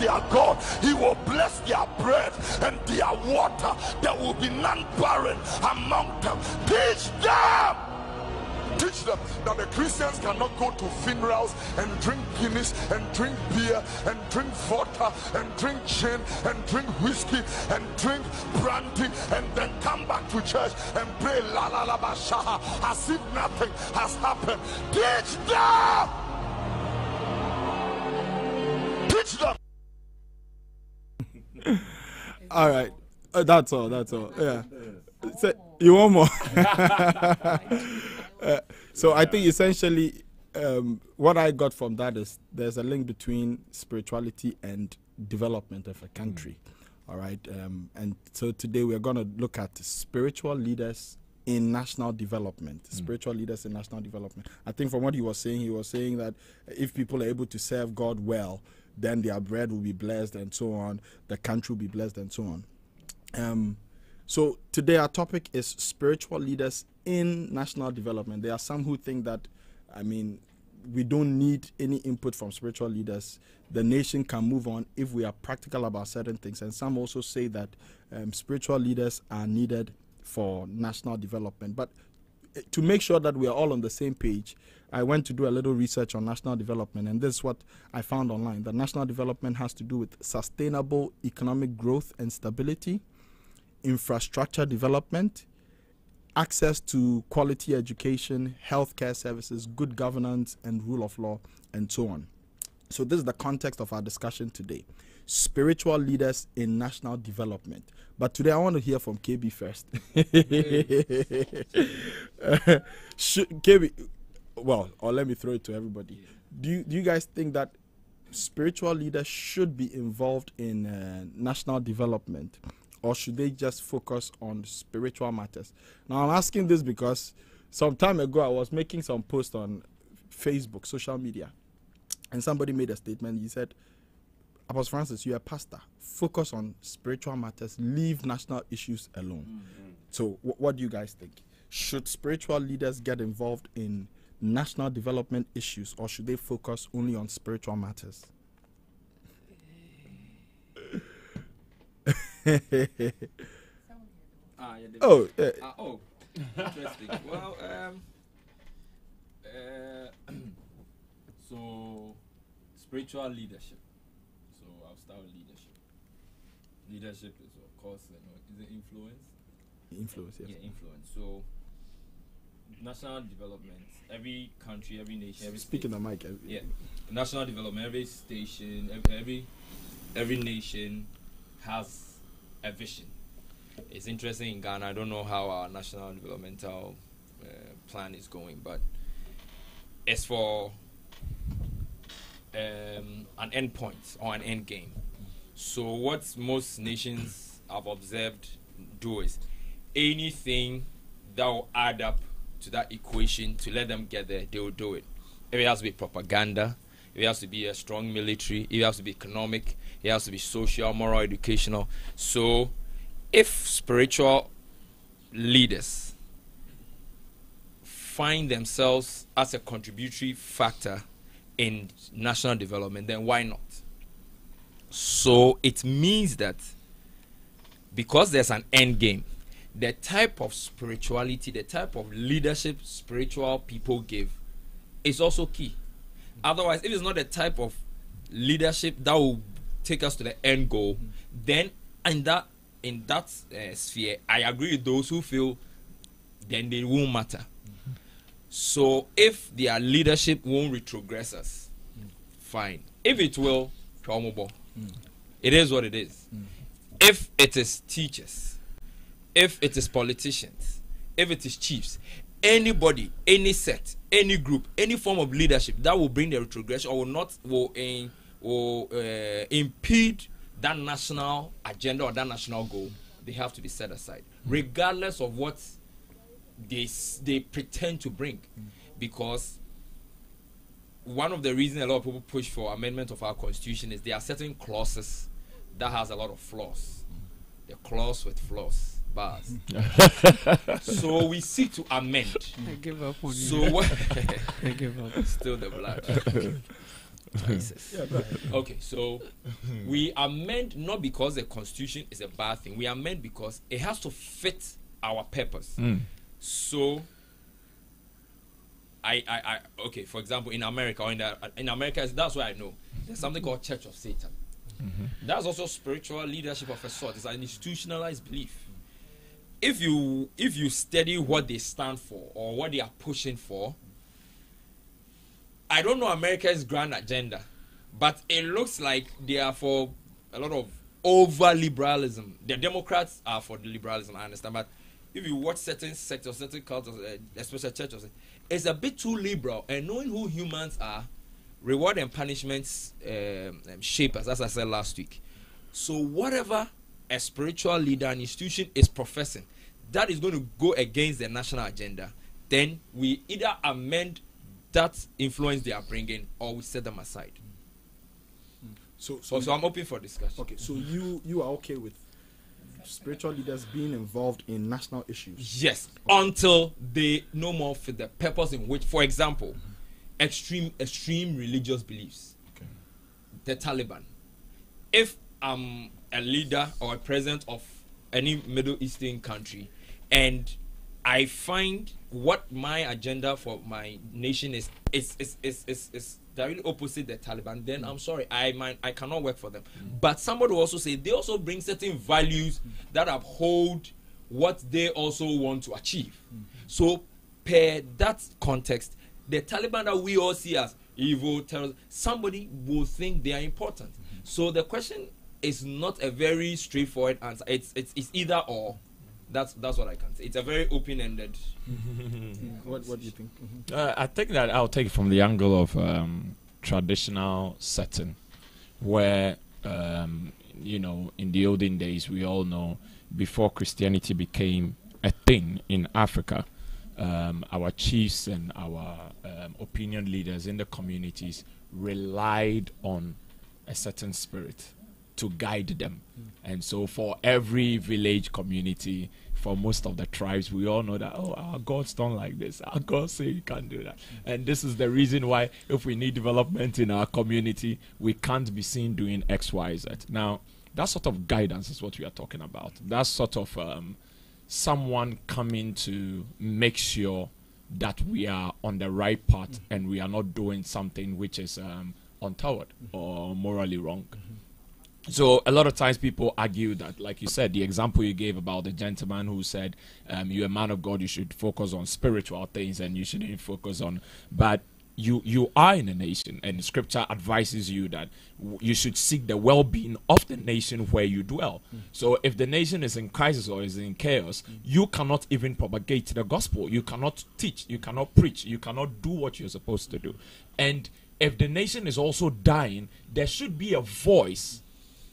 their God. He will bless their bread and their water. There will be none barren among them. Teach them teach them that the Christians cannot go to funerals and drink Guinness and drink beer and drink vodka and drink gin and drink whiskey and drink brandy and then come back to church and pray la la la bashaha as if nothing has happened. Teach them. Teach them. All right. Uh, that's all. That's all. Yeah. So, you want more? uh, so I think essentially um, what I got from that is there's a link between spirituality and development of a country. Mm. All right. Um, and so today we're going to look at spiritual leaders in national development, mm. spiritual leaders in national development. I think from what he was saying, he was saying that if people are able to serve God well, then their bread will be blessed and so on, the country will be blessed and so on. Um, so today our topic is spiritual leaders in national development. There are some who think that, I mean, we don't need any input from spiritual leaders. The nation can move on if we are practical about certain things. And some also say that um, spiritual leaders are needed for national development. But eh, to make sure that we are all on the same page, I went to do a little research on national development, and this is what I found online. That national development has to do with sustainable economic growth and stability, infrastructure development, access to quality education, healthcare services, good governance, and rule of law, and so on. So, this is the context of our discussion today spiritual leaders in national development. But today I want to hear from KB first. uh, should, KB, well, or let me throw it to everybody. Do you, do you guys think that spiritual leaders should be involved in uh, national development? or should they just focus on spiritual matters? Now, I'm asking this because some time ago I was making some post on Facebook, social media, and somebody made a statement. He said, Apostle Francis, you're a pastor. Focus on spiritual matters. Leave national issues alone. Mm-hmm. So, w- what do you guys think? Should spiritual leaders get involved in national development issues, or should they focus only on spiritual matters? ah, yeah, oh, uh, ah, oh, interesting. well, um, uh, so spiritual leadership. So I'll start with leadership. Leadership is, of course, you know, is it influence? Influence, yes. Yeah, influence. So national development. Every country, every nation, every speaking the mic. yeah, national development. Every station, every every, every nation has a vision. It's interesting in Ghana. I don't know how our national developmental uh, plan is going, but it's for um, an end point or an end game. So what most nations have observed do is anything that will add up to that equation to let them get there, they will do it. If it has to be propaganda, if it has to be a strong military, if it has to be economic, it has to be social, moral, educational. So, if spiritual leaders find themselves as a contributory factor in national development, then why not? So, it means that because there's an end game, the type of spirituality, the type of leadership spiritual people give is also key. Otherwise, if it's not the type of leadership that will take us to the end goal, mm-hmm. then in that in that uh, sphere, I agree with those who feel then they won't matter. Mm-hmm. So if their leadership won't retrogress us, mm. fine. If it will, mm. it is what it is. Mm. If it is teachers, if it is politicians, if it is chiefs, anybody, any set, any group, any form of leadership that will bring the retrogression or will not will uh, will uh, impede that national agenda or that national goal, they have to be set aside, regardless of what they they pretend to bring, because one of the reasons a lot of people push for amendment of our constitution is there are certain clauses that has a lot of flaws. The clause with flaws bars. so we seek to amend. I give up on so you. what? I give up. Still the blood. Jesus. okay, so we amend not because the constitution is a bad thing. We amend because it has to fit our purpose. Mm. So, I, I, I, okay. For example, in America, or in, the, in America, that's what I know. There's something called Church of Satan. That's also spiritual leadership of a sort. It's an institutionalized belief. If you if you study what they stand for or what they are pushing for, I don't know America's grand agenda, but it looks like they are for a lot of over liberalism. The Democrats are for the liberalism, I understand, but if you watch certain sectors, certain cultures, uh, especially churches, it's a bit too liberal. And knowing who humans are, reward and punishments um, shape us, as I said last week. So whatever a spiritual leader, an institution is professing, that is going to go against the national agenda. Then we either amend that influence they are bringing, or we set them aside. So, So, so I'm open for discussion. okay. So you you are okay with spiritual leaders being involved in national issues? Yes, until they no more fit the purpose in which, for example, extreme extreme religious beliefs. Okay. The Taliban. If I'm a leader or a president of any Middle Eastern country, and I find what my agenda for my nation is is is is is, is directly opposite the Taliban, then I'm sorry, I might I cannot work for them. Mm. But somebody will also say they also bring certain values that uphold what they also want to achieve. Mm-hmm. So per that context, the Taliban that we all see as evil terrorists, somebody will think they are important. Mm-hmm. So the question is not a very straightforward answer. It's it's, it's either or. That's that's what I can say. It's a very open-ended. What What do you think? Uh, I think that I'll take it from the angle of um, traditional setting, where um, you know, in the olden days, we all know before Christianity became a thing in Africa, um, our chiefs and our um, opinion leaders in the communities relied on a certain spirit to guide them. And so, for every village community, for most of the tribes, we all know that, oh, our gods don't like this. Our gods say you can't do that. And this is the reason why, if we need development in our community, we can't be seen doing X, Y, Z. Now, that sort of guidance is what we are talking about. That sort of um, someone coming to make sure that we are on the right path and we are not doing something which is um, untoward or morally wrong. So a lot of times people argue that, like you said, the example you gave about the gentleman who said, um, "You're a man of God. You should focus on spiritual things, and you shouldn't focus on." But you you are in a nation, and Scripture advises you that you should seek the well-being of the nation where you dwell. So if the nation is in crisis or is in chaos, you cannot even propagate the gospel. You cannot teach. You cannot preach. You cannot do what you're supposed to do. And if the nation is also dying, there should be a voice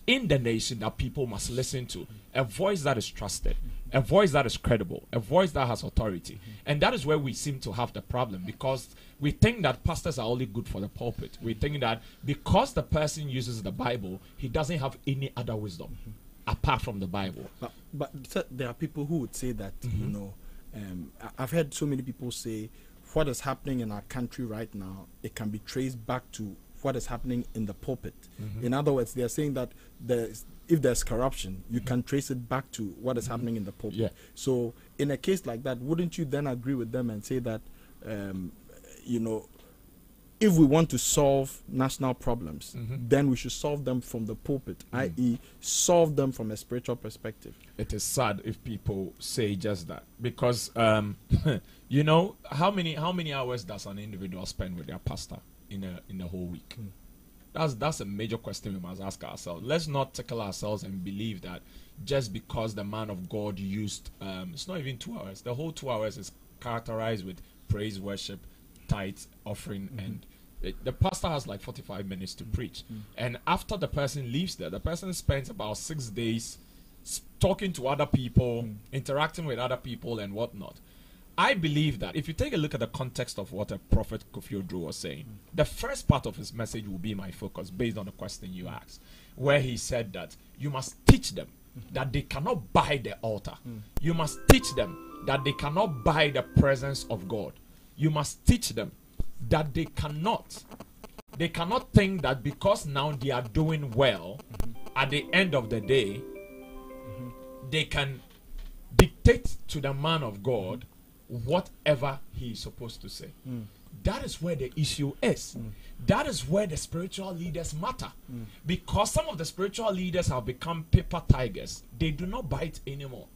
in the nation that people must listen to. A voice that is trusted, a voice that is credible, a voice that has authority. And that is where we seem to have the problem because we think that pastors are only good for the pulpit. We think that because the person uses the Bible, he doesn't have any other wisdom apart from the Bible. But but there are people who would say that Mm-hmm. you know, um, I've heard so many people say what is happening in our country right now it can be traced back to what is happening in the pulpit. Mm-hmm. In other words, they are saying that there's if there's corruption, you Mm-hmm. can trace it back to what is happening in the pulpit. Yeah. So in a case like that, wouldn't you then agree with them and say that, um, you know, if we want to solve national problems, Mhm. then we should solve them from the pulpit, i.e., solve them from a spiritual perspective. it is sad if people say just that because um, you know how many how many hours does an individual spend with their pastor in a in a whole week. Hmm. That's that's a major question we must ask ourselves. Let's not tickle ourselves and believe that just because the man of god used um, it's not even two hours. The whole two hours is characterized with praise worship tithes offering mm-hmm. and it, the pastor has like 45 minutes to mm-hmm. preach. Mm-hmm. And after the person leaves there the person spends about six days talking to other people, mm. interacting with other people, and whatnot. I believe that if you take a look at the context of what a prophet Kofi Oduro was saying, the first part of his message will be my focus based on the question you asked, where he said that you must teach them that they cannot buy the altar. Mm. You must teach them that they cannot buy the presence of God. You must teach them that they cannot they cannot think that because now they are doing well, mm-hmm. at the end of the day, mm-hmm. they can dictate to the man of God whatever he is supposed to say. Hmm. That is where the issue is. Hmm. That is where the spiritual leaders matter. Hmm. Because some of the spiritual leaders have become paper tigers. They do not bite anymore.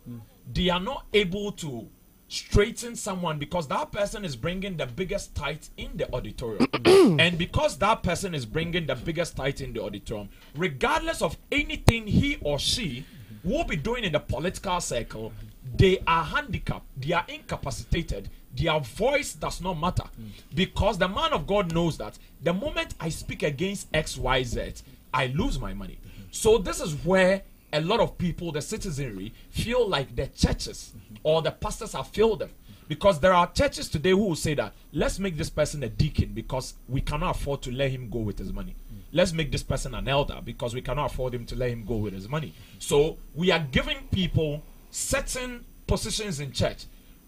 They are not able to straighten someone because that person is bringing the biggest tight in the auditorium. and because that person is bringing the biggest tight in the auditorium, regardless of anything he or she will be doing in the political circle, they are handicapped, they are incapacitated, their voice does not matter. Mm. Because the man of God knows that the moment I speak against XYZ, I lose my money. Mm-hmm. So this is where a lot of people, the citizenry, feel like the churches mm-hmm. or the pastors have failed them. Mm-hmm. Because there are churches today who will say that let's make this person a deacon because we cannot afford to let him go with his money. Mm. Let's make this person an elder because we cannot afford him to let him go with his money. So we are giving people certain positions in church.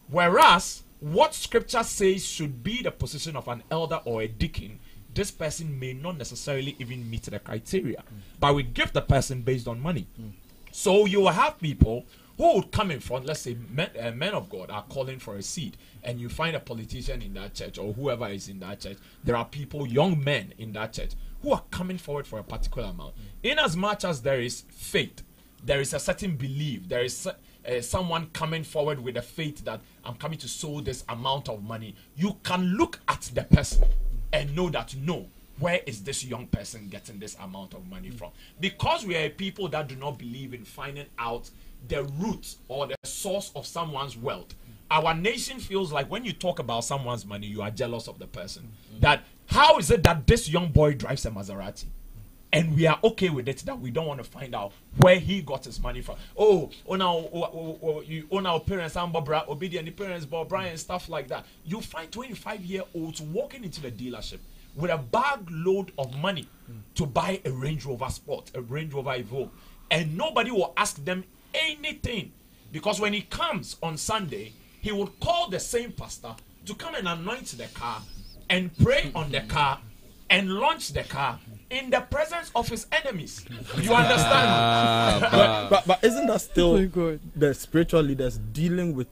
Whereas what scripture says should be the position of an elder or a deacon, this person may not necessarily even meet the criteria. Mm. But we give the person based on money. Mm. So you will have people who would come in front, let's say men, uh, men of God are calling for a seat, and you find a politician in that church or whoever is in that church. There are people, young men in that church, who are coming forward for a particular amount. Mm. In as much as there is faith, there is a certain belief, there is uh, someone coming forward with a faith that I'm coming to sow this amount of money. You can look at the person and know that no, where is this young person getting this amount of money from? Because we are people that do not believe in finding out the root or the source of someone's wealth. Our nation feels like when you talk about someone's money, you are jealous of the person. That how is it that this young boy drives a Maserati? And we are okay with it that we don't want to find out where he got his money from. Oh, oh now, oh, oh, oh, oh you oh, own our parents, and Barbara, obedient parents, Bob Brian, stuff like that. You find 25 year olds walking into the dealership with a bag load of money to buy a Range Rover Sport, a Range Rover Evoque, and nobody will ask them anything because when he comes on Sunday, he would call the same pastor to come and anoint the car and pray on the car and launch the car in the presence of his enemies. You understand? Ah, but, but but isn't that still Oh the spiritual leaders dealing with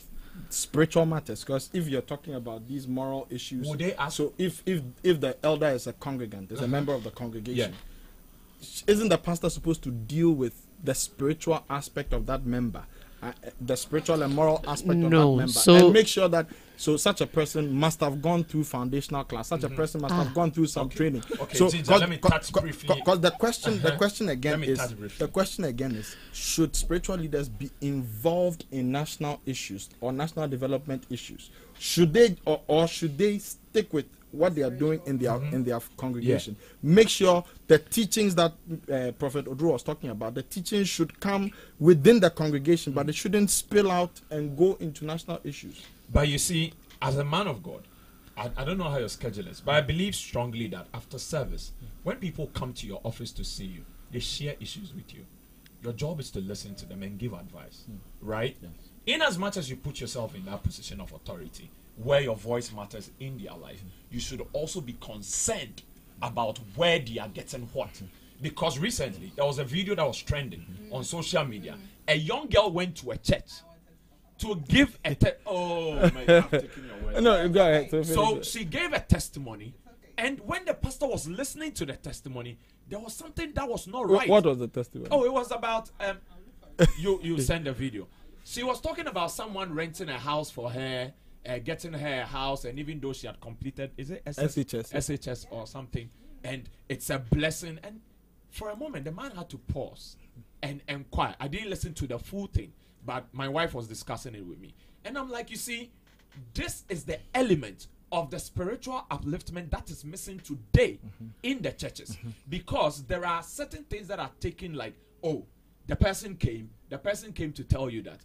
spiritual matters? Because if you're talking about these moral issues, Would they ask- so if if if the elder is a congregant, is a uh-huh. member of the congregation, Yeah. isn't the pastor supposed to deal with the spiritual aspect of that member? Uh, the spiritual and moral aspect of No, that member. so- and make sure that so such a person must have gone through foundational class. Such a person must have gone through some training. Mm-hmm. Okay, so Ginger, let me touch briefly- because the question the Uh-huh. question again is the question again is should spiritual leaders be involved in national issues or national development issues? Should they or, or should they stick with what they are doing in their Mm-hmm. in their congregation. Make sure the teachings that uh, prophet Oduro was talking about the teachings should come within the congregation but it shouldn't spill out and go into national issues. But you see, as a man of God, I, I don't know how your schedule is, but I believe strongly that after service, when people come to your office to see you, they share issues with you. Your job is to listen to them and give advice, right? In as much as you put yourself in that position of authority, where your voice matters in their life, you should also be concerned about where they are getting what. Because recently, there was a video that was trending on social media. A young girl went to a church to give a te- oh my god, I'm taking your word. no go ahead so, So she gave a testimony, and when the pastor was listening to the testimony, there was something that was not right. what was the testimony Oh, it was about um. You you send a video. She was talking about someone renting a house for her, uh, getting her house, and even though she had completed, is it SS? SHS, yeah. SHS or something, and it's a blessing. And for a moment, the man had to pause and inquire. I didn't listen to the full thing, but my wife was discussing it with me, and I'm like, you see, this is the element of the spiritual upliftment that is missing today in the churches because there are certain things that are taken like oh the person came the person came to tell you that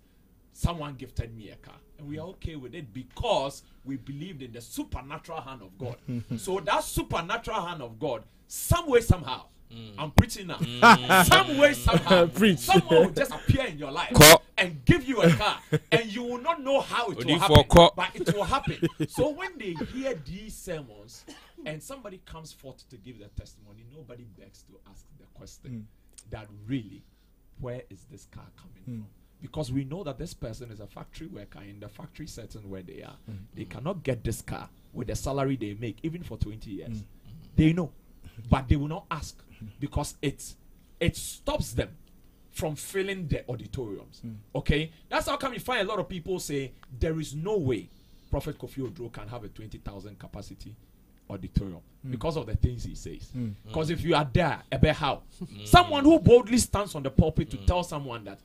someone gifted me a car and we are okay with it because we believed in the supernatural hand of god. So that supernatural hand of god some way somehow i'm preaching now. Some way somehow Preach. someone will just appear in your life Co- and give you a car, and you will not know how it will happen, co- but it will happen. so when they hear these sermons, and somebody comes forth to give their testimony, nobody begs to ask the question mm. that really, where is this car coming mm. from? Because we know that this person is a factory worker in the factory setting where they are. Mm. They cannot get this car with the salary they make, even for 20 years. Mm. They know, but they will not ask mm. because it's it stops them from filling the auditoriums. Okay, that's how come you find a lot of people say there is no way Prophet Kofi Oduro can have a 20,000 capacity auditorium because of the things he says. Because if you are there, about how? Someone who boldly stands on the pulpit to tell someone that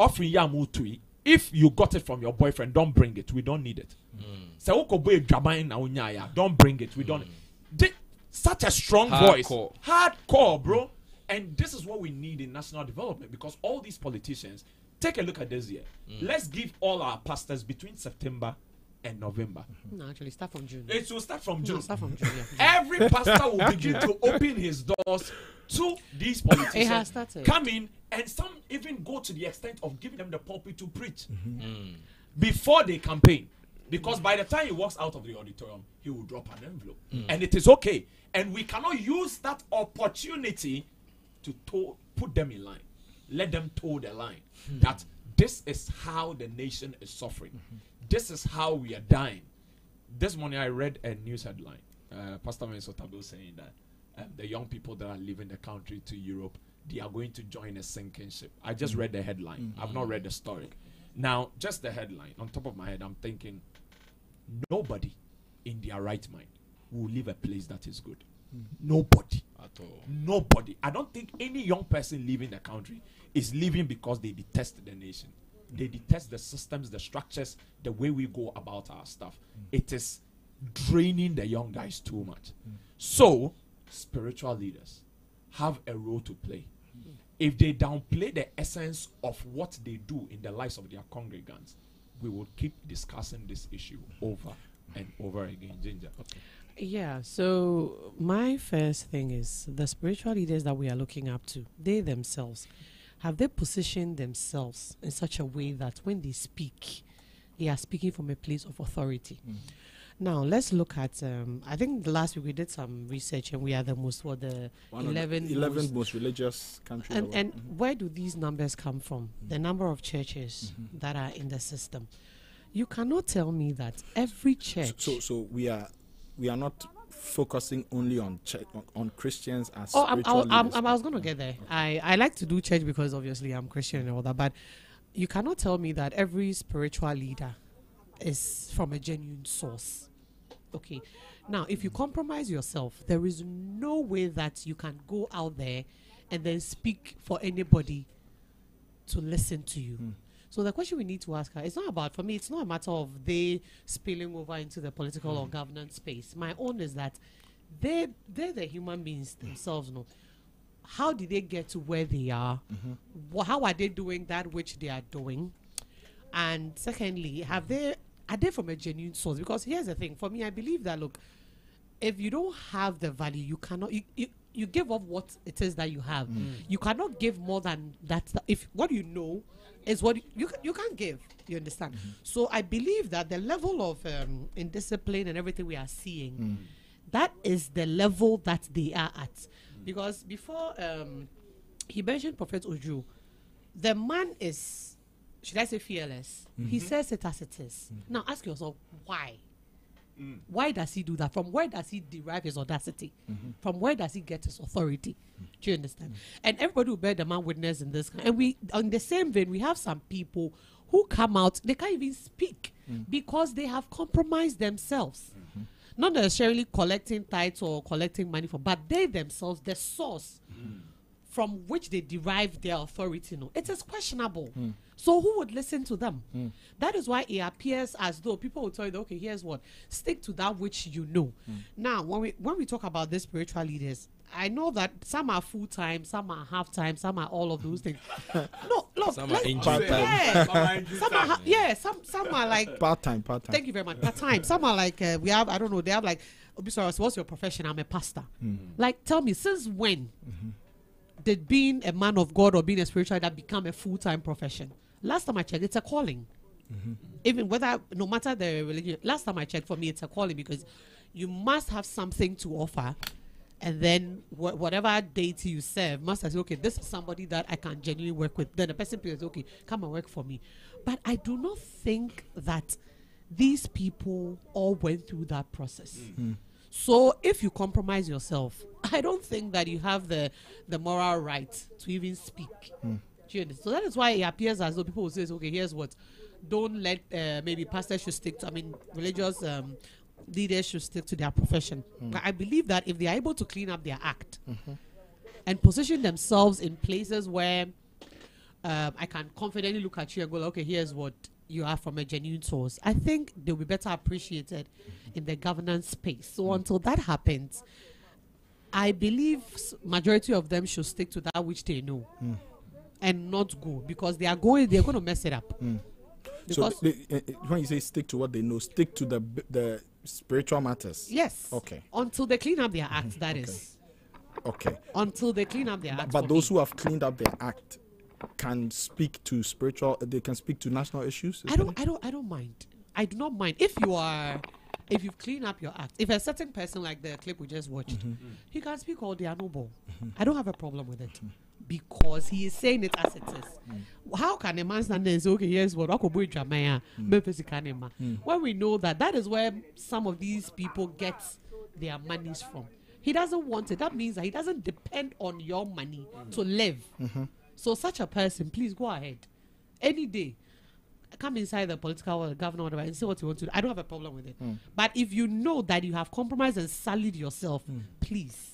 offering yamu tui, if you got it from your boyfriend, don't bring it. We don't need it. Hmm. Sɛ wokɔbɔ adwaban na wonya ya, Don't bring it. We don't. Hmm. Thi- such a strong voice. Hardcore. Hardcore, bro. And this is what we need in national development because all these politicians, take a look at this year. Hmm. Let's give all our pastors between September and November. Mm-hmm. No, actually, start from June. It will start from June. No, start from June. Yeah. Every pastor will begin to open his doors to these politicians. It has started. Come in, and some even go to the extent of giving them the pulpit to preach mm-hmm. mm. before they campaign. Because by the time he walks out of the auditorium, he will drop an envelope. Mm. And it is okay. And we cannot use that opportunity to toe, put them in line. Let them toe the line. Hmm. That this is how the nation is suffering. Mm-hmm. This is how we are dying. This morning I read a news headline. Uh, Pastor Mensa Otabil saying that um, the young people that are leaving the country to Europe, they are going to join a sinking ship. I just read the headline. I've not read the story. Now, just the headline. On top of my head, I'm thinking nobody in their right mind will leave a place that is good. Nobody. At all. Nobody. I don't think any young person leaving the country is leaving because they detest the nation. They detest the systems, the structures, the way we go about our stuff. Mm. It is draining the young guys too much. Mm. So, spiritual leaders have a role to play. Mm. If they downplay the essence of what they do in the lives of their congregants, we will keep discussing this issue over and over again. Ginger. Okay. Yeah, so my first thing is the spiritual leaders that we are looking up to, they themselves, have they positioned themselves in such a way that when they speak, they are speaking from a place of authority? Mm. Now, let's look at, um, I think the last week we did some research and we are the most, what, the One of the 11 most- most religious country. and, and mm-hmm. where do these numbers come from? Mm. The number of churches mm-hmm. that are in the system. You cannot tell me that every church. so so we are we are not focusing only on church, on, Christians as Oh, I'm, I'm, I'm. I was going to get there. I, I like to do church because obviously I'm Christian and all that, but you cannot tell me that every spiritual leader is from a genuine source. Okay. Now, if you compromise yourself, there is no way that you can go out there and then speak for anybody to listen to you. Hmm. So the question we need to ask her, it's not about for me, it's not a matter of they spilling over into the political or hmm. governance space. My own is that they they're the human beings themselves, no. How did they get to where they are? Mm-hmm. Wha- how are they doing that which they are doing? And secondly, have they are they from a genuine source? Because here's the thing, for me, I believe that look, if you don't have the value, you cannot you, you, you give up what it is that you have. Mm. You cannot give more than that. If what you know is what you you, ca- you can't give. You understand? Mm-hmm. So I believe that the level of um, indiscipline and everything we are seeing, mm. that is the level that they are at. Because before um, he mentioned Prophet Oju, the man is should I say fearless? He mm-hmm. says it as it is. Mm-hmm. Now ask yourself why. Mm. Why does he do that? From where does he derive his audacity? Mm-hmm. From where does he get his authority? Mm. Do you understand? Mm. And everybody will bear the man witness in this. And we, on the same vein, we have some people who come out, they can't even speak because they have compromised themselves. Mm-hmm. Not necessarily collecting tithes or collecting money from, but they themselves, the source from which they derive their authority. No, it is questionable. So who would listen to them? Hmm. That is why it appears as though people will tell you, okay, here's what: stick to that which you know. Hmm. Now, when we when we talk about these spiritual leaders, I know that some are full time, some are half time, some are all of those things. no, look, Some are let's- injured Part-time. yeah, some are ha- yeah, some some are like part time, part time. Thank you very much. Part time. Some are like uh, we have. I don't know. They have like. Oh, Obisoro, what's your profession? I'm a pastor. Hmm. Like, tell me, since when mm-hmm. did being a man of God or being a spiritual leader become a full time profession? Last time I checked, it's a calling. Mm-hmm. Even whether, no matter the religion, last time I checked, for me, it's a calling because you must have something to offer. And then wha- whatever deity you serve must said, okay, this is somebody that I can genuinely work with. Then the person says, okay, come and work for me. But I do not think that these people all went through that process. Mm-hmm. So if you compromise yourself, I don't think that you have the the moral right to even speak. Do So that is why it appears as though people will say, okay, here's what. Don't let uh, maybe pastors should stick to, I mean, religious um, leaders should stick to their profession. But I believe that if they are able to clean up their act and position themselves in places where um, I can confidently look at you and go, okay, here's what you are from a genuine source. I think they'll be better appreciated in the governance space. So until that happens, I believe majority of them should stick to that which they know and not go because they are going, they're going to mess it up. Hmm. So Because they, uh, when you say stick to what they know, stick to the the spiritual matters. yes, Okay. until they clean up their mm-hmm. act, that is Okay. until they clean up their act. but those me. who have cleaned up their act can speak to spiritual. They can speak to national issues. I don't, I don't, I don't mind. I do not mind if you are, if you clean up your act. If a certain person like the clip we just watched, mm-hmm. he can speak all day, no ball. I don't have a problem with it mm-hmm. Because he is saying it as it is. How can a man stand there and say, "Okay, here's what Akobo Jamaya, hmm. Memphis Ikanema," hmm. when we know that that is where some of these people get their monies from? He doesn't want it. That means that he doesn't depend on your money hmm. to live. Mm-hmm. So such a person, please go ahead, any day come inside the political world, governor, whatever, and say what you want to do. I don't have a problem with it. But if you know that you have compromised and sullied yourself, please,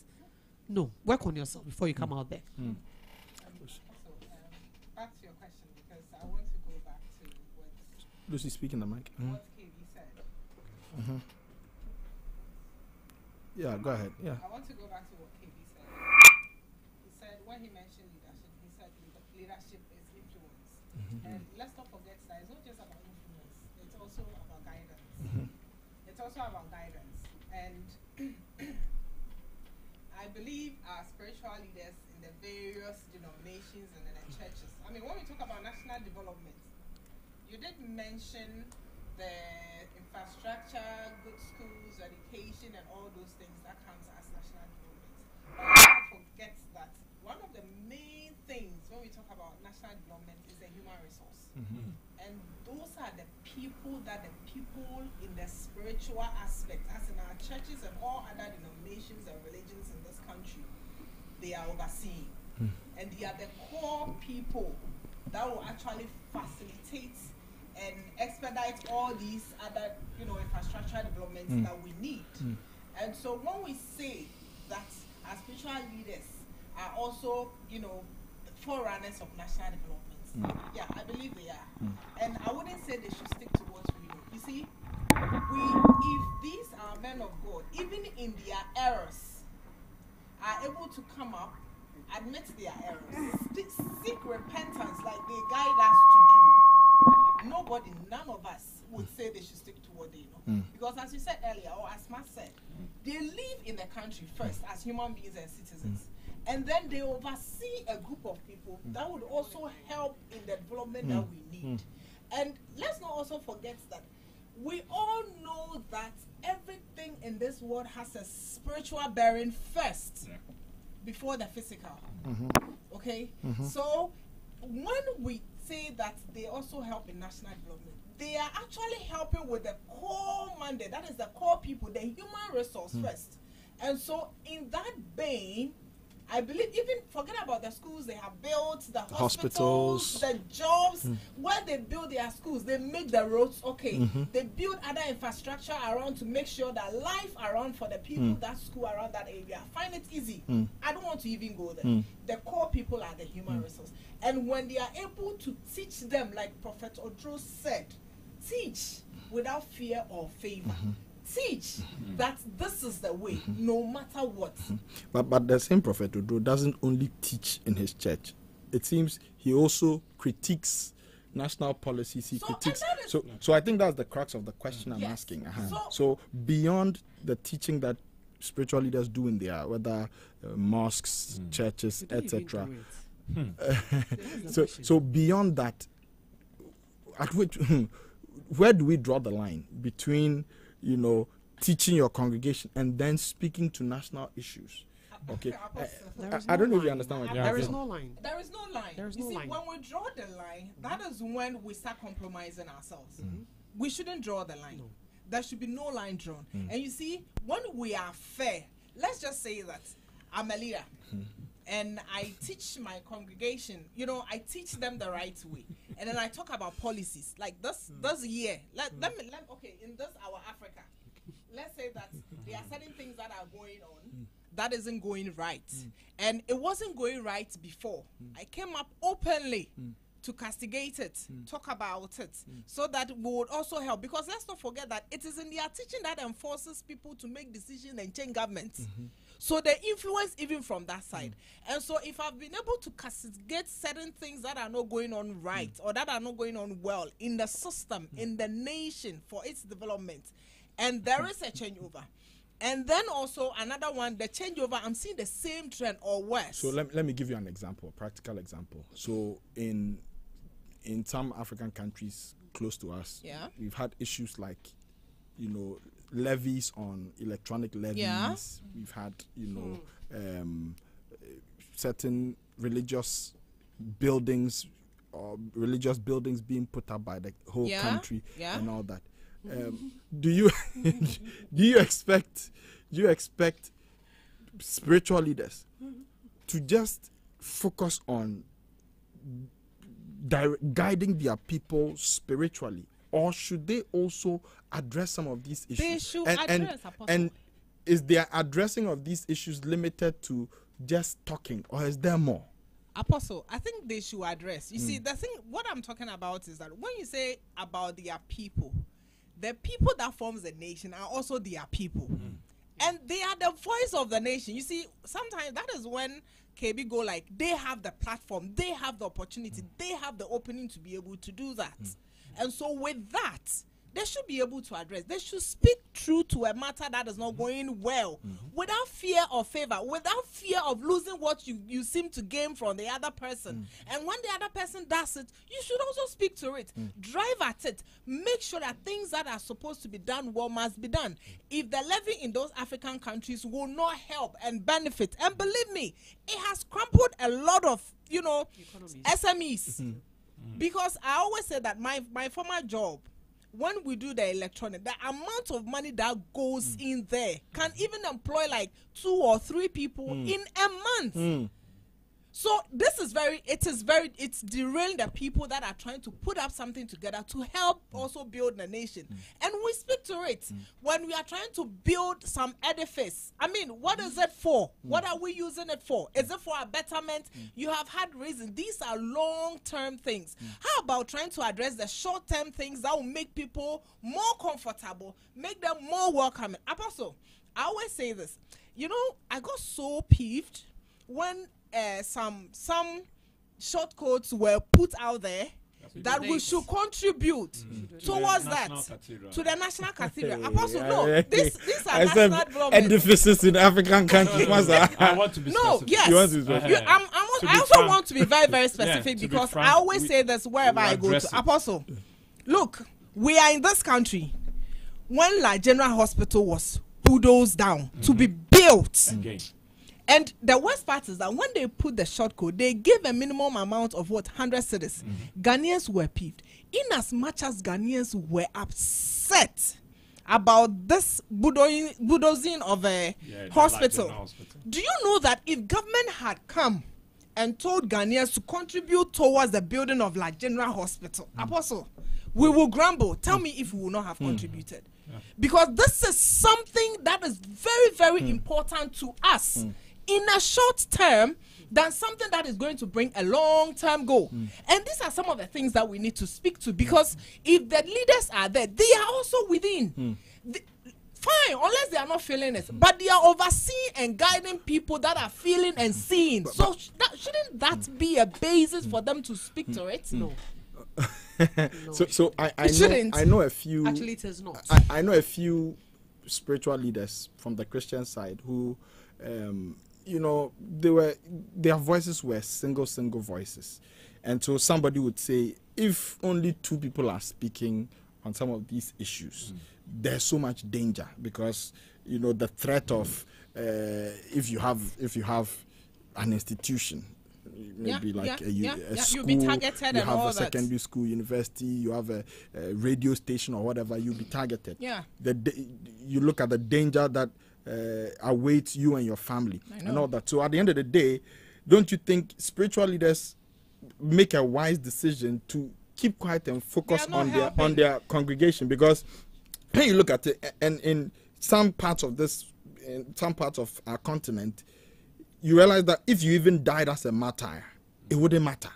no, work on yourself before you come out there. Back to your question because I want to go back to what, Lucy, speak in the mic. Mhm. what mm-hmm. KB said. Mm-hmm. Yeah, go ahead. Yeah. I want to go back to what KB said. He said when he mentioned leadership, he said leadership is influence. Mm-hmm. And let's not forget that it's not just about influence; it's also about guidance. It's also about guidance. And I believe our spiritual leaders in the various denominations and in the churches. I mean, when we talk about national development, you did mention the infrastructure, good schools, education, and all those things that comes as national development. But let's forget that one of the main things when we talk about national development is the human resource. Mm-hmm. And those are the people that the people in the spiritual aspect, as in our churches and all other denominations and religions in this country, they are overseeing. Hmm. And they are the core people that will actually facilitate and expedite all these other, you know, infrastructure developments hmm. that we need. Hmm. And so when we say that our spiritual leaders are also, you know, forerunners of national development, yeah, I believe they are. Hmm. And I wouldn't say they should stick to what we know. You see, we if these are men of God, even in their errors, are able to come up, admit their errors, seek repentance like they guide us to do. Nobody, none of us would say they should stick to what they know. Hmm. Because as you said earlier, or as Matt said, they live in the country first as human beings and citizens. Hmm. And then they oversee a group of people hmm. that would also help in the development that we need. And let's not also forget that we all know that everything in this world has a spiritual bearing first before the physical. Mm-hmm. Okay? Mm-hmm. So when we say that they also help in national development, they are actually helping with the core mandate, that is the core people, the human resource hmm. first. And so in that vein, I believe even forget about the schools they have built, the hospitals, Hospitals. the jobs hmm. where they build their schools, they make the roads okay. Mm-hmm. They build other infrastructure around to make sure that life around for the people hmm. that school around that area find it easy. I don't want to even go there. The core people are the human resource, and when they are able to teach them, like Prophet Oduro said, teach without fear or favor. Mm-hmm. Teach mm-hmm. that this is the way, mm-hmm. no matter what. But but the same prophet Odo doesn't only teach in his church. It seems he also critiques national policies. He So, critiques. that is- So so I think that's the crux of the question I'm Yes. asking. Uh-huh. So- So, beyond the teaching that spiritual leaders do in their whether uh, mosques, mm. churches, They don't etc. do it. That's the So so beyond that, at which where do we draw the line between you know teaching your congregation and then speaking to national issues? Okay, I, There I- I don't know if you understand what Yeah, There I is do. no line. There is no line. There is you no see, line. when we draw the line, that is when we start compromising ourselves. Mm-hmm. We shouldn't draw the line. There should be no line drawn. Mm. And you see, when we are fair, let's just say that I'm a leader. Mm-hmm. And I teach my congregation, you know, I teach them the right way. And then I talk about policies. Like this Mm. this year, let, hmm. let me let okay, in this our Africa, let's say that there are certain things that are going on hmm. that isn't going right. Hmm. And it wasn't going right before. I came up openly to castigate it talk about it so that we would also help. Because let's not forget that it is in their teaching that enforces people to make decisions and change governments mm-hmm. So the influence even from that side. Mm. And so if i've been able to castigate certain things that are not going on right mm. or that are not going on well in the system mm. in the nation for its development and there is a changeover. And then also another one the changeover i'm seeing the same trend or worse. So let, let me give you an example, a practical example. So in in some African countries close to us, Yeah. we've had issues like, you know, levies on electronic levies. Yeah. We've had, you know, um, certain religious buildings or religious buildings being put up by the whole Yeah. country Yeah. and all that. Um, do you do you expect do you expect spiritual leaders to just focus on guiding their people spiritually or should they also address some of these issues. They should and, and, address, Apostle. and is their addressing of these issues limited to just talking or is there more? Apostle i think they should address. You hmm. see the thing what i'm talking about is that when you say about their people the people that forms the nation are also their people. Hmm. And they are the voice of the nation. You see sometimes that is when kb go like they have the platform they have the opportunity hmm. they have the opening to be able to do that. And so with that they should be able to address. They should speak true to a matter that is not mm-hmm. going well mm-hmm. without fear of favor without fear of losing what you you seem to gain from the other person. Mm. And when the other person does it you should also speak to it. Mm. Drive at it. Make sure that things that are supposed to be done well must be done. Mm. If the levy in those african countries will not help and benefit and believe me it has crumpled a lot of you know Economies. smes mm-hmm. because I always say that my my former job, when we do the electronic, the amount of money that goes mm. in there can mm. even employ like two or three people mm. in a month. So this is very, it is very, it's derailing the people that are trying to put up something together to help mm. also build the nation. Mm. And we speak to it mm. when we are trying to build some edifice. I mean, what is it for? What are we using it for? Is it for a betterment? You have had reason. These are long-term things. How about trying to address the short-term things that will make people more comfortable, make them more welcoming? Apostle, I always say this. You know, I got so peeved when uh, some some short codes were put out there that we should contribute towards that cathedral. to the national cathedral. Apostle, no, this these are I said national development. edifices in African countries. Master. I want to be No, specific. yes. You want to be specific? You- I'm, I'm, To I be also frank- want to be very, very specific to be because frank, I always we- say this wherever I go to. Apostle, look, we are in this country when La General Hospital was bulldozed down to be built. Again. And the worst part is that when they put the short code, they gave a minimum amount of what 100 cedis. Ghanaians were peeved. In as much as Ghanaians were upset about this bulldozing, of a Yeah, hospital, hospital. do you know that if government had come and told Ghanaians to contribute towards the building of La General Hospital, Apostle, we will grumble. Tell me if we will not have contributed. Because this is something that is very, very important to us in a short term than something that is going to bring a long term goal. Mm. And these are some of the things that we need to speak to because if the leaders are there, they are also within. Mm. The- fine unless they are not feeling it but they are overseeing and guiding people that are feeling and seeing so sh- that, shouldn't that mm. be a basis for them to speak to it No. So, so I, I know shouldn't. I know a few. Actually, it is not. I, I know a few spiritual leaders from the Christian side who, um, you know, they were their voices were single, single voices, and so somebody would say, if only two people are speaking on some of these issues, there's so much danger because you know the threat of uh, if you have if you have an institution maybe Yeah, like yeah, a, yeah, a school You'll be targeted you and have a that. secondary school university you have a, a radio station or whatever you'll be targeted. Yeah. the you look at the danger that uh, awaits you and your family and all that. So at the end of the day don't you think spiritual leaders make a wise decision to keep quiet and focus on their on their congregation? Because when you look at it and in some parts of this in some parts of our continent you realize that if you even died as a martyr it wouldn't matter.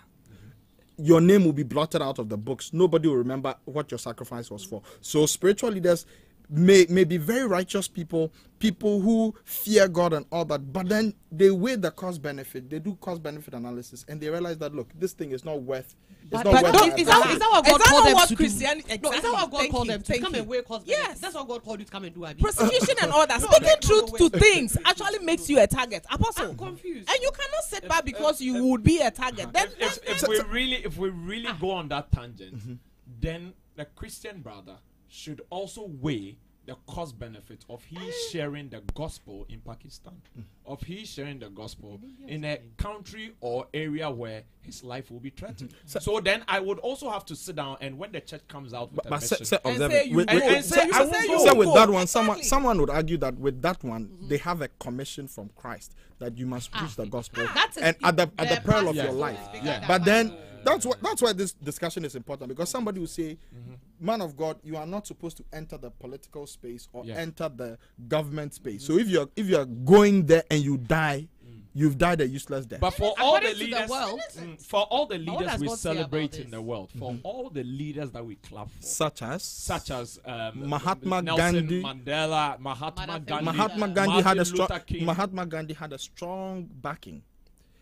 Your name will be blotted out of the books. Nobody will remember what your sacrifice was for. So spiritual leaders may may be very righteous people, people who fear God and all that, but then they weigh the cost benefit. They do cost benefit analysis and they realize that look, this thing is not worth. It's But, not but worth. don't- the is, that, effort. that what Is God that called them what to Christianity- do? No, is that what God Thank called you, them to thank come you. and weigh cost? Yes. That's what God called you to come and do. Abi. Persecution and all that. No, Speaking no, no, truth no, to things actually makes you a target. Apostle. I'm confused. And you cannot sit back because you would be a target. Then, if, then, if, if we really if we really ah. go on that tangent, mm-hmm. then the Christian brother should also weigh the cost benefit of he sharing the gospel in Pakistan, of he sharing the gospel in a country or area where his life will be threatened. So, then I would also have to sit down and when the church comes out with But, a but mission, say, And say you With, go. with, And say say- you I say would you say with go. that one, someone Exactly. someone would argue that with that one, they have a commission from Christ that you must preach the gospel, That is and at the at the the peril of pastor your life. Yeah. But then Bible. That's what that's why this discussion is important because somebody will say, "Man of God, you are not supposed to enter the political space or Yeah. enter the government space. So if you're if you're going there and you die, you've died a useless death." But for all the According to the leaders, world- mm, for all the leaders does we God say about celebrate in the world, for all the leaders that we clap for, such as such as um, Mahatma Nelson Gandhi. Mandela, Mahatma Gandhi, Mahatma Leader. Gandhi had a strong Mahatma Gandhi had a strong backing.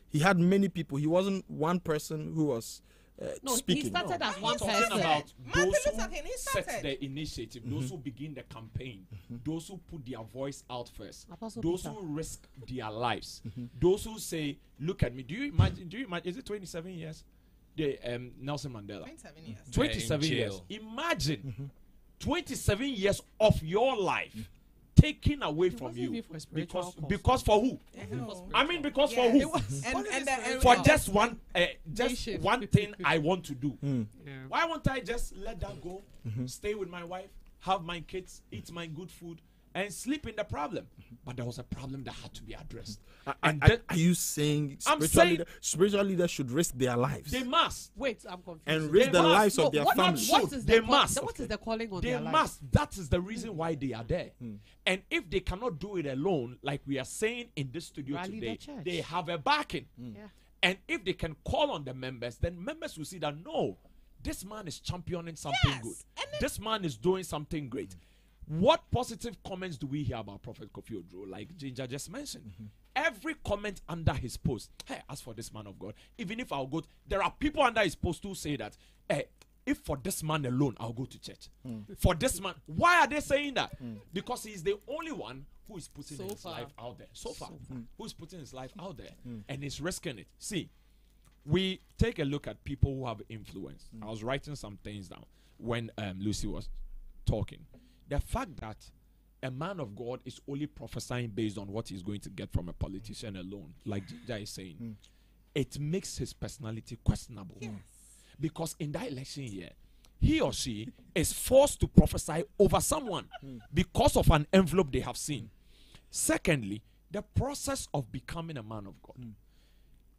He had many people. He wasn't one person who was uh, No, he speaking. started as I'm one talking person. about Martin those Luther who King, he set the initiative, those mm-hmm. who begin the campaign, mm-hmm. those who put their voice out first, Apostle those Peter. who risk their lives, mm-hmm. those who say, "Look at me." Do you imagine? Do you imagine? Is it twenty-seven years? The um, Nelson Mandela. 27 years. 27 in years. jail. Imagine 27 years of your life taken away from you even for a spiritual because cause. because for who? No. I mean because for who? And, and, and, For just one uh, just Nation. one thing I want to do. Yeah. Why won't I just let that go? Stay with my wife, have my kids, eat my good food, and sleep in the problem? But there was a problem that had to be addressed. Are, and are- then are you saying I'm spiritual, saying- leader, spiritual leaders should risk their lives they must. Wait, I'm confused. and risk They the must. lives No, of their what- families? should. what is They the call- must. what is the calling on They their life? must. That is the reason why they are there. Hmm. And if they cannot do it alone, like we are saying in this studio Rally today, church. they have a backing. Hmm. Yeah. And if they can call on the members, then members will see that no, this man is championing something Yes. good. And This man is doing something great. What positive comments do we hear about Prophet Kofi Oduro? Like Ginger just mentioned. Mm-hmm. Every comment under his post, hey, as for this man of God, even if I'll go, there are people under his post who say that, hey, if for this man alone, I'll go to church. Mm. For this man, why are they saying that? Mm. Because he's the only one who is putting So his far. life out there. So far, mm. who is putting his life out there and is risking it. See, we take a look at people who have influence. I was writing some things down when um, Lucy was talking. The fact that a man of God is only prophesying based on what he's going to get from a politician alone, like Ginger is saying, hmm. it makes his personality questionable. Because in that election year, he or she is forced to prophesy over someone hmm. because of an envelope they have seen. Secondly, the process of becoming a man of God. Hmm.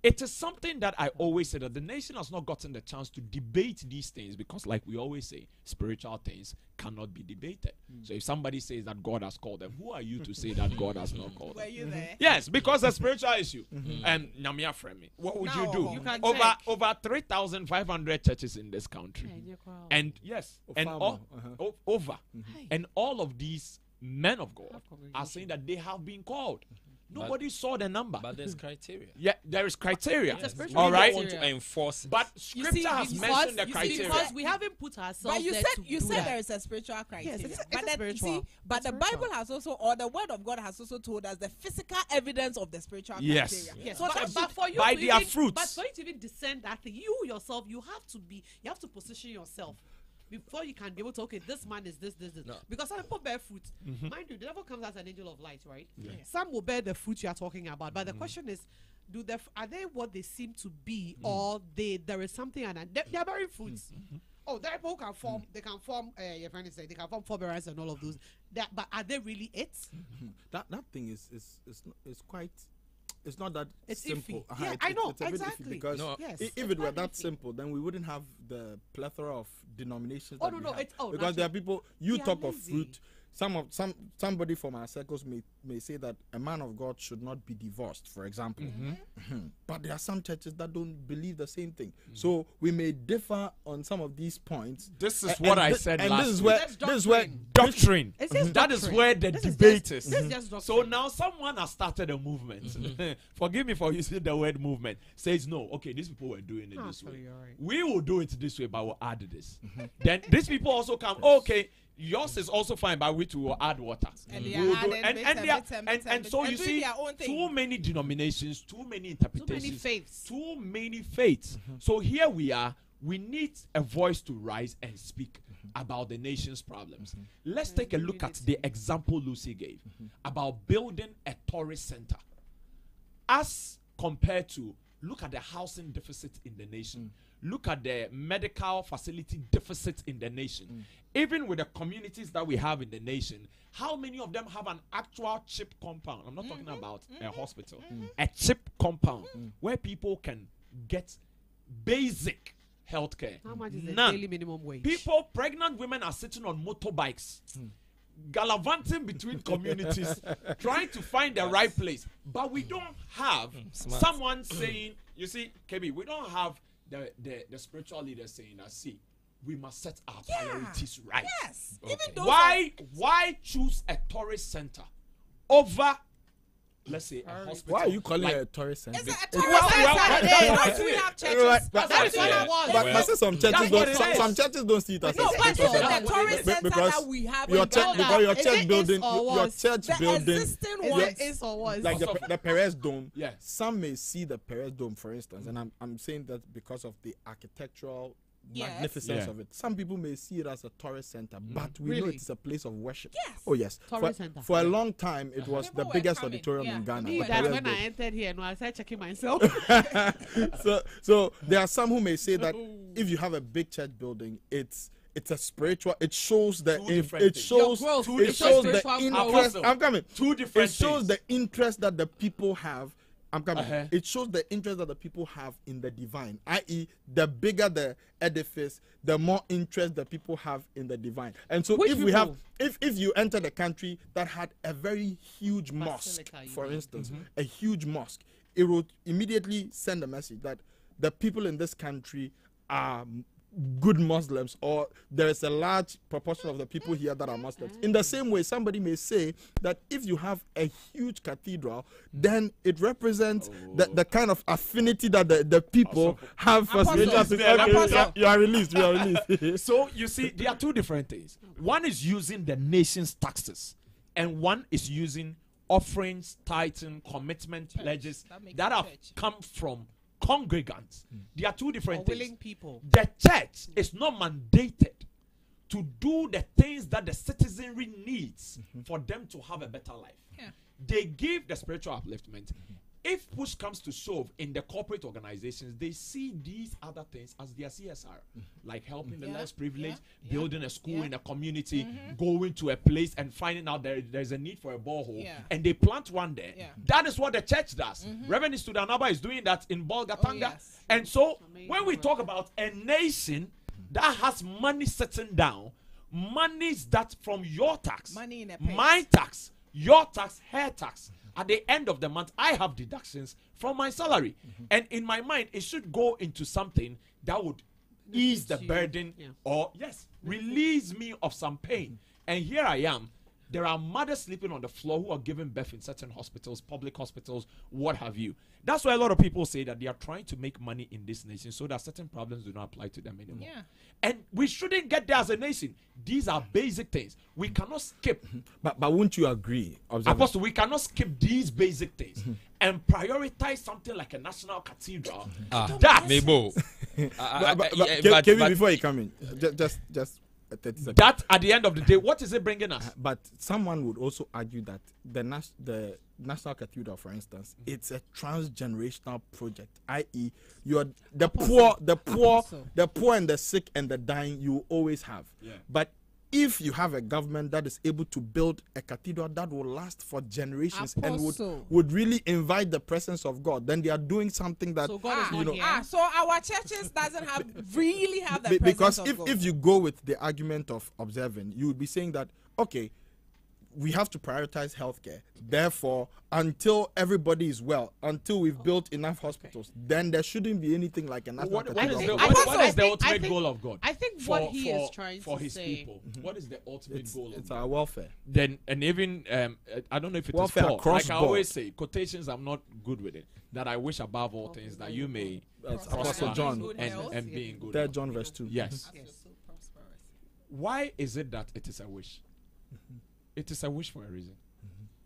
It is something that I always say that the nation has not gotten the chance to debate these things because, like we always say, spiritual things cannot be debated. Hmm. So, if somebody says that God has called them, who are you to say that God has not called Were them? you there? Yes, because the spiritual issue. Hmm. Hmm. And Namia Fremi, what would you do? You can over check. over three thousand five hundred churches in this country, Yeah, and yes, oh, and Ofama, all, uh-huh. o- over, Hey. and all of these men of God are saying that they have been called. Mm-hmm. Nobody saw the number. But there's criteria. yeah, there is criteria. It's a spiritual All We want to enforce it. But scripture see, has because- mentioned the you see, criteria. because we haven't put ourselves But you there said to you said that. there is a spiritual criteria. Yes, it's a- but it's the, you see, but It's the spiritual. Bible has also, or the Word of God has also told us the physical evidence of the spiritual Yes. criteria. Yes, So but, that but for you by to their even, fruits. But for you to even discern that thing, you yourself, you have to be, you have to position yourself before you can be able to. Okay, this man is this, this, this. No. Because some people bear fruit. Mm-hmm. Mind you, the devil comes as an angel of light, right? yeah Some will bear the fruit you are talking about, but the Mm-hmm. question is. Do they are they what they seem to be, Mm-hmm. or they there is something and they, they are bearing fruits? Oh, there are people who can form. They can form. Uh, your friend is saying they can form forbearance and all of those. That, but are they really it? that that thing is is is, is quite it's not that It's simple iffy. Uh-huh, Yeah, it- I know, it's a bit exactly. because No. Yes, if it were that iffy. simple then we wouldn't have the plethora of denominations Oh, that no, we no, have. it's- oh, because there are people you We are talk of fruit some of some somebody from our circles may may say that a man of god should not be divorced for example Mhm. but there are some churches that don't believe the same thing mm-hmm. so we may differ on some of these points This is A- what and I thi- said and last this is where That's this is where doctrine. doctrine. It's just That is where the This is just- is. this is just So now someone has started a movement. Mm-hmm. Forgive me for using the word movement. Says no. Okay, these people were doing it this way. right. We will do it this way, but we'll add this. then these people also come. Okay. Yours is also fine, but we too will add water. And we'll do- and, and, and they and and, and and so you see, their own thing. too many denominations, too many Too interpretations, many faiths. too many faiths. Mm-hmm. So here we are. We need a voice to rise and speak mm-hmm. about the nation's problems. Mm-hmm. Let's take a look at the example Lucy gave about building a tourist center. As compared to look at the housing deficit in the nation, mm. look at the medical facility deficit in the nation. Mm. Even with the communities that we have in the nation, how many of them have an actual CHPS compound? I'm not talking mm-hmm. about a mm-hmm. hospital, mm-hmm. a CHPS compound mm. where people can get basic healthcare. How much is the daily minimum wage? People, pregnant women are sitting on motorbikes, gallivanting between communities, trying to find the right place. But we don't have mm, smart. someone saying, you see, KB, we don't have the, the, the spiritual leader saying, I see, we must set our Yeah. priorities right. Yes. Even those Why why choose a tourist center over let's say a hospital? why are you calling like- it a tourist center It's a Well, tourist well, center. well, It is. that's what we it have churches. Right, but- That's what what it it was. but, Well, but say some churches that's don't it some, some churches don't see it as No, a but spiritual so center. the tourist center because that we have your in church Ghana, because your church building your was? church the building existing one it is or was? like the, Also- the Perez Dome. Yeah. Some may see the Perez Dome, for instance, and I'm I'm saying that because of the architectural Yes. magnificence Yeah. of it. Some people may see it as a tourist center, mm. but we know it's a place of worship. Yes. Oh yes. Tourist for, center. for a long time, it uh-huh. was People the biggest coming. auditorium Yeah. in Ghana. Me, the that Perez when I entered here, no, I started checking myself. so so there are some who may say that oh. if you have a big church building, it's it's a spiritual. It shows the Two it shows Your it shows the interest. I'm coming. Two different It shows things. the interest that the people have. I'm coming. Uh-huh. It shows the interest that the people have in the divine. I.e., the bigger the edifice, the more interest the people have in the divine. And so, Which if we have, if if you enter the country that had a very huge mosque, Basilica, for mean. instance, Mm-hmm. a huge mosque, it will immediately send a message that the people in this country are m- good Muslims, or there is a large proportion of the people here that are Muslims. In the same way, somebody may say that if you have a huge cathedral, then it represents the, the kind of affinity that the, the people have for Apostle. spiritual. Okay, you are- released. You are released. So you see, there are two different things. One is using the nation's taxes, and one is using offerings, tithing, commitment pledges That that have church. come from congregants. Mm. they are two different Or things. willing people. The church is not mandated to do the things that the citizenry needs mm-hmm. for them to have a better life. Yeah. They give the spiritual upliftment. Mm-hmm. If push comes to shove in the corporate organizations, they see these other things as their CSR, mm-hmm. like helping the Yeah, less privileged, yeah, building a school yeah. in a community, mm-hmm. going to a place and finding out there, there's a need for a borehole, Yeah. and they plant one there. Yeah. That is what the church does. Mm-hmm. Reverend Studanaba is doing that in Bolgatanga. Oh, yes. And so when we talk about a nation that has money sitting down, monies that from your tax, Money in a my tax, your tax, her tax. At the end of the month, I have deductions from my salary, mm-hmm. and in my mind, it should go into something that would ease the you. burden, Yeah. or yes, release me of some pain. Mm-hmm. And here I am. There are mothers sleeping on the floor who are giving birth in certain hospitals, public hospitals, what have you. That's why a lot of people say that they are trying to make money in this nation so that certain problems do not apply to them anymore. Yeah. And we shouldn't get there as a nation. These are basic things. We cannot skip. But but won't you agree? Observant? Apostle, we cannot skip these basic things and prioritize something like a national cathedral. Ah, That- Mabo. Ah, ah, but, I- but, I- but, yeah, but- Kevin, but- before you come in, just just just a 30 seconds. That at the end of the day, what is it bringing us? But someone would also argue that the nas- the National Cathedral, for instance, mm. it's a transgenerational project. I.e., you're the poor, the poor, Apostle. the poor and the sick and the dying. You always have. Yeah. But if you have a government that is able to build a cathedral that will last for generations and would would really invite the presence of God, then they are doing something that So God is Ah, not you know. here. ah, so our churches doesn't have really have the Be- presence because of if, God. if you go with the argument of observing, you would be saying that okay, we have to prioritize healthcare. Therefore, until everybody is well, until we've built enough hospitals, then there shouldn't be anything like a national What, what cathedral. the, what- think what so. is the think- ultimate think- goal of God? I think for, what he for, is trying to say for to his say- people. What is the ultimate it's, goal of it's God? our welfare. then and even um, uh, I don't know if it is Welfare for across like I board. always say quotations I'm not good with it that I wish above all things that you may That's Prosper Apostle and John, good and, health. and be in good Third. John verse two. yes Yes. Why is it that it is a wish It is a wish for a reason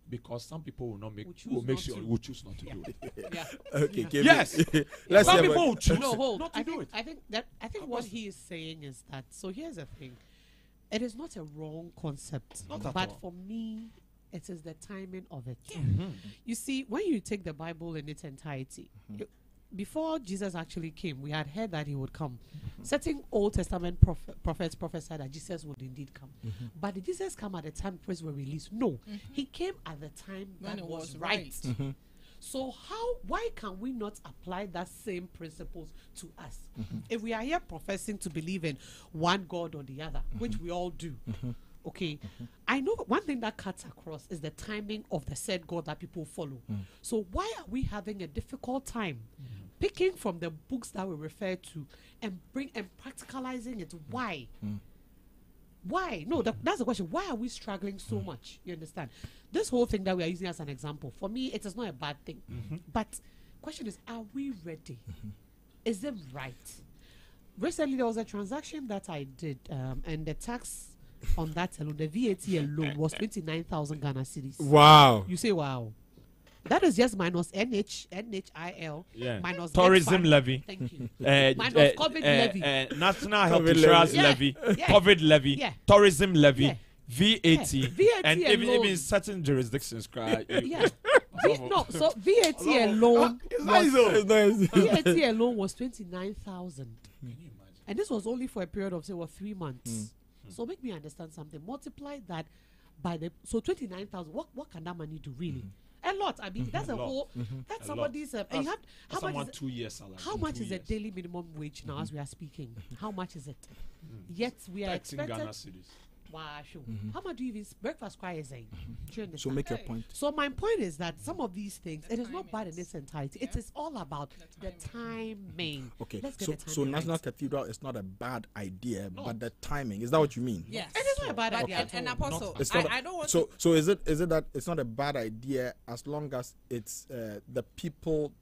because some people will not make Will choose will make sure to. will choose not to do it Yeah. Okay, Yeah. Yes. Let's some hear people will choose no, hold. not to I do think, it I think that I think what he is saying is that. So here's the thing: it is not a wrong concept, Not at but all. for me, it is the timing of it. Mm-hmm. You see, when you take the Bible in its entirety, Mm-hmm. you- before Jesus actually came, we had heard that he would come. Mm-hmm. Certain Old Testament proph- prophets prophesied that Jesus would indeed come. Mm-hmm. But did Jesus come at the time praise were released? No, mm-hmm. he came at the time When that it was was right. right. Mm-hmm. So how why can we not apply that same principles to us? If we are here professing to believe in one God or the other, which we all do. Okay, I know one thing that cuts across is the timing of the said God that people follow. Mm. So why are we having a difficult time picking from the books that we refer to and bring and practicalizing it? Mm. Why? Mm. Why? No, that, that's the question. Why are we struggling so mm. much? You understand? This whole thing that we are using as an example, for me, it is not a bad thing. Mm-hmm. But question is, are we ready? Mm-hmm. Is it right? Recently, there was a transaction that I did, um, and the tax on that alone, the VAT alone, was twenty nine thousand Ghana cedis. Wow. You say, wow. That is just minus NH, NHIL, Yeah. minus net tourism fund. levy Thank you. uh, Minus uh, COVID uh, levy. uh, national health insurance levy. levy, Yeah. COVID levy, Yeah. tourism levy, Yeah. VAT, Yeah. VAT and even, alone. even certain jurisdictions. Cry, Yeah. V- no, so VAT alone It's was, nice. though. It's nice. VAT alone was twenty nine thousand, and this was only for a period of say what three months. So make me understand something. Multiply that by the so twenty nine thousand. What what can that money do really? A lot. I mean, mm-hmm. that's a, A whole. Mm-hmm. That's A somebody's. Uh, and you have how much? someone Is, two years salary. how mm-hmm. much two is a daily minimum wage now as we are speaking? How much is it? Yet we are 13 expected. Ghana cedis. Wow. How much do you even breakfast choir is saying? Mm-hmm. Do? So make your point. So my point is that some of these things, The it is not bad in its entirety. It Yeah. is all about the timing. Mm-hmm. Okay. Let's get So the timing so national right. cathedral is not a bad idea, but the timing is that what you mean? Yes. It is not a bad But idea and, at and apostle, not. I, I don't want so to. so is it is it that it's not a bad idea as long as it's uh, the people.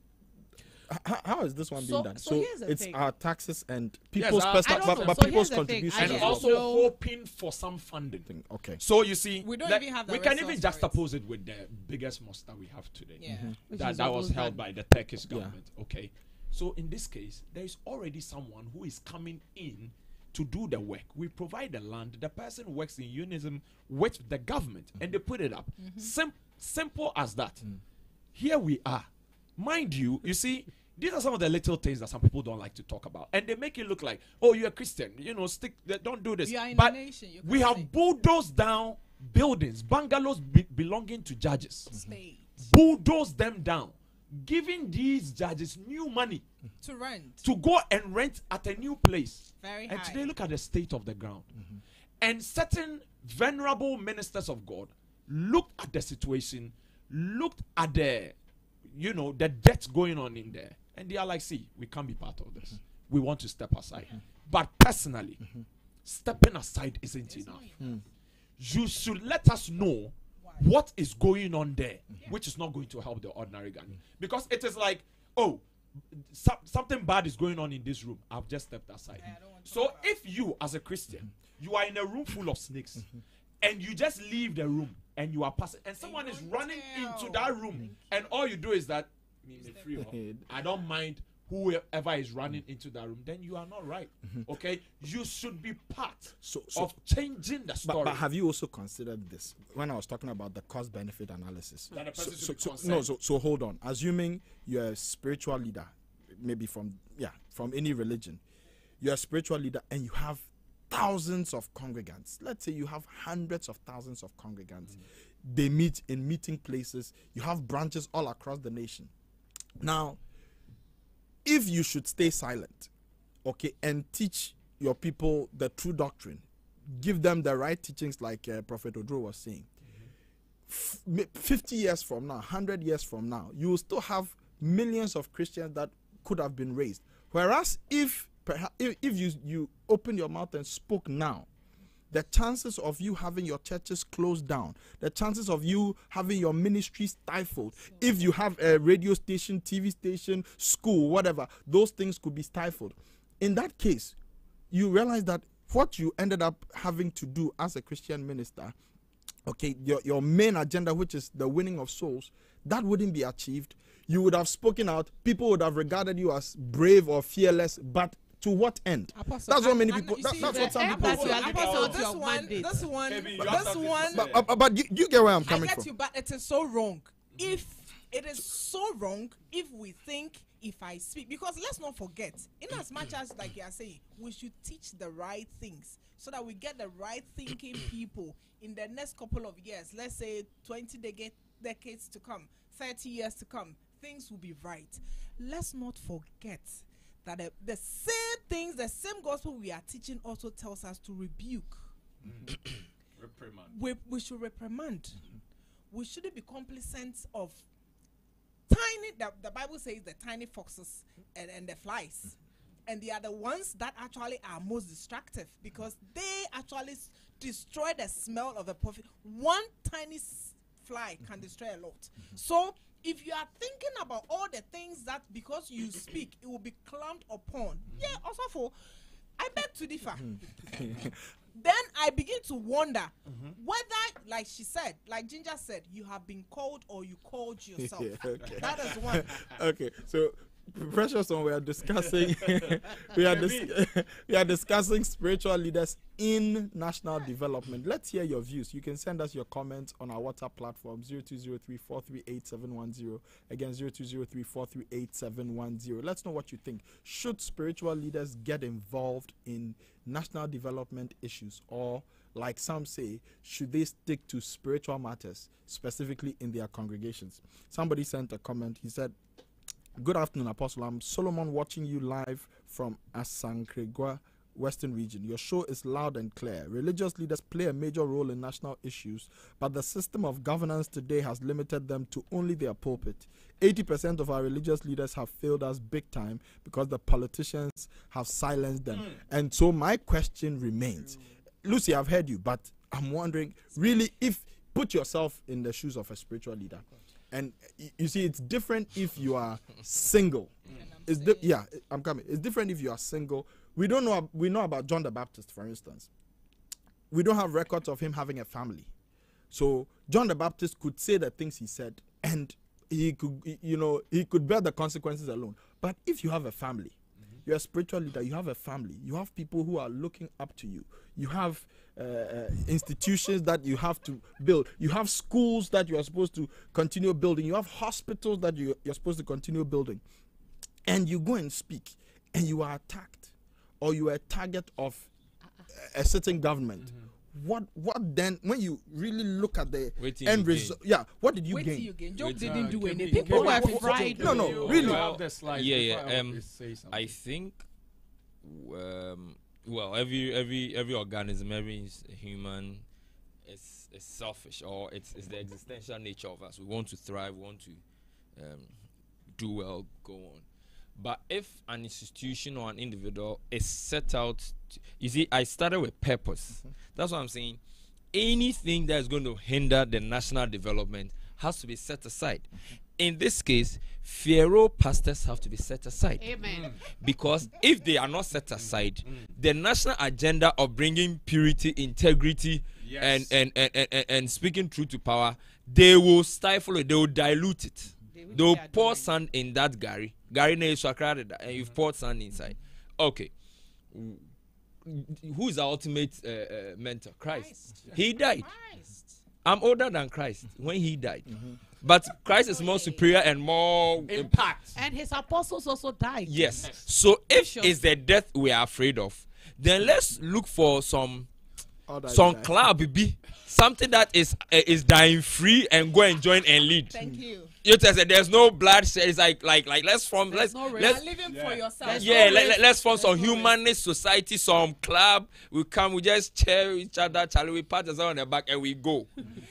H- h- how is this one So- being done? so So, here's it's thing. our taxes and people's our- personal, but, but So people's here's contributions I and as don't well. also know- hoping for some funding. Thing. Okay. So you see, We don't let- even have the we can even resource for it. juxtapose it with the biggest mosque that we have today. Yeah. Mm-hmm. Which That, is that was held by the Turkish Yeah. government. Okay. So in this case, there is already someone who is coming in to do the work. We provide the land. The person works in unison with the government, and they put it up. Mm-hmm. Sim- simple as that. Mm. Here we are. Mind you, you see, these are some of the little things that some people don't like to talk about, and they make it look like, oh, you're a Christian. You know, stick. Don't do this. You are in but the nation, you we have bulldozed down buildings, bungalows be- belonging to judges State bulldoze them down, giving these judges new money to rent. to go and rent at a new place. Very and high. today, look at the state of the ground. Mm-hmm. And certain venerable ministers of God looked at the situation, looked at the, you know, the debt going on in there, and they are like, "See, we can't be part of this. Mm-hmm. We want to step aside." Mm-hmm. But personally, mm-hmm. stepping aside isn't enough. Mm. you should let us know what is going on there, which is not going to help the ordinary guy. Mm. Because it is like, oh, some, something bad is going on in this room. I've just stepped aside. I don't want to So if you, as a Christian, you are in a room full of snakes, and you just leave the room and you are passing, and someone is running tell. into that room, and all you do is that, "Me, me free, oh. I don't mind whoever is running into that room, then you are not right. Okay, you should be part So- so- of changing the story. But, but have you also considered this when I was talking about the cost benefit analysis? That a person so, no, so, so hold on. Assuming you're a spiritual leader, maybe from yeah from any religion, you're a spiritual leader and you have thousands of congregants. Let's say you have hundreds of thousands of congregants. Mm. They meet in meeting places. You have branches all across the nation. Now, if you should stay silent, okay, and teach your people the true doctrine, give them the right teachings, like uh, Prophet Oduro was saying. F- 50 years from now, 100 years from now, you will still have millions of Christians that could have been raised. Whereas if if, if you you open your mouth and spoke now, the chances of you having your churches closed down, the chances of you having your ministry stifled, if you have a radio station, TV station, school, whatever, those things could be stifled. In that case, you realize that what you ended up having to do as a Christian minister, okay, your, your main agenda, which is the winning of souls, that wouldn't be achieved. You would have spoken out, people would have regarded you as brave or fearless, but to what end? Apostle, that's what many people. That, see, that's what some people. that you say. are living Apostle, this your one, mandate. this one, Maybe you have this one. But, but, but you, you get where I'm I coming get from. you, but it is so wrong. Mm. If it is so wrong, if we think if I speak, because let's not forget, in as much as like you are saying, we should teach the right things so that we get the right thinking people in the next couple of years. Let's say twenty decade, decades to come, thirty years to come, things will be right. Let's not forget that the, the same things, the same gospel we are teaching also tells us to rebuke mm-hmm. Reprimand. we, we should reprimand. Mm-hmm. We shouldn't be complacent of tiny. The, the Bible says the tiny foxes and, and the flies, mm-hmm. and they are the ones that actually are most destructive because they actually destroy the smell of the prophet. One tiny s- fly can destroy a lot. So. If you are thinking about all the things that because you speak, it will be clamped upon. Yeah, also for I beg to differ then I begin to wonder whether, like she said, like Ginger said, you have been called or you called yourself. Yeah, okay. That is one. okay, so precious one, we are discussing we are dis- we are discussing spiritual leaders in national development. Let's hear your views. You can send us your comments on our WhatsApp platform 0203-438-710. Again 0203-438-710. Let's know what you think. Should spiritual leaders get involved in national development issues or like some say, should they stick to spiritual matters, specifically in their congregations? Somebody sent a comment. He said, Good afternoon, Apostle. I'm Solomon watching you live from Asankragua, Western Region. Your show is loud and clear. Religious leaders play a major role in national issues, but the system of governance today has limited them to only their pulpit. 80% of our religious leaders have failed us big time because the politicians have silenced them. Hmm. And so, my question remains Lucy, I've heard you, but I'm wondering really if put yourself in the shoes of a spiritual leader. And you see, it's different if you are single. Mm. It's di- yeah, I'm coming. It's different if you are single. We don't know. We know about John the Baptist, for instance. We don't have records of him having a family. So John the Baptist could say the things he said, and he could, you know, he could bear the consequences alone. But if you have a family, you're a spiritual leader. You have a family. You have people who are looking up to you. You have uh, uh, institutions that you have to build. You have schools that you are supposed to continue building. You have hospitals that you, you're supposed to continue building. And you go and speak, and you are attacked, or you are a target of a- a certain government. What what then when you really look at the Wetin end result? Yeah, what did you Wait gain? you gain. Job Wait didn't do Kevin, anything. People were what- what- fried. no, no, really. you have yeah, yeah. I Um, will say something. I think, um, well, every every every organism, every human, is is selfish, or it's it's the existential nature of us. We want to thrive, we want to um, do well, go on. But if an institution or an individual is set out, to, you see, I started with purpose. Mm-hmm. That's what I'm saying. anything that is going to hinder the national development has to be set aside. Mm-hmm. In this case, Pharaoh pastors have to be set aside Amen. Mm-hmm. because if they are not set aside, the national agenda of bringing purity, integrity, and, and, and, and, and, and speaking truth to power, they will stifle it, they will dilute it. They will They will pour sand in that Gary. Gary na is and you've poured sand inside. Okay. Who is our ultimate uh, uh, mentor? Christ. He died. I'm older than Christ when he died. But Christ is more superior and more Impact. And his apostles also died. Yes. So if Sure. it's the death we are afraid of, then let's look for some Other some guy. club be something that is uh, is dying free and go and join and lead. Thank you. You just said there's no bloodshed. It's like like like let's form There's let's no race. let's You're living for yourself. There's yeah no let, race. us form some no humanist society some club we come we just cheer each other charlie we pat ourselves on the back and we go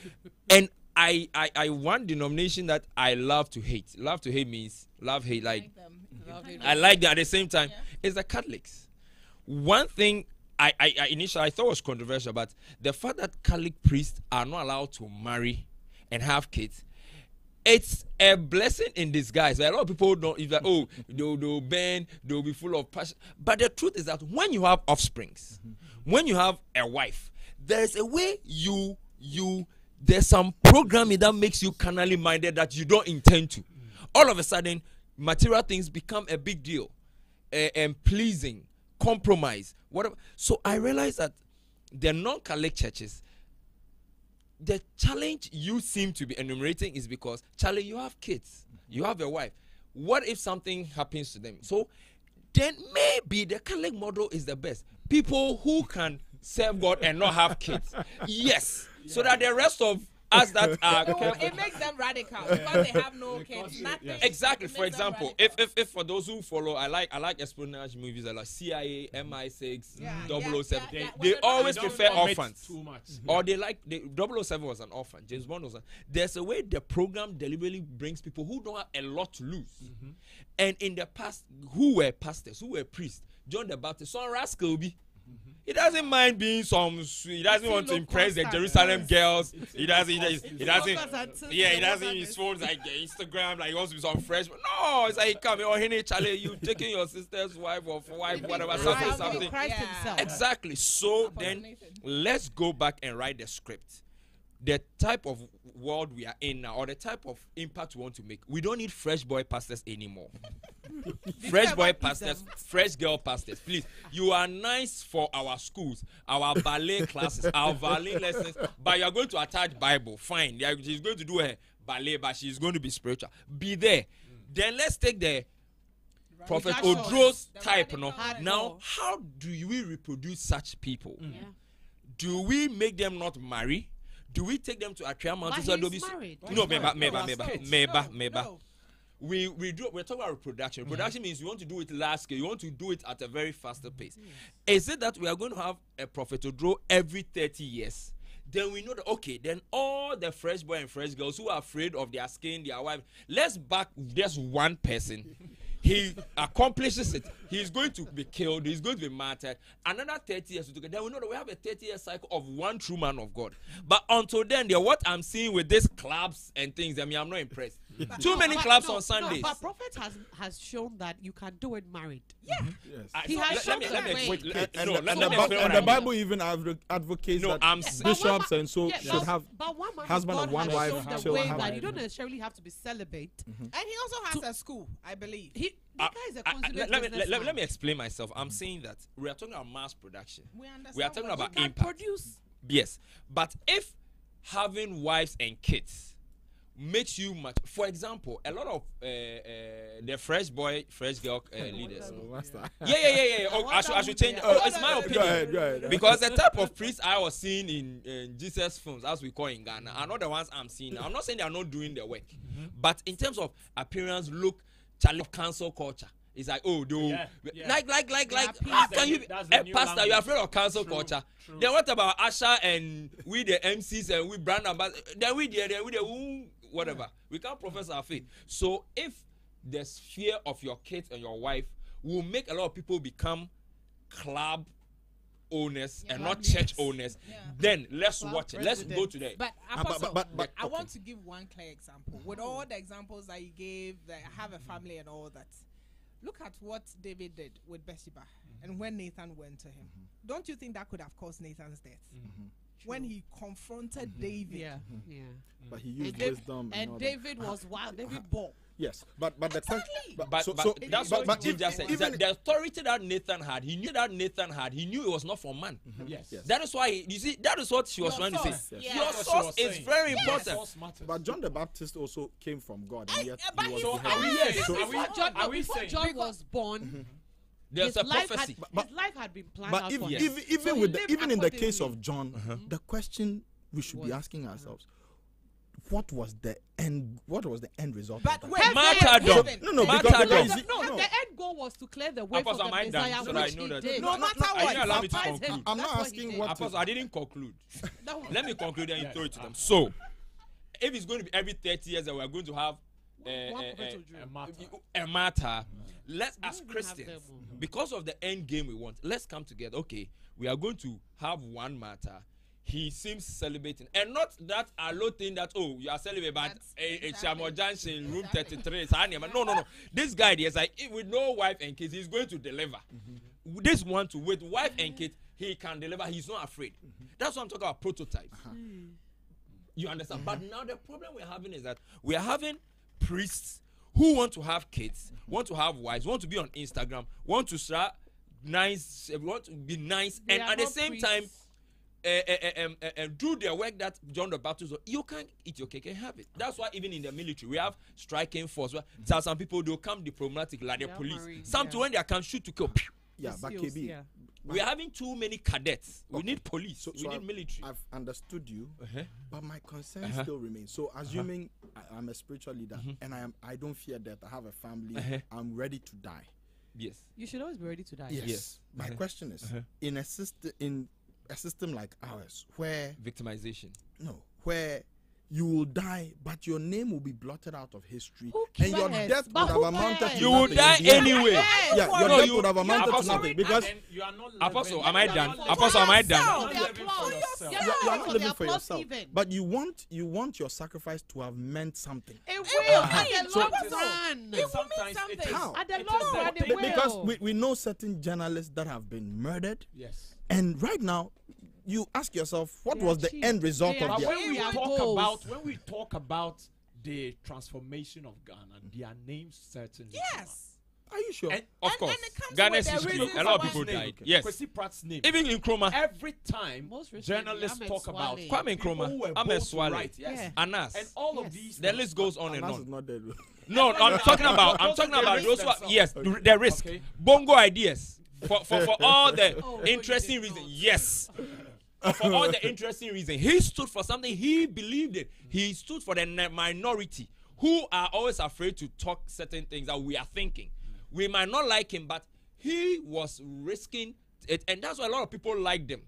and I, I i one denomination that i love to hate love to hate means love hate like I Like them. Love. I like that at the same time. It's the Catholics. One thing I, I, I initially I thought was controversial, but the fact that Catholic priests are not allowed to marry and have kids, it's a blessing in disguise. A lot of people don't. It's like, oh, they'll, they'll bend, they'll be full of passion. But the truth is that when you have offsprings, when you have a wife, there's a way you you there's some programming that makes you carnally minded that you don't intend to. All of a sudden, material things become a big deal uh, and pleasing, compromise, whatever. So I realized that the non-Catholic churches, the challenge you seem to be enumerating is because Charlie, you have kids, you have a wife. What if something happens to them? So then maybe the Catholic model is the best. People who can serve God and not have kids. Yes. So that the rest of us that are It, will- it makes them radical. Because they have no kids. Nothing. exactly. For example if, if if for those who follow i like i like espionage movies like cia mi6 Yeah, 007 yeah, yeah, they, yeah. they When always they prefer orphans. Too much. Mm-hmm. or they like they, 007 was an orphan. James bond was a, there's a way the program deliberately brings people who don't have a lot to lose. Mm-hmm. And in the past who were pastors who were priests? John the baptist son rascal be Mm-hmm. he doesn't mind being some. He doesn't want to impress the Jerusalem and- girls. He doesn't. He doesn't. He doesn't yeah, he doesn't woman use is- phones like Instagram. Like he wants to be some fresh. No, it's like he come. Oh, hey, Charlie, you taking your sister's wife or wife, whatever, something, Christ, something. Christ Yeah. himself. Exactly. So then, let's go back and write the script. The type of world we are in now, or the type of impact we want to make. We don't need fresh boy pastors anymore. fresh boy pastors, fresh girl pastors. Please, you are nice for our schools, our ballet classes, our ballet lessons, but you are going to attach Bible. Fine, yeah, she's going to do her ballet, but she's going to be spiritual. Be there. Then let's take the Prophet. Oduro's type. No, now how do we reproduce such people? Yeah. Do we make them not marry? Do we take them to Atwea Mountain? so he's they'll married. No, meba, meba, meba, meba, meba. We we do we're talking about reproduction. Reproduction means you want to do it large scale. You want to do it at a very faster pace. Is it that we are going to have a prophet Oduro every 30 years? Then we know that okay, then all the fresh boy and fresh girls who are afraid of their skin, their wife, let's back just one person. He accomplishes it. He's going to be killed. He's going to be martyred. Another 30 years to go. Then we know that we have a 30 year cycle of one true man of God. But until then, there, what I'm seeing with these clubs and things, I mean, I'm not impressed. Mm-hmm. Too many But clubs no, on Sundays. No, but prophet has has shown that you can do it married. Mm-hmm. Yeah. Yes. I- He has let, let me, shown let me, the way. wait, let- and, no, the, let and, me the, Bi- explain what and the. Bible even advocates No, that I'm s- bishops and so Yeah, should but, have but one husband of of one wife shown the still way have that you don't necessarily have to be celibate. Mm-hmm. And he also has a school, I believe. He, the guy is a I- I- consummate let, let me, let, let, me explain myself. I'm saying that we are talking about mass production. We understand. We are talking about impact. produce. Yes, but if having wives and kids makes you much, for example, a lot of uh, uh, the fresh boy, fresh girl uh, leaders. What's that? Yeah, yeah, yeah, yeah. Oh, I should, I should change. Oh, it's my no, no, no, Go opinion. ahead, go ahead. Because the type of priest I was seeing in, in Jesus films, as we call in Ghana, are not the ones I'm seeing. I'm not saying they are not doing their work, but in terms of appearance, look, Charlie cancel culture. It's like oh, do Yeah, yeah. like like like like how can you the eh, a pastor? You're afraid of cancel True, culture. true. Then what about Asha and we the MCs and we brand ambassadors? Then we there, then we the who whatever. We can't profess our faith. So if the sphere of your kids and your wife will make a lot of people become club owners and not Yes. church owners, Yeah. then let's Club watch it. Let's go to that. But, Ah, but- Apostle, but- but- I okay. want to give one clear example. With oh. all the examples that you gave, that I have a family and all that. Look at what David did with Bathsheba mm-hmm. and when Nathan went to him. Mm-hmm. Don't you think that could have caused Nathan's death? Mm-hmm. When he confronted David. Yeah, yeah. But he used Dav- wisdom. And, and all David was wild. David bought. That. Yes, but but the question. Exactly. But, But, so, but so, that's but, what but Chief if- just said. is even- that the authority that Nathan had, he knew that Nathan had. He knew it was not from man. Mm-hmm. Yes. Yes. That is why you see. That is what she was Your trying to say. yes. Your That's source is saying. very Yes. important. But John the Baptist also came from God, and yet but he was he's- beheaded. Are we Yes. yes? So- Are we, Before John, are we before saying? John was born, mm-hmm. There's his a life, prophecy. had, But- his life had been planned But out if, for Yes. even even So with the, even in the case of John, uh-huh. the question we should be asking ourselves: What was the end? What was the end result? But of that? wait, Martyrdom. wait, no, no, Matter because, don't. because you No, no, the end goal was to clear the way Apostle, for the I done? Messiah, So that I know he that- did. No matter Are you what. allowing me to conclude? him. I'm That's not asking did. what to- Apostle, I didn't conclude. Let me conclude and Yes. throw it to them. So, if it's going to be every 30 years that we're going to have uh, One uh, prophet uh. A matter. a matter, let's We as don't even have Christians, because of the end game we want, let's come together. Okay, we are going to have one matter. He seems celebrating, and not that allow thing that oh you are celebrating, but a. Chamo Junction, room Exactly. 33. saa nneɛma. No, no, no. This guy is like with no wife and kids, he's going to deliver. This one to with wife and kids, he can deliver. He's not afraid. That's what I'm talking about. Prototypes. You understand? But now the problem we're having is that we are having priests who want to have kids, want to have wives, want to be on Instagram, want to start nice, uh, want to be nice, They and at the same priests. time, uh, uh, um, uh, uh, do their work that John the Baptist. was- You can't eat your cake and have it. That's why even in the military we have striking force. Where so some people they'll come diplomatic like the Yeah, police. Marine, some yeah. to when they can shoot to kill. pew. yeah, but Seals, KB, yeah. We are having too many cadets. We need police. So, we so need I've, military. I've understood you, Uh-huh. but my concern Uh-huh. still remains. So, assuming I, I'm a spiritual leader and I am, I don't fear death. I have a family. Uh-huh. I'm ready to die. yes. You should always be ready to die. Yes. Yes. My Uh-huh. question is: Uh-huh. in a system, in a system like ours, where Victimization. no, where you will die, but your name will be blotted out of history, Who and your death But would have amounted cares? to You will nothing die in the end. anyway. Yeah, your No, death you- would have amounted to Apostle, nothing because you are not Apostle, am I done? Apostle, am I done? You are not living for yourself. You are, not for living their for applause yourself, even. but you want you want your sacrifice to have meant something. It will will at mean the long so- run. It will Sometimes mean something. How? At the long run, the it thing. will. because we, we know certain journalists that have been murdered, Yes. and right now you ask yourself, what They was are the end result They of are their? when we talk goals. about when we talk about the transformation of Ghana, their names certainly. come Yes. Are you sure? And- Of And- course, and it comes Ghana's with the history. A lot of why- people Name, died. Yes, Kwesi Pratt's name. even in Chroma, Every time Most recently, journalists Ahmed talk about Swale. Kwame people Nkrumah, who were Ahmed bold Swale. write, yes. Yeah. Anas, and all Yes. of these. the list goes on and Anas is on. not dead. No, I'm talking about. I'm talking about those who are yes, the, the risk, Okay. bongo ideas for for for all the Oh, interesting reasons. Oh. Yes. Oh, for all the interesting reasons, he stood for something. He believed it. He stood for the minority who are always afraid to talk certain things that we are thinking. We might not like him, but he was risking it, and that's why a lot of people liked him,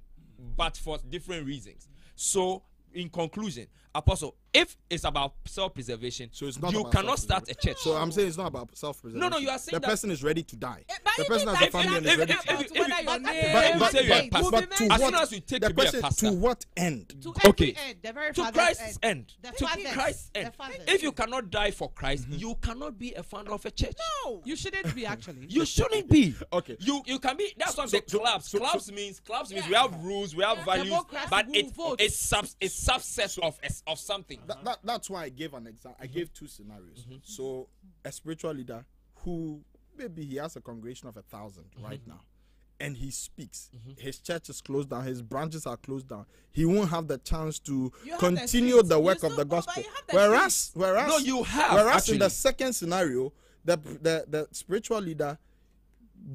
but for different reasons. So, in conclusion, Apostle, if it's about self-preservation, So it's not you cannot start a church. So I'm saying it's not about self-preservation. No, no, you are saying the that- person is ready to die. Eh, but the person has a family and is ready to die. if- But if- if- if- But, you but, say you're a but, but to as what, soon as you take the to be a pastor, to what end? To Okay. end, the very to Christ's end, The to farthest, Christ's end. farthest. If you cannot die for Christ, you cannot be a founder of a church. No. You shouldn't be actually. You shouldn't be. Okay. You you can be. That's what I'm saying. clubs. clubs means clubs means we have rules, we have values, but will it's vote. it's sub it's subset of of something. That, that, uh-huh. that's why I gave an example. I mm-hmm. gave two scenarios. Mm-hmm. So a spiritual leader who maybe he has a congregation of a 1000 mm-hmm. right now, and he speaks. His church is closed down. His branches are closed down. He won't have the chance to You have the continue the work of the gospel. you have the Whereas, whereas, No, you have, Whereas in the second scenario, the the the spiritual leader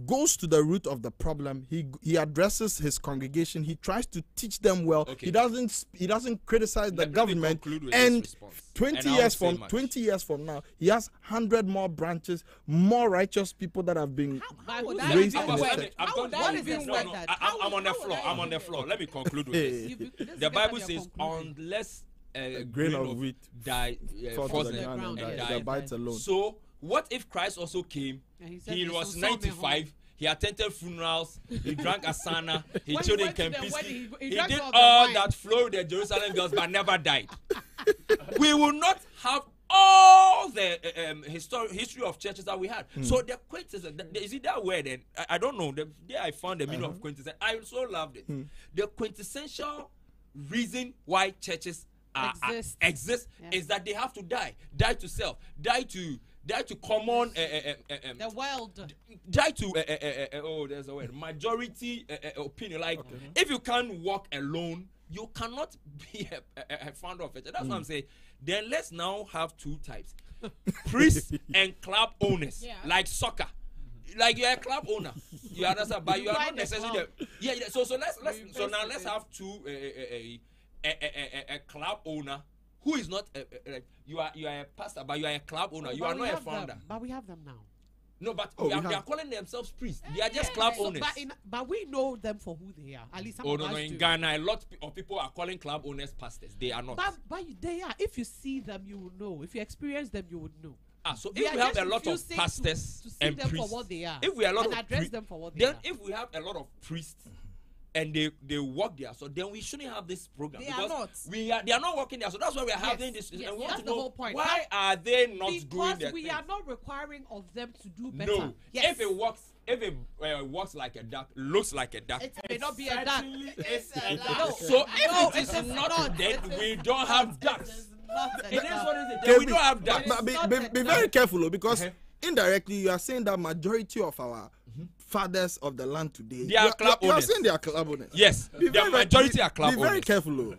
goes to the root of the problem he he addresses his congregation he tries to teach them well Okay. he doesn't he doesn't criticize the Let- let me government conclude with this and 20 And years from much. 20 years from now he has 100 more branches more righteous people that have been But would who's that the raised in the church. I'm How would that What be is the no, no. I, How I'm on the floor. I'm on the floor. Let me conclude with this. You be- The Bible says, unless a, a grain of wheat die, uh, falls falls to the ground and ground dies, and the bites alone So, what if Christ also came? He He was some salt in 95. he attended funerals, he drank asana, he When he chilled in went Kempis. he- he He, did all all that flow with the Jerusalem girls, but never died. we will not have all the uh, um, histor- history of churches that we had. So the quintessence, th- th- is it that word? And I, I don't know. The day I found the meaning of quintessence, I so loved it. The quintessential reason why churches are, are- Exist. exist Yeah. is that they have to die, die to self, die to die to common. Uh, uh, uh, um, The world. die to uh, uh, uh, uh, oh there's a word majority uh, uh, opinion like if you can't walk alone you cannot be a, a, a founder of it that's what i'm saying then let's now have two types priests and club owners Yeah. like soccer like you're a club owner you understand but you are buy not necessarily club. the, yeah, yeah so so let's let's so now let's have two uh, uh, uh, a, a, a, a club owner who is not a, a, like you are you are a pastor but you are a club owner you But are not a have them. founder But we have them now. no, but Oh, they, are, we they have- are calling themselves priests. They are just Yeah, club so- owners. But, in, but we know them for who they are. At least some oh of no, us no! In do. Ghana, a lot of people are calling club owners pastors. They are not. But, but they are. If you see them, you will know. If you experience them, you would know. ah, so We if we have a lot of to- pastors to see and them for priests, what they are if we are a lot and of address pri- them for what they then are. if we have a lot of priests and they they work there, so then we shouldn't have this program They are because not. we are they are not working there. So that's why we are Yes, having this. yes, and we want that's to the know whole point. why are they not doing because their we thing? are not requiring of them to do better. No, Yes. if it works, if it uh, works like a duck, looks like a duck. it may not be a duck. It's a No. So if No, it is it is not, not. is we don't have ducks. It is what it is. Then we don't have ducks. be, very careful oh, because Uh-huh. indirectly you are saying that majority of our fathers of the land today They are you club you are saying they are club owners. Yes, Be the very, majority be, are club Be very owners. careful, oh.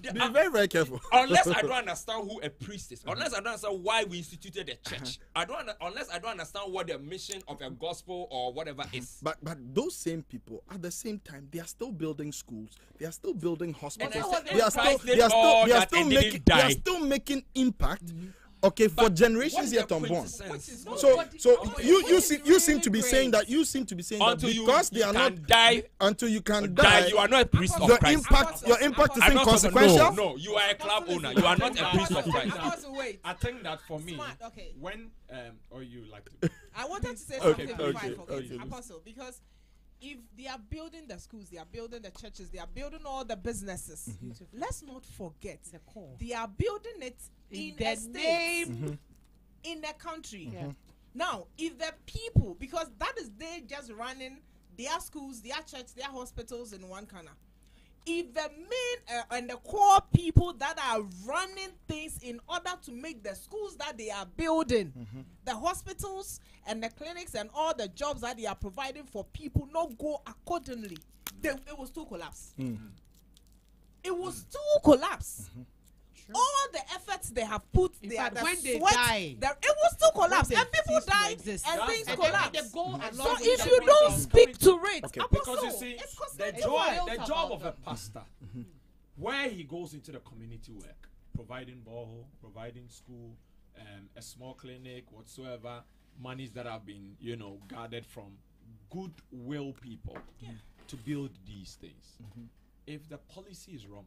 Be very very careful. unless I don't understand who a priest is, unless I don't understand why we instituted a church, uh-huh. I don't. Unless I don't understand what the mission of a gospel or whatever uh-huh. is. But but those same people at the same time they are still building schools. They are still building hospitals. They are still they are still they are still making they are still making impact. Mm-hmm. Okay, for generations yet unborn. So so you you seem you seem to be saying that you seem to be saying that Until you, because they are not die, until you can die, die. you are not a priest of your Christ. impact your impact is I'm not talking- inconsequential. No, no, you are a club owner. You are not a priest of Christ. I think that for me, okay. when um, or you like to, I wanted to say Okay, something before okay, I forget. okay. Apostle, because if they are building the schools, they are building the churches, they are building all the businesses. Let's not forget The core. they are building it In in, the a state, name. Mm-hmm. in a country. Yeah. Now, if the people, because that is they just running their schools, their church, their hospitals in one corner. If the main uh, and the core people that are running things in order to make the schools that they are building, mm-hmm. the hospitals and the clinics and all the jobs that they are providing for people not go accordingly, then it will still collapse. Mm. It will still mm. collapse all the efforts they have put In there, fact, the when they sweat, die, the- it will still collapse, and people die, and That's things And collapse. they go along So if you don't from speak to it, Okay. Because you see, it's the cosmetic. job, the job of a pastor, where he goes into the community work, providing borehole, providing school, um, a small clinic, whatsoever, monies that have been, you know, gathered from goodwill people to build these things. If the policy is wrong,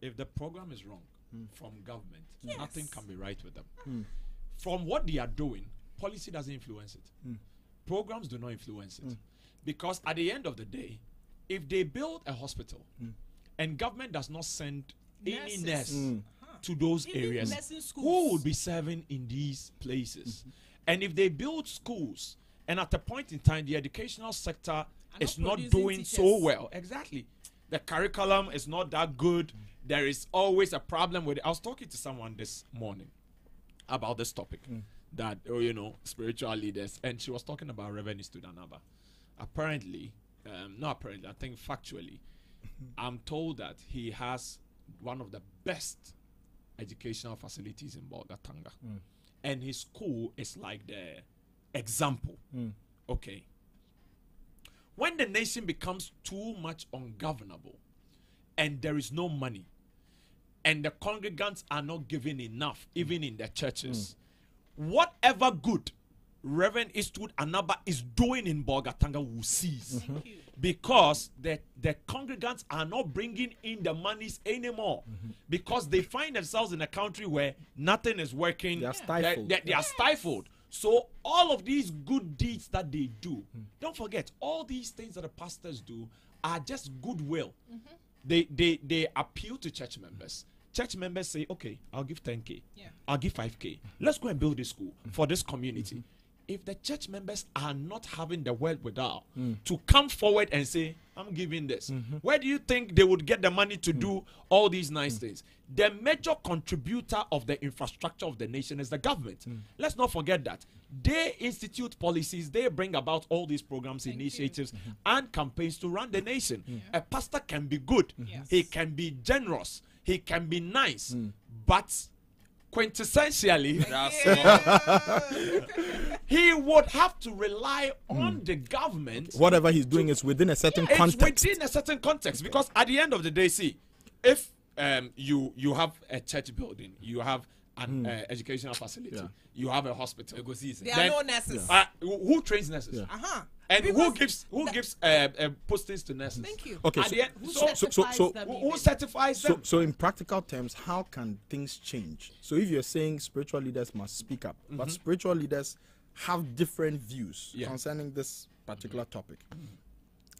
if the program is wrong Mm. from government, nothing can be right with them. Mm. From what they are doing, policy doesn't influence it. Mm. Programs do not influence it. Because at the end of the day, if they build a hospital and government does not send any Nurses. nurse uh-huh. to those Even areas, who would be serving in these places? Mm-hmm. And if they build schools and at a point in time the educational sector is not not producing doing so well, exactly. The curriculum is not that good. There is always a problem with it. I was talking to someone this morning about this topic mm. that oh, you know spiritual leaders and she was talking about Reverend Eastwood Anaba. Apparently, um, not apparently, I think factually, mm-hmm. I'm told that he has one of the best educational facilities in Bolgatanga. Mm. And his school is like the example. Mm. Okay. When the nation becomes too much ungovernable and there is no money and the congregants are not given enough, mm. even in the churches, mm. whatever good Reverend Eastwood Anaba is doing in Bolgatanga will cease. Mm-hmm. Because the, the congregants are not bringing in the monies anymore. Mm-hmm. Because they find themselves in a country where nothing is working. They are stifled. They, they are stifled. So all of these good deeds that they do, mm-hmm. don't forget all these things that the pastors do are just goodwill. They they they appeal to church members. Church members say, "Okay, I'll give 10k. Yeah. I'll give 5k. Let's go and build this school for this community." Mm-hmm. If the church members are not having the wherewithal hmm. to come forward and say, "I'm giving this," mm-hmm. where do you think they would get the money to hmm. do all these nice hmm. things? The major contributor of the infrastructure of the nation is the government. Let's not forget that. They institute policies, they bring about all these programs, initiatives, mm-hmm. and campaigns to run the nation. A pastor can be good, Yes. he can be generous, he can be nice, but quintessentially, he would have to rely on the government. Whatever he's doing is within a certain It's context. within a certain context because at the end of the day, see, if um, you you have a church building, you have an uh, educational facility, Yeah. you have a hospital. You go see it. There Then- are no nurses. Uh, who who trains nurses? Yeah. Uh huh. And who gives who that- gives uh, uh, postings to nurses? Thank you. Okay, so- end, Who so, so- so- them who, who certifies them? so in practical terms, how can things change? So if you're saying spiritual leaders must speak up, but spiritual leaders have different views Yeah. concerning this particular topic.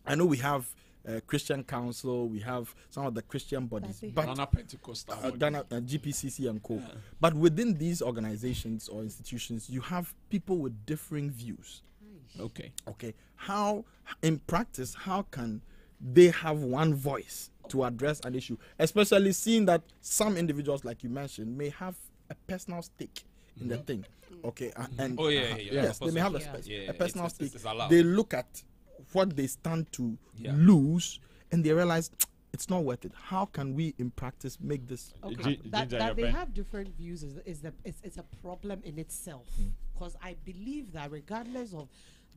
I know we have uh, Christian Council, we have some of the Christian bodies, but Ghana Pentecostal. uh, Ghana, uh, GPCC and co. But within these organizations or institutions, you have people with differing views. Okay. Okay, how in practice how can they have one voice to address an issue, especially seeing that some individuals, like you mentioned, may have a personal stake in the thing. Okay, uh, and Oh, yeah, uh, yeah, yeah. yes, they may have a, spe- Yeah, a personal it's- it's- stake. it's allowed. they look at what they stand to Yeah. lose, and they realize it's not worth it. How can we, in practice, make this? Okay, Gi- that, that they pen. have different views is, is the it's, it's a problem in itself because I believe that regardless of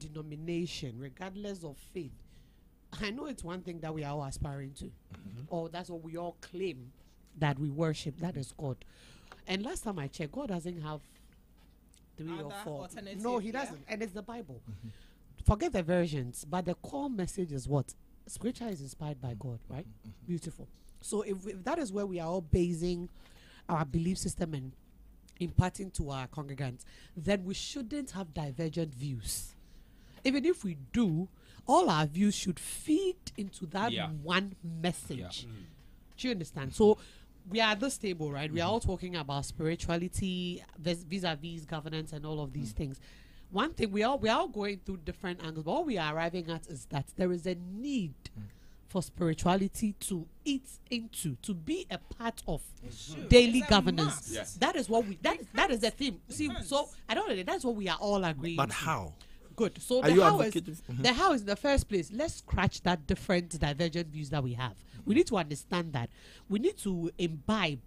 denomination, regardless of faith, I know it's one thing that we are all aspiring to, mm-hmm. or that's what we all claim that we worship. That is God. And last time I checked, God doesn't have three or four. No, He yeah. doesn't, and it's the Bible. Mm-hmm. Forget the versions, but the core message is what scripture is inspired by God, mm-hmm. right? Beautiful. So if, if that is where we are all basing our belief system and imparting to our congregants, then we shouldn't have divergent views. Even if we do, all our views should feed into that Yeah. one message. Mm-hmm. Do you understand? So we are at this table, right? We are mm-hmm. all talking about spirituality, vis- vis-a-vis governance, and all of these mm. things. One thing we are we are all going through different angles, but all we are arriving at is that there is a need mm. for spirituality to eat into, to be a part of should. daily It's governance. Yes. That is what we that is, that is the theme. See, so I don't know. That's what we are all agreeing. But to. how? Good. So Are the you how is advocating- Mhm. the how is in the first place. Let's scratch that different divergent views that we have. We mm-hmm. need to understand that. We need to imbibe,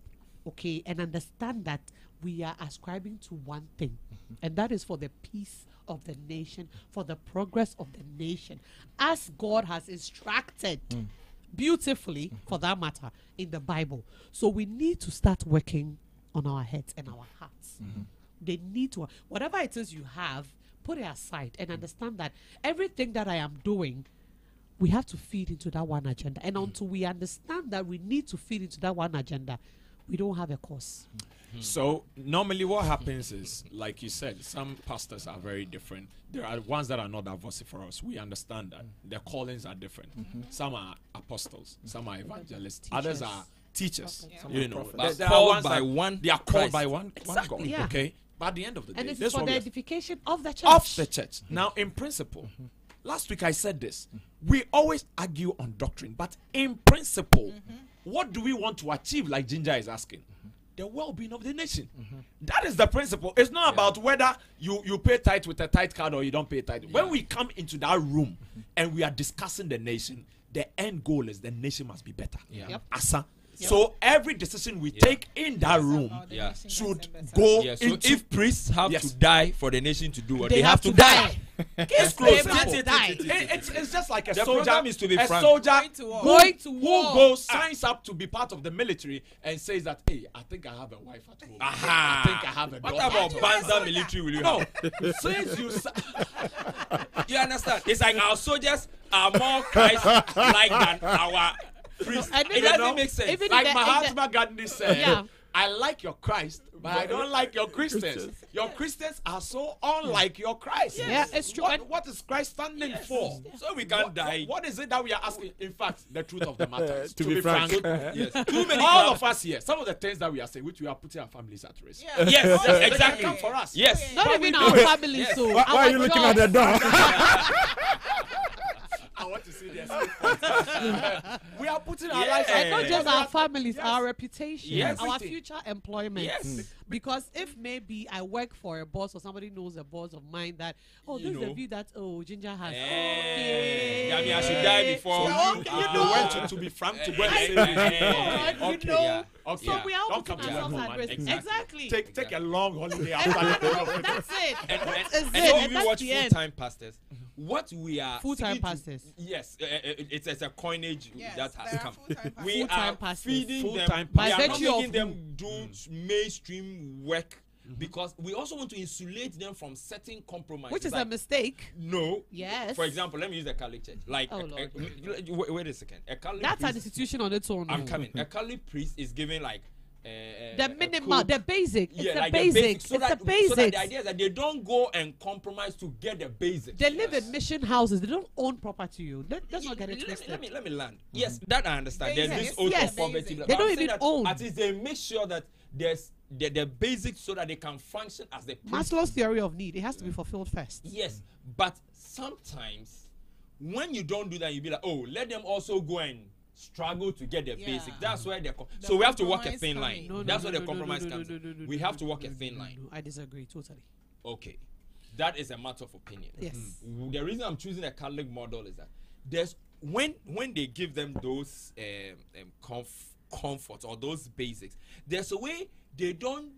okay, and understand that we are ascribing to one thing, mm-hmm. and that is for the peace of the nation, for the progress of the nation, as God has instructed mm. beautifully, mm-hmm. for that matter, in the Bible. So we need to start working on our heads and our hearts. They need to, whatever it is you have, put it aside and understand that everything that I am doing, we have to feed into that one agenda. And mm. until we understand that we need to feed into that one agenda, we don't have a course. Mm-hmm. So normally what happens is, like you said, some pastors are very different. There are ones that are not that vociferous. We understand that mm. their callings are different. Mm-hmm. Some are apostles, mm. some are evangelists, others are teachers. Prophets. Some You are know, prophets. there, are called by that- one They are called Christ. by one, one Exactly. God. Yeah. Okay, but at the end of the day, And it's this is for the edification of the church. of the church. Mm-hmm. Now, in principle, mm-hmm. last week I said this. We always argue on doctrine, but in principle, mm-hmm. what do we want to achieve? Like Ginger is asking. The well-being of the nation. That is the principle. It's not about whether you you pay tight with a tight card or you don't pay tithe. When we come into that room and we are discussing the nation, the end goal is the nation must be better. Yeah. Yep. Asa. So every decision we take in that room Yeah. should go Yeah, so into if priests have Yes. to die for the nation to do what They they, have have, to to die. Case They closed. must Simple. It- it's, it's just like a The soldier. is to be a frank. soldier Going to war. who, to who goes ah. signs up to be part of the military and says that, hey, I think I have a wife at home. Aha. I think I have a What daughter. about you Banza are military will you No, have? since you si- You understand? It's like our soldiers are more Christ-like than our priests. And It doesn't though- make sense. even like in the- in Mahatma Gandhi said, Yeah. I like your Christ, but I don't like your Christians. Christians. Your Christians are so unlike your Christ. Yeah, it's true. What, what is Christ standing for? So we can't What- die. what is it that we are asking? In fact, the truth of the matter uh, is, To be frank. Yes. Too many all of us here, some of the things that we are saying, which we are putting our families at risk. Yeah. Yes, Oh, yes, exactly. Come for us. Yes. Not But even our do it. family, so Why, why are you looking at the jobs- door? I want to see this. we are putting our lives Yeah. And not just our families, Yes. our reputation, Yes. our future employment. Yes. Hmm. Because if maybe I work for a boss or somebody knows a boss of mine that, oh, You this is the view that, oh, Ginger has. Eh, Okay. yeah, I mean, I should die before. So, you, okay, you, you you know. went to, to be frank to go and say this. eh, you okay, know. yeah. okay. So we are Don't putting to ourselves at risk. and Exactly. Take take a long holiday after that. That's it. and, and, is and it. if And you that's watch full-time pastors, what we are Full-time pastors. yes, uh, it's, it's a coinage Yes, that has come. We are pastors. feeding Full-time them. By we are not virtue of making them do s- mainstream work because we also want to insulate them from certain compromises. Which is like, a mistake. no. Yes. For example, let me use the Catholic Church. Like, Oh, a- Lord. a- wait, wait a second. A Catholic That's an priest, institution on its own. I'm no. coming. A Catholic priest is giving like uh, The a minimal, code- the basic. It's yeah, the like basic. the basics. So it's that, the So that the idea is that they don't go and compromise to get the basic. They live in mission houses. They don't own property. You. Let, let's not get it let, me, twisted. let me let me land. Yes, that I understand. There's Basics. this oath Yes. of poverty. Basics. They don't even own. At least they make sure that there's the, the basics so that they can function as the priest. Maslow's theory of need. It has to be fulfilled first. Yes, but sometimes when you don't do that, you be like, oh, let them also go and struggle to get the Yeah. basics. That's where they. Com- The so we have to walk a thin line. No, no, That's no, where the no, no, compromise no, no, comes. we have to walk a thin line. I disagree totally. Okay, that is a matter of opinion. Yes. Mm. The reason I'm choosing a Catholic model is that there's when when they give them those um, um, comf- comforts or those basics, there's a way they don't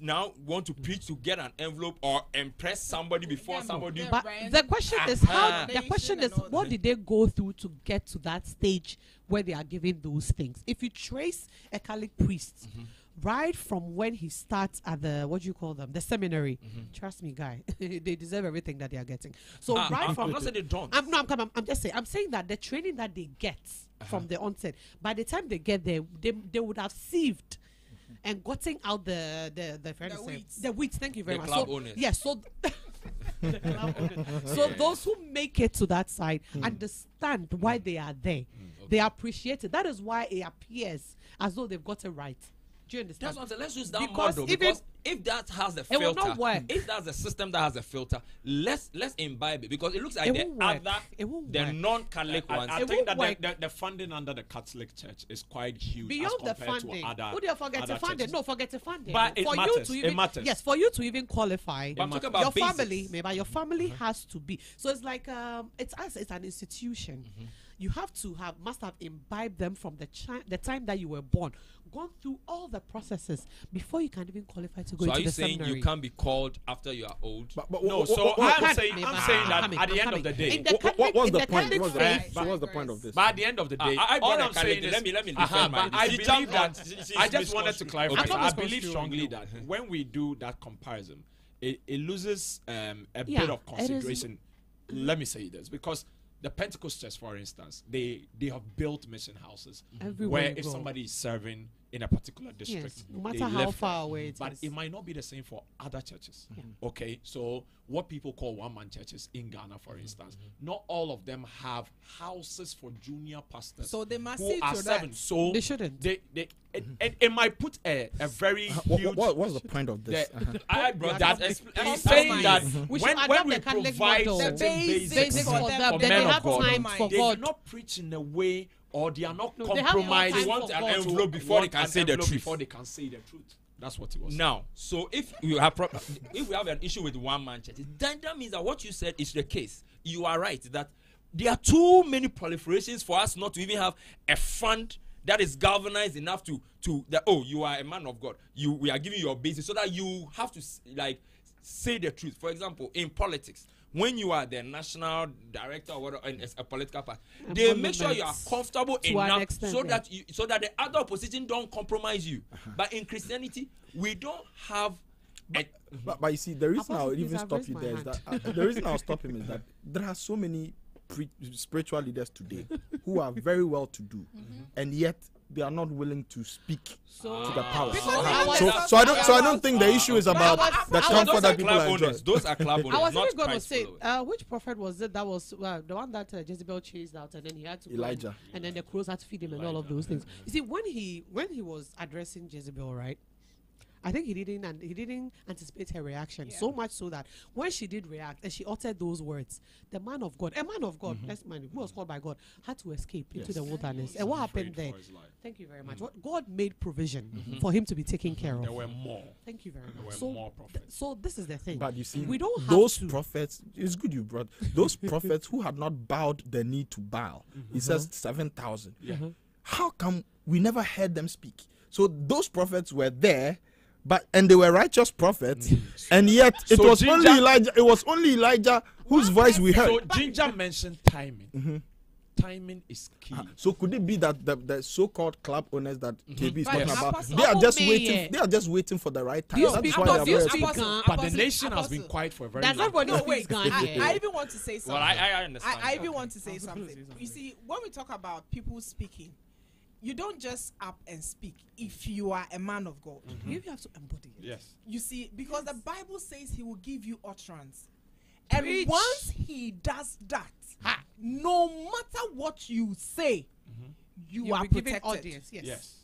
now want to preach to get an envelope or impress somebody before Yeah, somebody. yeah. But the question is how the question is what that. did they go through to get to that stage where they are giving those things? If you trace a Catholic priest Mm-hmm. right from when he starts at the what do you call them? The seminary. Mm-hmm. Trust me, guy. they deserve everything that they are getting. So Ah, right I'm, from I'm not saying they don't. I'm no, I'm, coming- I'm just saying. I'm saying that the training that they get Uh-huh. from the onset, by the time they get there, they, they would have sieved and gotten out the the the, The eh, the weeds. The weeds. Thank you very The much. club so, owners. Yes. so. the club owners. so those who make it to that side Hmm. understand why hmm. they are there. Hmm, they appreciate it. That is why it appears as though they've got it right. Do you understand? That's what I'm saying. Let's use that Because model even- because if that has a will filter, not work. if that's a system that has a filter, let's let's imbibe it because it looks like It the won't work. other, It the non-Catholic I, ones. I It think that the, the, the funding under the Catholic Church is quite huge Beyond as the compared funding, to other. who do you forget other to fund it? No, forget to fund it. But it for you matters. to It even matters. yes, for you to even qualify, But I'm talking your about basics. family, maybe your family has to be. So it's like um, it's as it's an institution. Mm-hmm. You have to have must have imbibed them from the chi- the time that you were born, gone through all the processes before you can even qualify to go so into are you the saying you can't be called after you are old? But, but No, what- so what- what- I'm saying. I'm I'm saying that coming, at the I'm end of the day, In the what- what- Catholic- what's in the the point? Catholic What's the, faith- so what's the point of this? But at the end of the day, I- I all brought a I'm saying candidate. is, Let me- let me uh-huh, defend my but I believe that. I just wanted to clarify. I'm I believe strongly that when we do that comparison, it, it loses um, a Yeah, bit of it is- consideration. Let me say this because the Pentecostals, for instance, they they have built mission houses Everywhere where if go. somebody is serving in a particular district, Yes, no matter how live far away it but is. it might not be the same for other churches. Mm-hmm. Okay, so what people call one-man churches in Ghana, for mm-hmm. instance, mm-hmm. not all of them have houses for junior pastors. So they must who see are to serving. that. So They shouldn't. They, they, it, it, it might put a, a very uh-huh. What, huge. what, what's the point of this? the- Uh-huh. I brought that that. is expl- he's saying that We when, adopt when we the provide model. certain The basics, basics Basics for for them, them, for then men they of have God, time for they God. do not preach in a way or they are not No, they have no compromising. time They want an envelope before they can say the truth. Before they can say the truth. That's what it was. Now, so if you have pro- if we have an issue with one man church, then that means that what you said is the case. You are right that there are too many proliferations for us not to even have a fund that is galvanized enough to to that. Oh, you are a man of God. You we are giving you your basis so that you have to like say the truth. For example, in politics. When you are the national director or whatever in a political party, they make sure you are comfortable To enough extent, so yeah. that you, so that the other opposition don't compromise you. But in Christianity, we don't have. a- But, but you see, the reason I'll even I've stop you my there is hand. that uh, the reason I'll stop him is that there are so many pre- spiritual leaders today who are very well to do, Mm-hmm. and yet they are not willing to speak So- to the power. Because Uh-huh. So, so I don't, so I don't think the issue is about was- the I comfort that people are enjoying. owners. Those are club owners. I was not even going to say, uh, which prophet was it that was uh, the one that uh, Jezebel chased out, and then he had to Elijah. and then the crows had to feed him and all of those things. You see, when he when he was addressing Jezebel, right? I think he didn't and he didn't anticipate her reaction so much so that when she did react and she uttered those words, the man of God, a man of God, mm-hmm. let's mind you, who was called by God, had to escape into the wilderness. And what happened there? for his life. Thank you very much. Mm-hmm. What God made provision mm-hmm. for him to be taken care of. There were more. Thank you very There were much. So, more prophets. so this is the thing. But you see, we don't have those to. prophets. It's good you brought those prophets who had not bowed the knee to Baal. He says seven thousand. How come we never heard them speak? So those prophets were there, but and they were righteous prophets, mm. and yet it So was only Elijah. It was only Elijah whose voice we heard. So Ginger mentioned timing. Mm-hmm. Timing is key. Ah, so could it be that the, the so-called club owners that mm-hmm. KB is talking Yes. about, Apostle. they are just waiting. Mayor. They are just waiting for the right time. That's why they are Apostle, speak- Apostle, Apostle, but the Apostle, nation has been quiet for a very That's long everybody time. No, wait. I. I even want to say something. Well, I, I understand. I, I even want to say I was gonna something. say something. You see, when we talk about people speaking, you don't just up and speak if you are a man of God. You have to embody it. Yes. You see, because the Bible says he will give you utterance. And Preach. once he does that, no matter what you say, you You'll are protected. audience. Yes. Yes.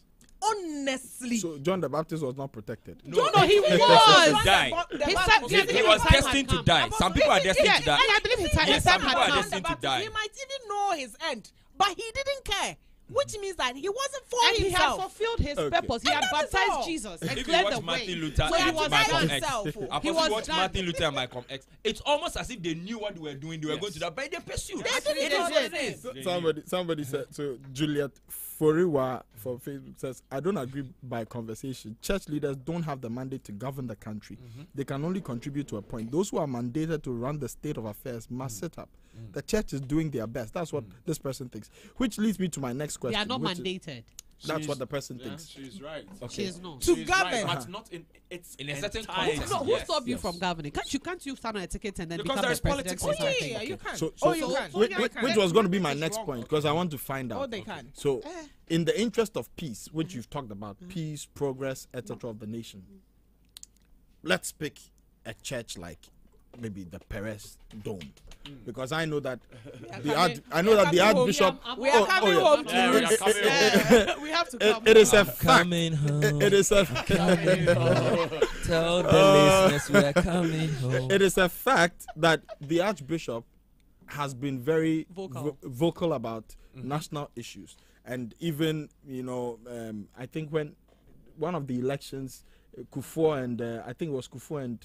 Honestly. So John the Baptist was not protected. No, no, he destined was. to die. The He Bible- said- He, he was destined to die. Some people are destined to die. and I believe his time, Yes, his some time had come. destined to But die. He might even know his end, but he didn't care, which means that he wasn't for And he had fulfilled his Okay. purpose. He And had that is all. baptized Jesus and If you cleared watch the Martin way. Luther So he was Malcolm done. X, himself. He was watch done. Martin Luther and Malcolm X. It's almost as if they knew what they were doing. They were going to die, but they pursued. Actually, It is they what it did. is. So- somebody somebody said so Juliet Foriwa from Facebook says I don't agree by conversation. Church leaders don't have the mandate to govern the country. Mm-hmm. They can only contribute to a point. Those who are mandated to run the state of affairs must mm. sit up. Mm. The church is doing their best. That's what mm. this person thinks. Which leads me to my next question. They question. are not which is- mandated. That's She's- what the person yeah, thinks. She's right. She is not. To She's govern. right, but not in it's In a certain entirely- context. No, who Yes, stopped you yes. from governing? Can't you can't you stand on a ticket and then Because become there the politics Oh yeah, something? yeah, you can. So, oh, so, you so can. which, Oh, yeah, which- which can. was going to be my next wrong, point though. because I want to find out. Oh, they can. So, Eh. in the interest of peace, which you've talked about, peace, progress, etc., of the nation, let's pick a church like maybe the Perez Dome, because I know that the arch, I know that the. Archbishop. We are Oh, coming oh, home we you. are coming home. Yeah, we have to come. it is a I'm fact. coming home. It- it is a Tell the listeners we are coming home. it is a fact that the Archbishop has been very Vocal. vo- vocal about national issues, and even you know, um, I think when one of the elections, uh, Kufuor and uh, I think it was Kufuor and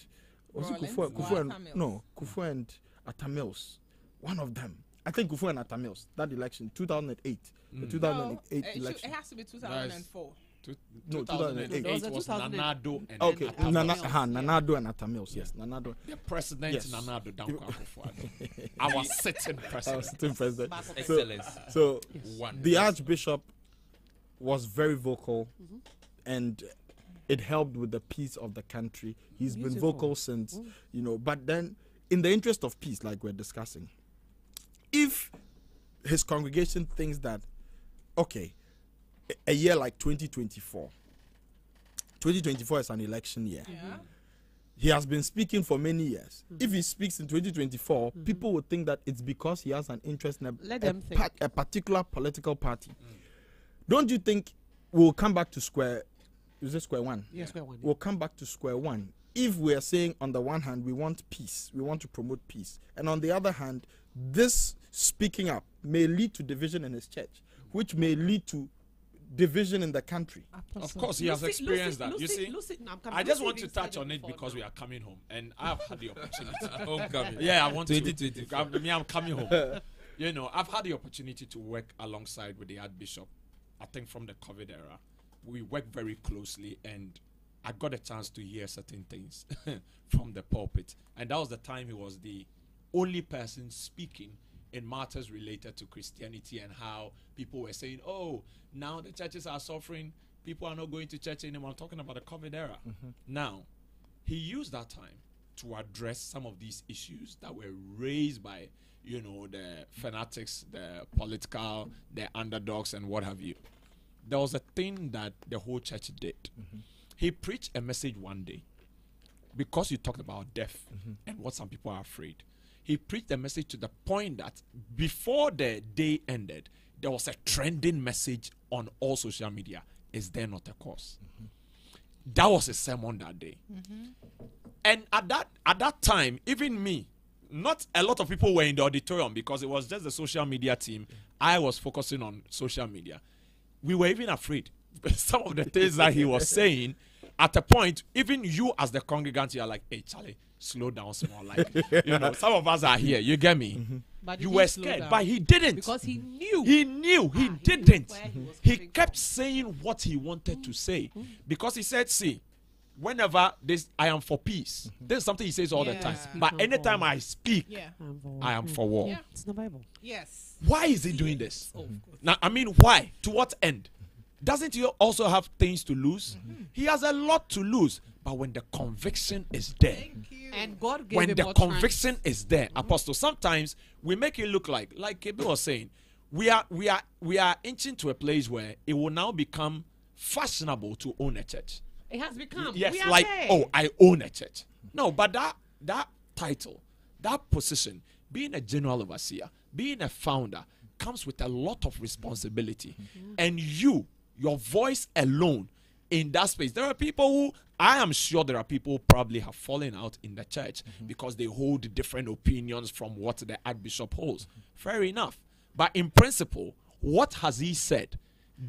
was it Rawlings Kufuor? Kufuor and, no, Kufuor and Atta Mills, one of them. I think Kufuor and Atta Mills. That election, 2008, the 2008 No, it, should, it has to be 2004. Two- No, 2008 2008. was There was a Nana Addo and Okay, Atta Mills. Nana, uh, yeah. Nana Addo and Atta Mills. Yes, Nana Addo. the president Yes. Nana Addo Dankwa Akufo-Addo. Our sitting I was sitting president. So, Excellence. so One. the archbishop was very vocal Mm-hmm. and it helped with the peace of the country He's been vocal since you know but then in the interest of peace like we're discussing if his congregation thinks that okay a- a year like 2024 2024 is an election year Yeah. Mm-hmm. he has been speaking for many years. Mm-hmm. If he speaks in 2024, mm-hmm. people would think that it's because he has an interest in a, Let a, them think. pa- a particular political party. Mm. Don't you think we'll come back to square? Is it square one? Yes, square one. We'll come back to square one. If we are saying on the one hand we want peace, we want to promote peace, and on the other hand, this speaking up may lead to division in his church, which may lead to division in the country. Of course, he has Lucy- experienced Lucy- that. You see, Lucy- no, I'm coming. I just Lucy want to touch on it because now. we are coming home, and I've had the opportunity. Homecoming. yeah, I want to. 2024. I mean, I'm coming home. you know, I've had the opportunity to work alongside with the Archbishop. I think from the COVID era, we work very closely, and I got a chance to hear certain things from the pulpit. And that was the time he was the only person speaking in matters related to Christianity and how people were saying, "Oh, now the churches are suffering. People are not going to church anymore." I'm talking about the COVID era. Mm-hmm. Now, he used that time to address some of these issues that were raised by you know the fanatics the political the underdogs and what have you there was a thing that the whole church did. Mm-hmm. He preached a message one day because he talked about death mm-hmm. and what some people are afraid. He preached a message to the point that before the day ended, there was a trending message on all social media. Is there not a cause? Mm-hmm. That was a sermon that day. Mm-hmm. And at that at that time, even me, not a lot of people were in the auditorium because it was just the social media team. I was focusing on social media. We were even afraid. Some of the things that he was saying, at a point, even you as the congregant, you're like, hey Charlie, slow down small. Like, you know, some of us are here, you get me? Mm-hmm. But You were scared, down? but he didn't. because he knew. He knew he Ah, didn't. where he He kept from. saying what he wanted to say mm-hmm. because he said, "See, whenever this, I am for peace." Mm-hmm. This is something he says all the time. Speak But on anytime war. I speak, Yeah. I'm for war. Yeah. It's the Bible. Yes. Why is he doing this? Oh. Now, I mean, why? To what end? Doesn't he also have things to lose? Mm-hmm. He has a lot to lose. But when the conviction is there, And God gave when the more conviction is there, mm-hmm. Apostle, sometimes we make it look like, like Kebe was saying, we are we are we are inching to a place where it will now become fashionable to own a church. It has become. Yes, we like there. oh, I own a church. No, but that that title, that position, being a general overseer, being a founder, comes with a lot of responsibility. Mm-hmm. And you, your voice alone in that space. There are people who I am sure there are people who probably have fallen out in the church mm-hmm. because they hold different opinions from what the archbishop holds. Fair enough. But in principle, what has he said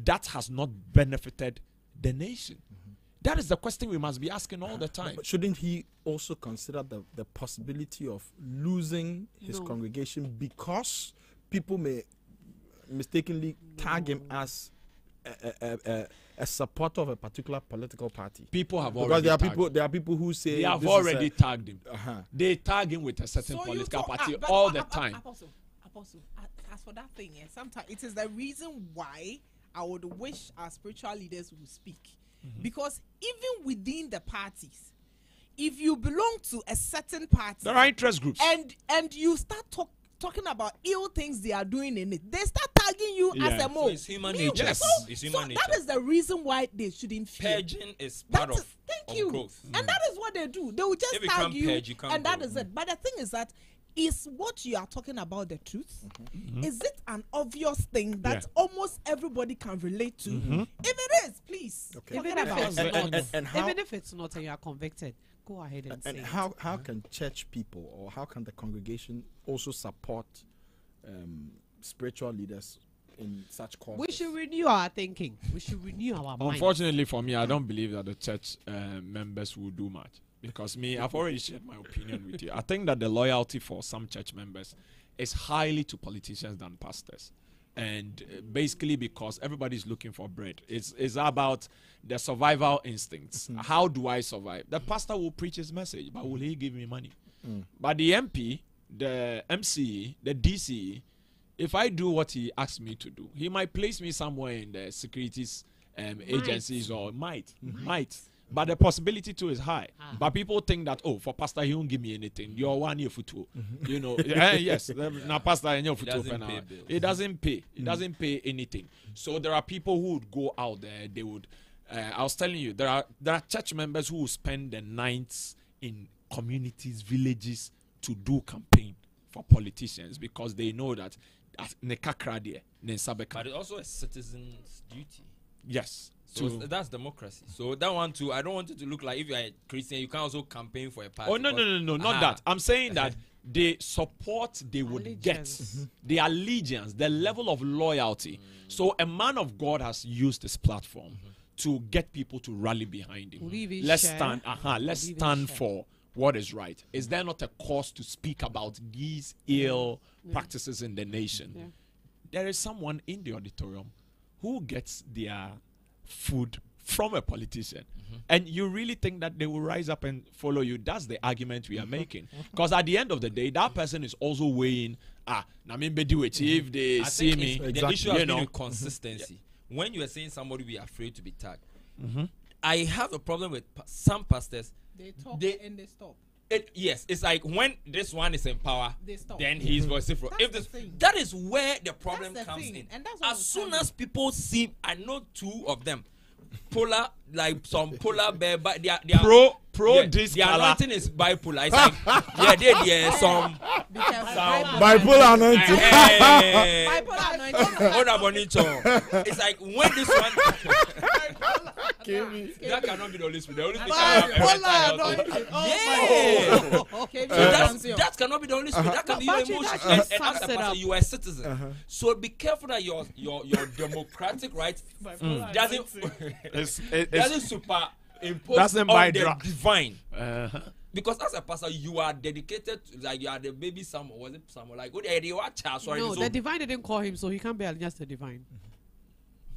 that has not benefited the nation? Mm-hmm. That is the question we must be asking all the time. But shouldn't he also consider the, the possibility of losing his No. congregation because people may mistakenly tag him as a, a, a, a, a supporter of a particular political party? People have already Because there are tagged people him. there are people who say They have this is already a- tagged him. uh-huh. They tag him with a certain So political talk- party but- all but- the ah, time. Apostle, Apostle, a- as for that thing, yeah, sometimes it is the reason why I would wish our spiritual leaders would speak. Mm-hmm. Because even within the parties, if you belong to a certain party There are interest groups. and and you start talk, talking about ill things they are doing in it, they start tagging you Yeah. as a So mole. it's human You- nature. Yes. So, It's human that nature. is the reason why they shouldn't fear. Purging is part That of, is- thank of you. growth. And that is what they do. They will just If you tag you, purge, you and that grow. is it. But the thing is that is what you are talking about the truth? Is it an obvious thing that Mm-hmm. Yeah. Mm-hmm. almost everybody can relate to? If it is, please Okay. Even if it's it. And- not, and- and- and how- even if it's not, and you are convicted, go ahead and, say And it. how how can church people or how can the congregation also support um, spiritual leaders in such causes? We should renew our thinking. We should renew our mind. Unfortunately for me, I don't believe that the church uh, members will do much because me, I've already shared my opinion with you. I think that the loyalty for some church members is highly to politicians than pastors. And uh, basically, because everybody's looking for bread, it's, it's about the survival instincts. How do I survive? The pastor will preach his message, but will he give me money? But the MP, the MCE, the DCE, if I do what he asks me to do, he might place me somewhere in the securities um, agencies or might, might. But the possibility too is high. Ah. But people think that oh, for pastor he won't give me anything. You're one year for two, you know. eh, yes, now pastor and your doesn't for pay bills. It doesn't pay. It doesn't pay anything. So there are people who would go out there. They would. Uh, I was telling you, there are there are church members who spend the nights in communities, villages to do campaign for politicians because they know that at nekakra there, ne nsa bɛka. But it's also a citizen's duty. yes. So to- that's democracy. So that one too, I don't want it to look like if you're a Christian, you can also campaign for a party. Oh no no no no not Aha. that. I'm saying that the support they would Allegiance. get, mm-hmm. the allegiance, the level of loyalty. Mm. So a man of God has used this platform mm-hmm. to get people to rally behind him. Would he let's stand. Uh-huh, let's Would he even stand for what is right. Is there not a cause to speak about these mm. ill mm. practices in the nation? Yeah. There is someone in the auditorium who gets their food from a politician. And you really think that they will rise up and follow you? That's the argument we are making. Because at the end of the day, that person is also weighing, ah, na me be do it if they I see think me. Exactly. The issue has You know. with consistency. When you are saying somebody be afraid to be tagged, Mm-hmm. I have a problem with pa- some pastors. They talk They- and they stop. It, yes, it's like when this one is in power, They stop. then he's mm-hmm. vociferous. That's If this, the that is where the problem the comes thing, in. and that's as soon as people see, I know two of them, polar like some polar bear, but they are they are Pro- pro yeah, this The colour. anointing is bipolar. It's like yeah, they yeah some. Be careful. Sound. Bipolar anointing. Hey, Bipolar anointing. Hold on, Bonito. It's like when this one. that cannot be the Holy Spirit. The Holy Spirit cannot have Bipolar erectile health. anointing. Yeah. Okay, So uh, that's, that cannot be the Holy Spirit. That can be your But you- emotion. that And, just and as sums a it pastor, up. you are a citizen. So be careful that your your your democratic right doesn't It's, it- doesn't it's, superimpose Doesn't on buy the drugs. divine. uh, Because as a pastor, you are dedicated to like you are the baby Samuel. Was it Samuel? Like, oh, yeah, you are child. Sorry, no, so, the divine didn't call him, so he can't be just the divine.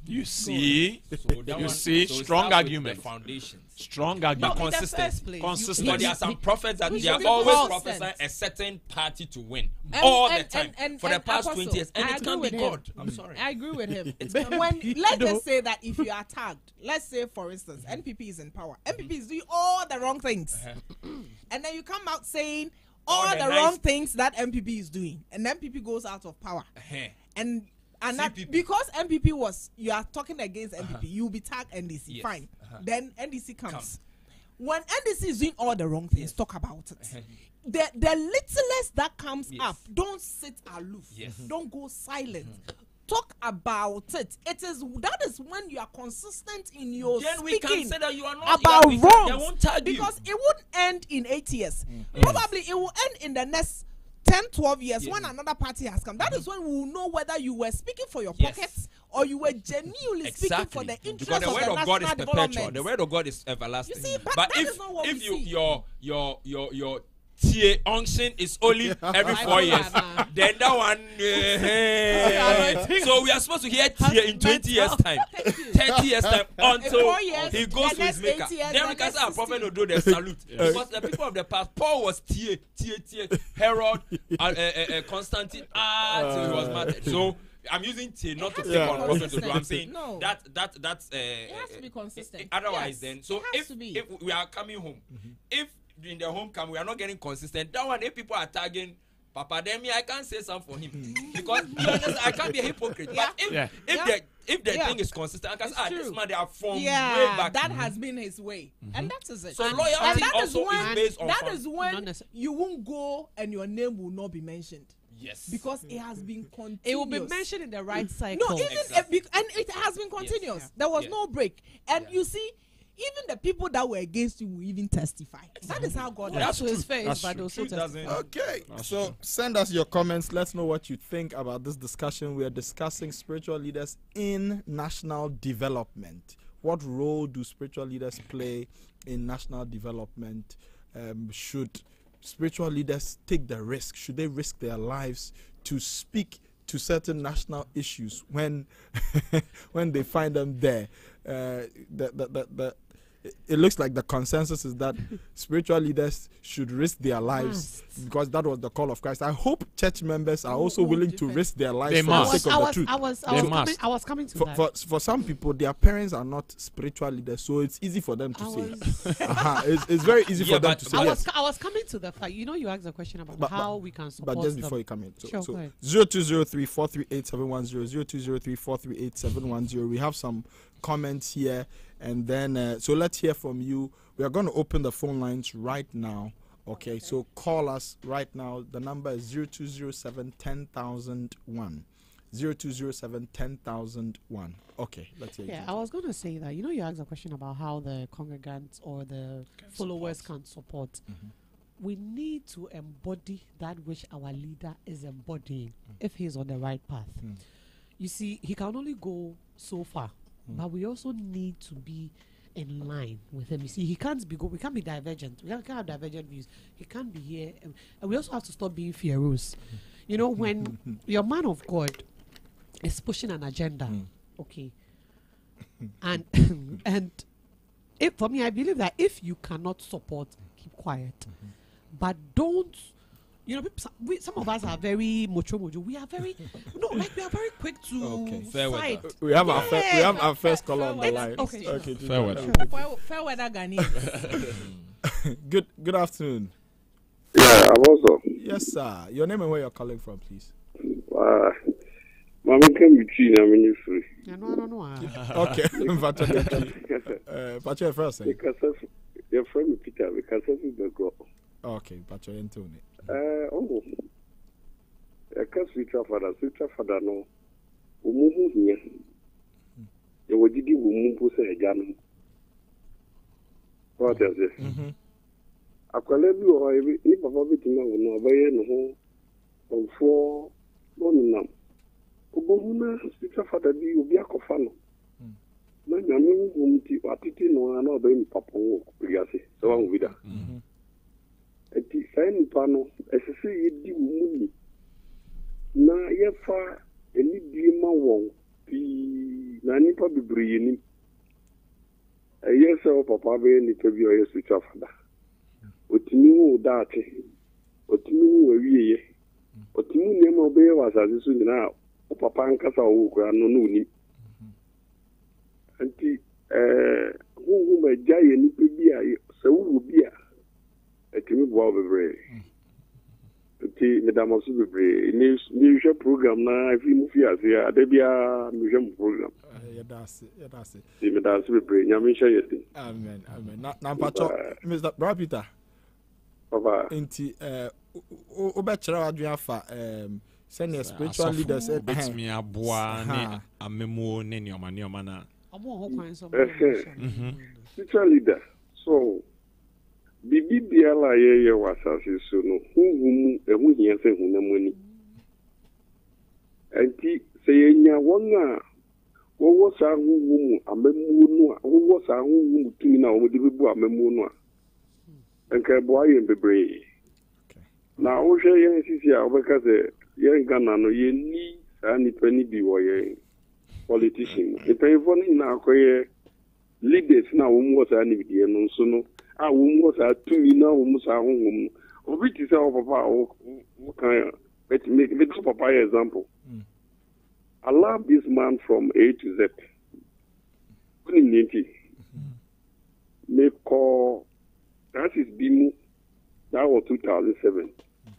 You see, so you one- see, so strong argument. The foundations. strong argument. in the consistent. first place, you- Consistent. But there are some prophets that they are always prophesying a certain party to win And- all and- the time and- and- for the past Apostle, 20 years, and I it agree can be with him. God. I'm mm-hmm. sorry. I agree with him. It's when let's just say that if you are tagged, let's say for instance, mm-hmm. NPP is in power. NPP mm-hmm. is doing all the wrong things, uh-huh. and then you come out saying all, All the, the nice- wrong things that NPP is doing, and NPP goes out of power, Uh-huh. and and that, CPP. because MPP was you are talking against MPP, you will be tagged NDC. Yes. Fine. Uh-huh. Then NDC comes. Come. When NDC is doing all the wrong things, talk about it. The the littlest that comes Yes. up, don't sit aloof. Yes. Don't go silent. Talk about it. It is that is when you are consistent in your Then we speaking can say that you are not about They wrongs won't tag you. because it won't end in eight years. Probably it will end in the next 10, 12 years when another party has come. That is when we will know whether you were speaking for your Yes. pockets or you were genuinely speaking for Exactly. the Because interest the of word the of God is perpetual. The word of God is everlasting. You see, but that if is not what if we you see. your your your your TA unction is only every four years, then that one. eh, so we are supposed to hear TA in twenty years time, thirty years time until years, he goes the to his maker. years, Then we can next say our prophet will do the salute because the people of the past, Paul was TA, TA, TA, Herod, uh, uh, uh, uh, Constantine, ah, till he was martyred. So. I'm using T not to has pick to on be prophet to do. I'm saying No. that that that's uh, It has to be consistent. otherwise, Yes, then so it has if to be. if we are coming home, if in the homecoming we are not getting consistent, that one if people are tagging Papa, then me I can't say something for him because you understand, I can't be a hypocrite. Yeah. But if Yeah. if Yeah. the if the Yeah. thing is consistent, I can say ah this true. man they are from way yeah, back. that has been his way, and that is it. So loyalty and that also is when, based on that fun. is when you won't go and your name will not be mentioned yes, because it has been continuous. It will be mentioned in the right cycle. No, even Exactly. if, and it has been continuous. Yeah. There was Yeah. no break, and Yeah. you see, even the people that were against you will even testify. That is how God. That's works. to his face, That's but true. also testify. Okay, so send us your comments. Let's know what you think about this discussion. We are discussing spiritual leaders in national development. What role do spiritual leaders play in national development? Um, should spiritual leaders take the risk? Should they risk their lives to speak to certain national issues when when they find them there? Uh, the, the, the, the, it- it looks like the consensus is that spiritual leaders should risk their lives because that was the call of Christ. I hope church members are also who willing to defend- risk their lives They for I the must. was, sake I of the truth. I was, I They was, coming, must. I was coming to For, that. for, for some people, their parents are not spiritual leaders, so it's easy for them to I say. was, uh it's, it's very easy Yeah, for them to say I yes. was, I was coming to the fact. You know, you asked a question about But- how we can support But just them. before you come in, so, Sure, so 0203 438 710, 0203 438 710. We have some comments here, and then uh, so let's hear from you. We are going to open the phone lines right now. Okay, so call us right now. The number is 0207 10001. 0207 10001. Okay, let's hear Yeah, you. I was going to say that. You know, you asked a question about how the congregants or the followers can support. Mm-hmm. We need to embody that which our leader is embodying Mm. if he's on the right path. You see, he can only go so far, Mm. but we also need to be in line with him. You see, he can't be go. We can't be divergent. We can't, have divergent views. He can't be here, um, and we also have to stop being fearous. Mm-hmm. You know, mm-hmm. when mm-hmm. your man of God is pushing an agenda, mm. okay, and and if for me, I believe that if you cannot support, keep quiet, but don't. You know, some, we, some of us are very mocho mojo. We are very no, like we are very quick to Okay. Fair weather. fight. We have our fir- we have our first caller on the line. Okay. okay. Fair weather. Fair, fair weather Ghanaians. Good good afternoon. Yeah, I'm also. Yes, sir. Your name and where you're calling from, please. Uh, Mama can be tree na many free. Yeah, no, I don't know. Okay. Pacho Getri. Uh, Pacho, first name. Because of your friend Peter, because of the go. Okay, but you're into it. Uh, oh, I can't spiritual father. Spiritual father, no. Umumu here. You would give umumu say again. What mhm. is this? Akwala bi wɔ hɔ ebi ne papa bi tuma wɔ no ɔbɛyɛ ne ho ɔfoɔ ɔnenam obohu na spiritual father bi obi akɔfa no mm. na nyame wo mu ti watete no a na ɔbɛyɛ nipa pɔn wɔ kuri ase sɛ wahu bi da. Mhm. Nti saa nipa no ɛsɛ sɛ yɛdi wɔn mu ni na yɛfa anidie ma wɔn pii. Na nipa bebree yɛ nim ɛyɛ sɛ wo papa bɛyɛ nipa bi a ɔyɛ spiritual fada otumi hu wo daakye. Otumi hu wo awieɛ otumi hu nneɛma wobɛyɛ wɔ asase so nyinaa a wo papa ankasa a ɔwɔ kura no na onim nti honhom agya yɛ nipa bi a sɛ wowɔ bi a ɛtumi boa wo bebree nti meda mo so bebree Me- mehwɛ program na afei mu fie ase a ada biara mehwɛ mo program. Nti meda ase bebree nyame nhyɛ yɛ den. Bra Peter, papa. Nti, wobɛkyerɛ w'adwene afa sɛnea spiritual leaders bɛtumi aboa ne amemmuo ne nneɔma nneɔma no spiritual leader. So biribi biara a yɛyɛ wɔ asase so no honhom mu ɛho hia sɛ honam ani nti sɛ yɛnya wɔn a wɔwɔ saa honhom mu amammuo no a wɔwɔ saa honhom mu tumi no a wɔde bɛbu amammuo no a nka ɛboa yɛn bebree na wohwɛ yɛn sisi a wobɛka sɛ yɛn ghana no yɛnni saa nnipa no bi wɔ yɛn politician. Mpanyinfoɔ no nyinaa akɔyɛ leaders na wɔn wɔ saa nimdeɛ no nso no. A wɔn wɔ saa tumi na wɔn saa honhom no obi ti sɛ ɔpapa a wɔ- wɔ- wɔka bɛti make make papa yɛ example. Allow this man from a to z. Wɔn nyɛ nti mekɔ crisis bi mu that was two thousand seven.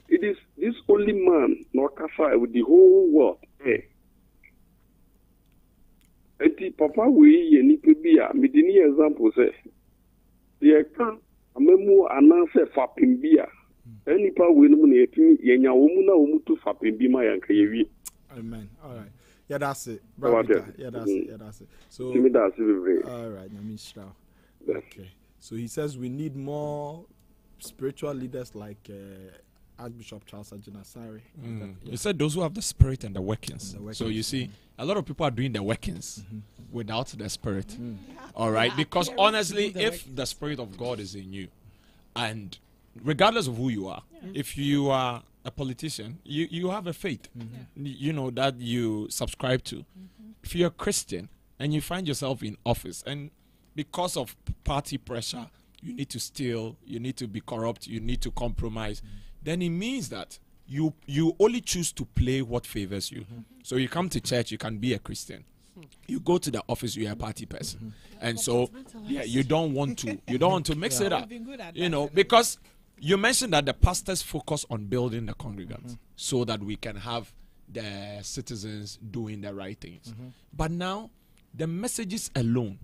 It is this only man na ɔkasa with the whole world. Hey. nti papa wei yɛ nipa bi a mede ne yɛ example sɛ yɛka amamu anaasɛ fapem bi a saa nipa wei no mu na yɛtumi yɛnya wɔ mu na wɔ mu to fapem bi ma yɛnka yɛwie Amen. All right. Yɛda ase. Bra Peter, yɛda ase, Mm. yɛda ase. So, tumi da ase bebree all right, Nyame nhyira. Okay. So he says we need more spiritual leaders like uh, Archbishop Charles Agyinasare. You said those who have the spirit and the workings. The So you see, a lot of people are doing the workings without the spirit. Mm. All right, because honestly, the if workings. the spirit of God is in you, and regardless of who you are, if you are a politician, you you have a faith, Mm-hmm. y- you know that you subscribe to. If you're a Christian and you find yourself in office, and because of party pressure, you need to steal, you need to be corrupt, you need to compromise, then it means that you you only choose to play what favors you. Mm-hmm. So you come to church, you can be a Christian. Hmm. You go to the office, you're a party person, mm-hmm. and so yeah, you don't want to you don't want to mix it up, been good at you know, you know. because you mentioned that the pastors focus on building the congregants mm-hmm. so that we can have the citizens doing the right things. But now, the messages alone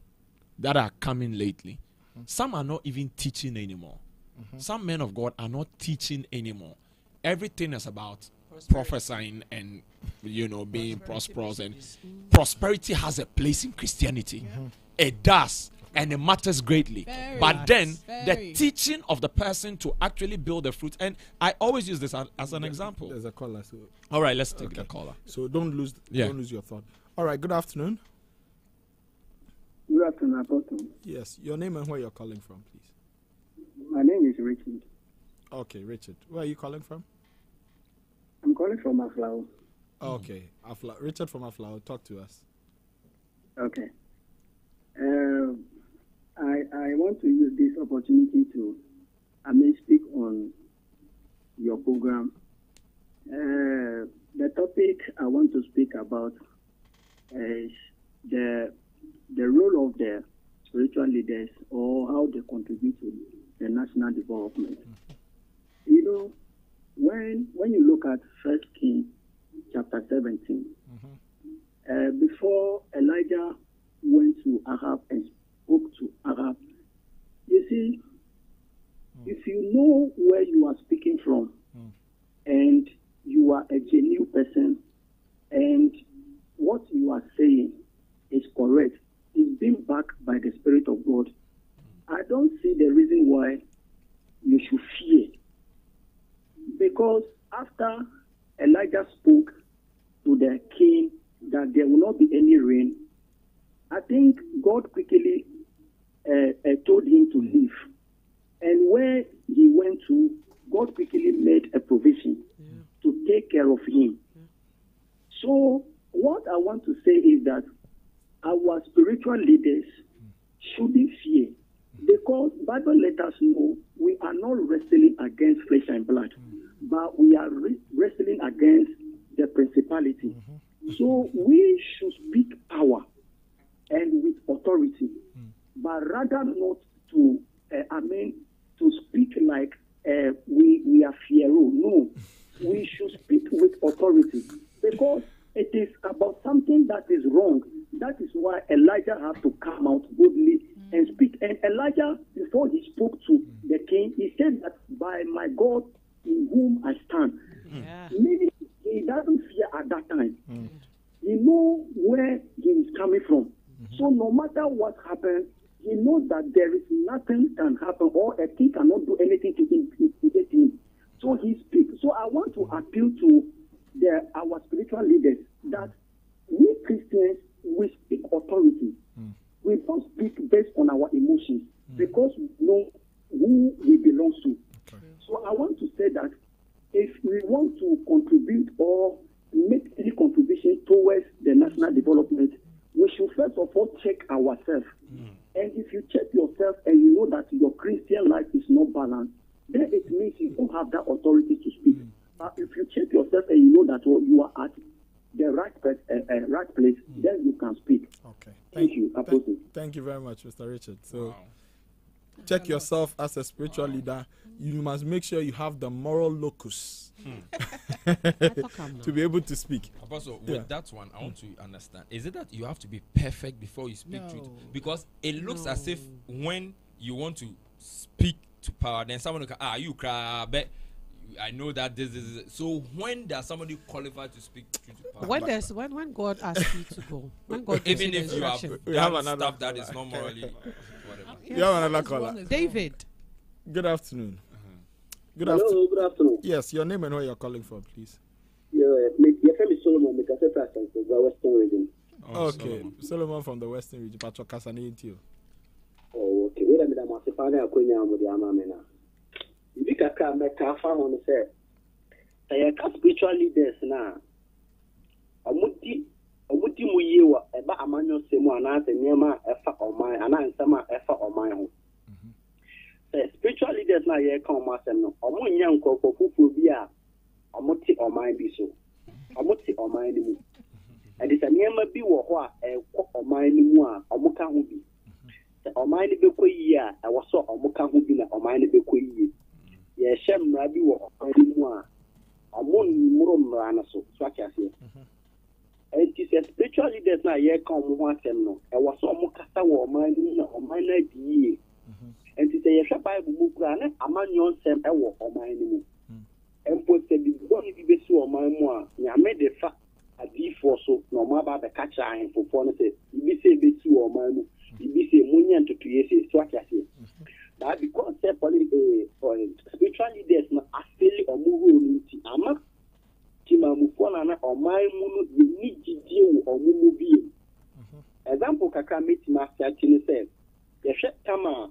that are coming lately, some are not even teaching anymore. Some men of God are not teaching anymore. Everything is about prophesying and you know being prosperous and prosperity has a place in Christianity. Mm-hmm. It does and it matters greatly. Very. but then the teaching of the person to actually build the fruit and I always use this as, as an example. There's a caller. So, All right, let's take the caller. so don't lose Yeah. don't lose your thought. All right. Good afternoon. Good afternoon, Apostle. Yes. Your name and where you're calling from, please. My name is Richard. Okay, Richard. Where are you calling from? I'm calling from Aflao. Okay, Aflao. Richard from Aflao. Talk to us. Okay. Uh, I I want to use this opportunity to, I mean, speak on your program. Uh, the topic I want to speak about is the the role of the spiritual leaders or how they contribute to the national development. You know, when when you look at First King chapter 17, uh, before Elijah went to Ahab and spoke to Ahab, you see, if you know where you are speaking from and you are a genuine person and what you are saying is correct, is being backed by the Spirit of God, I don't see the reason why you should fear. Because after Elijah spoke to the king that there will not be any rain, I think God quickly uh, uh, told him to leave. And where he went to, God quickly made a provision to take care of him. So, what I want to say is that our spiritual leaders shouldn't fear because Bible let us know we are not wrestling against flesh and blood, mm. but we are re- wrestling against the principality. Mm-hmm. So we should speak power and with authority, but rather not to, uh, I mean, to speak like uh, we we are Pharaoh. No, we should speak with authority because it is about something that is wrong. That is why Elijah had to come out boldly and speak. And Elijah, before he spoke to the king, he said that by my God in whom I stand. Yeah. Meaning he doesn't fear at that time. He know where he is coming from. So no matter what happens, he knows that there is nothing can happen or a king cannot do anything to in- intimidate him. So he speaks. So I want to appeal to the, our spiritual leaders that we Christians we speak authority. We don't speak based on our emotions because we know who we belong to. So I want to say that if we want to contribute or make any contribution towards the national development, we should first of all check ourselves. And if you check yourself and you know that your Christian life is not balanced, then it means you don't have that authority to speak. But if you check yourself and you know that oh, you are at the right, pe- uh, uh, right place, then you can speak. Okay. Thank you, Thank, Apostle. Thank you very much, Mr. Richard. So, check yourself as a spiritual leader. You must make sure you have the moral locus I talk am now. to be able to speak. Apostle, with Yeah. that one, I want to understand. Is it that you have to be perfect before you speak truth? No. Because it looks as if when you want to speak to power, then someone will come, ah, you cry, but I know that this is. So when does somebody qualified to speak truth to power? When does when when God asks you to go, when God gives Even you the if you have instruction. We have done another stuff that is caller. not morally whatever. You have another caller. David, Good afternoon. Good Hello, afternoon. good afternoon. Yes, your name and where you're calling from, please. Yeah, me- your friend is Solomon, me kase president of the Western region. Oh, okay, Solomon. from the Western region. Patrick Kasane into you. Oh, okay. Wait a minute, I'm a fan of Konya Ibi kakra meka afa ho no sɛ sɛ yɛka spiritual leaders na ɔmo di ɔmo di mu yie wɔ ɛba amanyɔsɛm mu anaasɛ nneɛma a ɛfa ɔman anaa nsɛm a ɛfa ɔman ho. Sɛ spiritual leaders na yɛreka ɔmo asɛm no ɔmo nyɛ nkurɔfoɔ foforɔ bi a ɔmo te ɔman bi so. Ɔmo te ɔman no mu. Ɛde sɛ nneɛma bi wɔ hɔ a ɛkɔ ɔman no mu a ɔmo ka ho bi. Sɛ ɔman no bɛkɔ yie a ɛwɔ sɛ ɔmo ka ho bi na ɔman no bɛkɔ yie. Yɛhyɛ mmara bi wɔ ɔman no mu a ɔmo mmoro mmara no so. So ate aseɛ. Nti sɛ spiritual leaders no a yɛreka ɔmo ho asɛm no ɛwɔ sɛ ɔmo kasa wɔ ɔman no mu na ɔman no adi yie. Nti sɛ yɛhwɛ bible mu koraa ne amanyɔ nsɛm ɛwɔ ɔman no mu. Mpo sɛ bibibɔne bi bɛsi ɔman mu a nyame de fa adiifoɔ so na ɔmo aba abɛka kyerɛ ahemfofoɔ no sɛ biribi sɛ ɛbɛsi wɔ ɔman mu biribi sɛ monyɛ ntotoyɛ sɛ so ate aseɛ na because sɛ poli spiritual leaders no afeli role no nti ama timamufoɔ na na ɔman mu no yɛni gyidie wɔ ɔmo mu bio example kakra mɛtumi ase ate ne sɛ yɛhwɛ tam a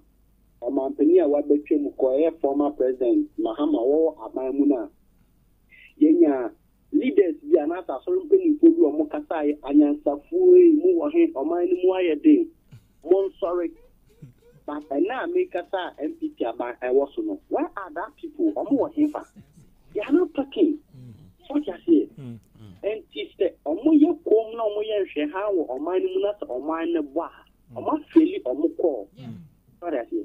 ɔmampanin a wabɛtwa mu kɔɔyɛ former president mahama wɔwɔ aban mu no a yɛnya leaders bi anaasɛ asɔre mpanimfoɔ bi a ɔmo kasa anyansafoɔ yi mu wɔ he ɔman no mu ayɛ den. Monsɔre but ɛna a mekasa a npp aban ɛwɔ so no where are that people ɔmo wɔ he fa? They are not talking. Sɔkya seɛ nti sɛ ɔmo yɛ kom na ɔmo yɛ nhwɛ ha wɔ ɔman no mu na sɛ ɔman no bɔ a ɔmo afeli ɔmo kɔɔ. Sɔre aseɛ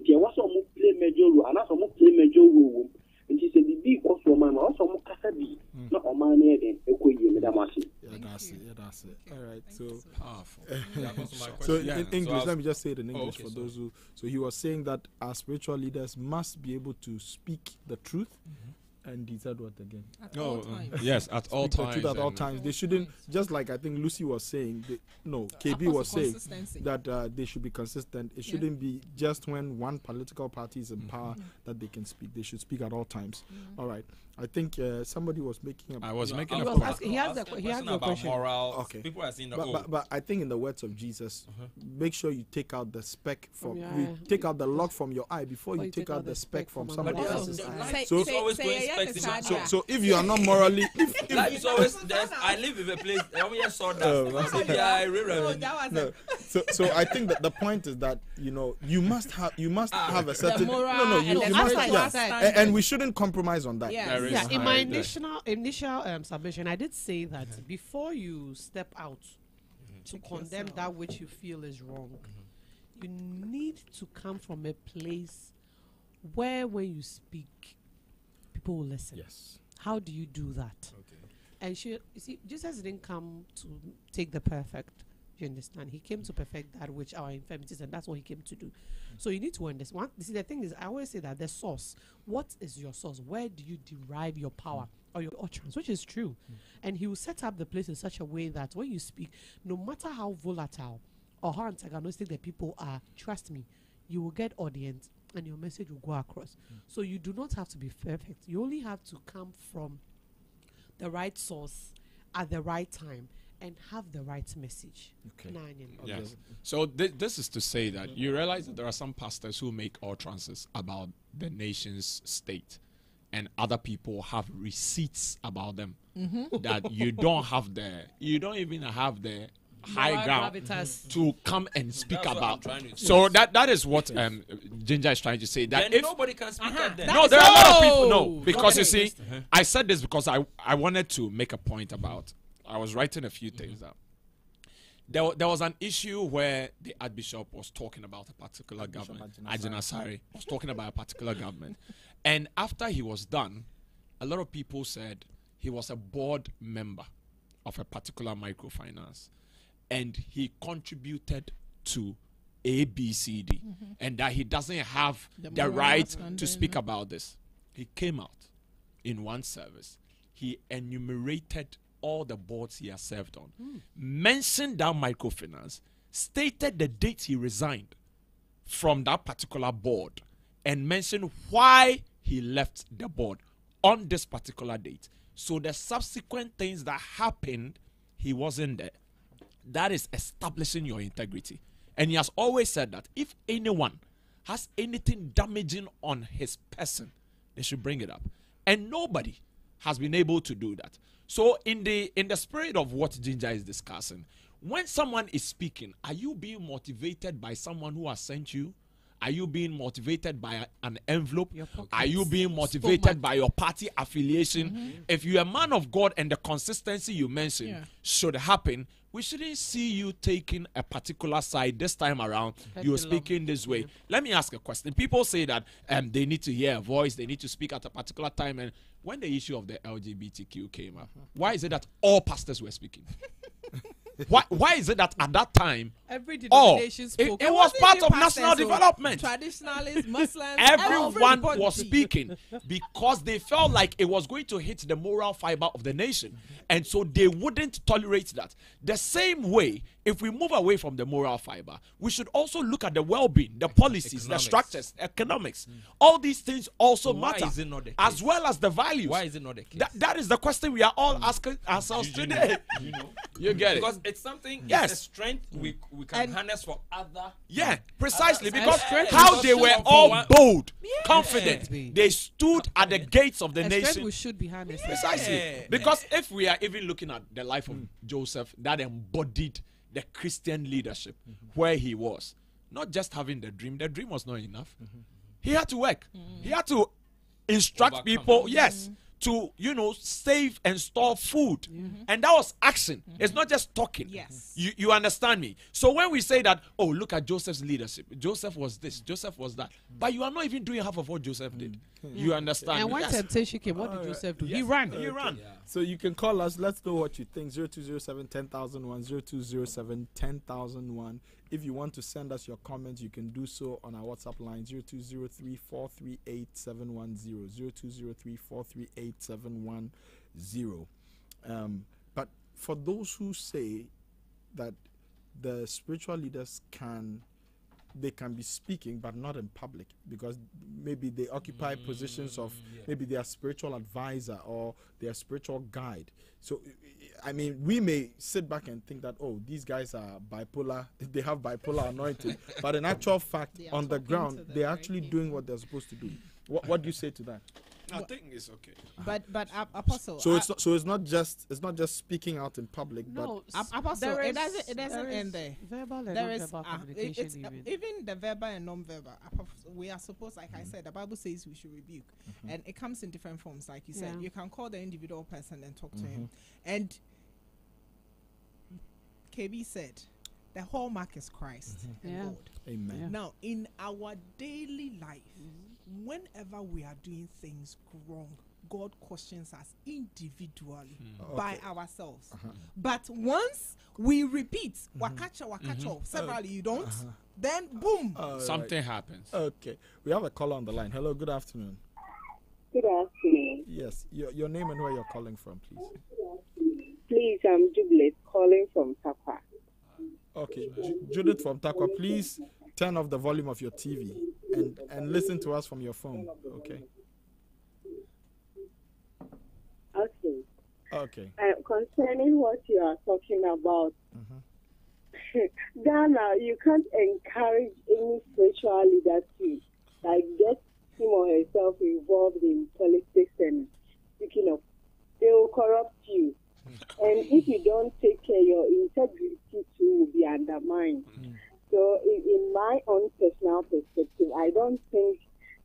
nti ɛwɔ sɛ ɔmo play major role anaasɛ ɔmo play major role wɔ mu. Nti sɛ biribi kɔ so ɔman no ɔsɛ ɔmo kasa bi na ɔman no yɛ den ɛkɔ yie meda mo ase Yeah, that's it. Yeah, that's it. All right. So, Powerful. That was my so question. in Yeah. So English, let me just say it in Oh, English okay, for sorry. those who. So he was saying that our spiritual leaders must be able to speak the truth, Mm-hmm. And he said what again? At Oh, all uh, times. yes, at all Speak the times. at all and- times. They shouldn't times. just like I think Lucy was saying. They, no, KB was saying that uh, they should be consistent. It shouldn't be just when one political party is in Mm-hmm. power that they can speak. They should speak at all times. All right. I think uh, somebody was making a I was No, making I a was point. asking- he has asking the- a he has question about question. morals. Okay. People are saying that. But, oh, but, but I think in the words of Jesus, make sure you take out the speck from, From your you take out the log from your eye before you take out the speck from somebody But else's there's- eye. life So, is always going specs in my so, so if you are not morally, if, if, Life is always there's, I live in a place. I mean, saw that. Oh, that's Maybe I re- that was no, so so I think that the point is that you know you must have you must Ah, have a certain no no you, and you the must yeah, and, and we shouldn't compromise on that. Yes. There is yeah, in my high- initial initial um, submission, I did say that before you step out to condemn that which you feel is wrong, you need to come from a place where, when you speak, people will listen. Yes. How do you do that? Okay. And she, you see, Jesus didn't come to take the perfect. You understand? He came to perfect that which our infirmities, and that's what he came to do. So you need to understand. One, see, the thing is, I always say that the source. What is your source? Where do you derive your power or your utterance? Which is true. Hmm. And he will set up the place in such a way that when you speak, no matter how volatile or how antagonistic the people are, trust me, you will get audience and your message will go across. Hmm. So you do not have to be perfect. You only have to come from the right source at the right time and have the right message. Okay. Yes. So thi- this is to say that you realize that there are some pastors who make utterances about the nation's state, and other people have receipts about them that you don't have the, you don't even have the high Moral ground to come and speak That's about. trying to. So that that is what um, Ginger is trying to say. That Then if nobody can speak Uh-huh. at them. no, there are a lot of people. No, because you Okay. see, I said this because I I wanted to make a point about. I was writing a few mm-hmm. things up. There, there was an issue where the Archbishop was talking about a particular government. Ajina Agyinasare was talking about a particular government, and after he was done, a lot of people said he was a board member of a particular microfinance, and he contributed to ABCD, mm-hmm. and that he doesn't have The the, right to speak about this. He came out in one service. He enumerated all the boards he has served on, mentioned that microfinance, stated the date he resigned from that particular board, and mentioned why he left the board on this particular date. So the subsequent things that happened, he wasn't there. That is establishing your integrity. And he has always said that if anyone has anything damaging on his person, they should bring it up. And nobody has been able to do that. So in the in the spirit of what Ginger is discussing, when someone is speaking, are you being motivated by someone who has sent you? Are you being motivated by an envelope? Are you being motivated by your party affiliation? If you're a man of God and the consistency you mentioned Yeah. should happen, we shouldn't see you taking a particular side this time around. You're speaking this way. Let me ask a question. People say that um, they need to hear a voice, they need to speak at a particular time. And when the issue of the LGBTQ came up, why is it that all pastors were speaking? why, why is it that at that time, Every Oh, denomination it- spoke. it And was part of national oh, development. Traditionalists, Muslims, everyone everybody. was speaking because they felt like it was going to hit the moral fiber of the nation. And so they wouldn't tolerate that. The same way, if we move away from the moral fiber, we should also look at the well being, the policies, the structures, economics. Hmm. All these things also Why matter. is it not the as well as the values. Why is it not the case? That, that is the question we are all hmm. asking ourselves You- you know- today. you know. You get it? Because it's something, Yes. it's a strength we, hmm. we can And- harness for other. Yeah, precisely. And Because how how is they were all one- bold, confident. Yeah. They stood at the gates of the And strength nation. we should be harnessing. Precisely. Yeah. Because if we are even looking at the life of Joseph, that embodied the Christian leadership where he was, not just having the dream, the dream was not enough. He had to work, he had to instruct Overcome. people, mm-hmm. yes, to you know save and store food. Mm-hmm. And that was action. It's mm-hmm. not just talking. Yes. you you understand me? So when we say that oh look at joseph's leadership. Joseph was this. Joseph was that. But you are not even doing half of what joseph did. Mm. You understand And me? when Yes. temptation came, what did Joseph do? He Yes. ran. he ran So you can call us. Let's know what you think. 0207 10001 0207 10001. If you want to send us your comments, you can do so on our WhatsApp line 0203 438 710. 0203 438 710. Um, but for those who say that the spiritual leaders can they can be speaking but not in public because maybe they occupy mm, positions of maybe they are spiritual advisor or they are spiritual guide. So i mean we may sit back and think that oh these guys are bipolar they have bipolar anointing. But in actual fact on the ground they're right? actually people. doing what they're supposed to do. What, what do you say to that i think it's okay But but uh, apostle. so I- it's not, so it's not just it's not just speaking out in public No, Ap- s- Apostle, there it is- doesn't- it doesn't there end there. Verbal and there is uh, communication. uh, even. even the verbal and non-verbal we are supposed like i said the bible says we should rebuke and it comes in different forms like you said Yeah. you can call the individual person and talk to him and kb said the hallmark is christ and Yeah. god amen Yeah. now in our daily life whenever we are doing things wrong god questions us individually hmm. by Okay. ourselves. Uh-huh. But once we repeat mm-hmm. wakacha wakacha mm-hmm. severally you don't uh-huh. then boom. All right. something happens. Okay. We have a caller on the line. Hello good afternoon. Good afternoon. Yes, your, your name and where you're calling from, please. Please, I'm Jubilee calling from Tarkwa. Okay, Ju- Judith from Tarkwa, please turn off the volume of your TV and, and listen to us from your phone. Okay. Okay. Okay. Uh, concerning what you are talking about, mm-hmm. Ghana, you can't encourage any spiritual leader to like get him or herself involved in politics and speaking of, they will corrupt you. Mm. And if you don't take care, your integrity too will be undermined. Mm. So, in, in my own personal perspective, I don't think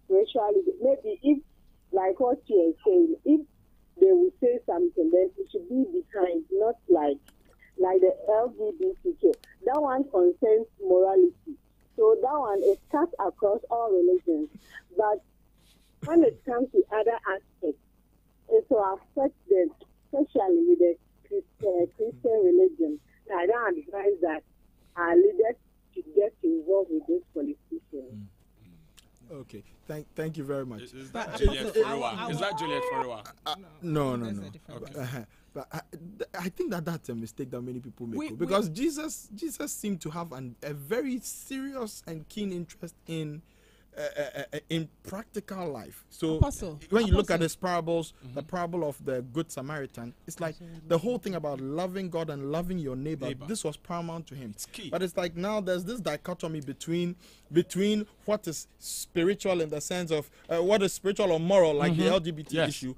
spirituality, maybe if, like what you are saying, if they will say something, then it should be behind, not like like the LGBTQ. That one concerns morality. So that one is cut across all religions. But when it comes to other aspects, it will affect them, especially with the Christ- uh, Christian religion. I don't advise that our leaders should get involved with these politicians. Mm. Mm. Okay. Thank thank you very much. Is, is that Apostle, Juliet I- Foriwa? I- Is that Juliet Foriwa? Uh, uh, no, no, There's no. a uh-huh. But, uh, but I, I think that that's a mistake that many people make We- oh, we- because Jesus Jesus seemed to have an, a very serious and keen interest in uh, uh, uh, in practical life. So Apostle, when you look at Apostle. his parables, the parable of the good Samaritan, it's like the whole thing about loving God and loving your neighbor. Neighbor. This was paramount to him. It's key. But it's like now there's this dichotomy between between what is spiritual in the sense of uh, what is spiritual or moral, like the LGBT Yes. issue.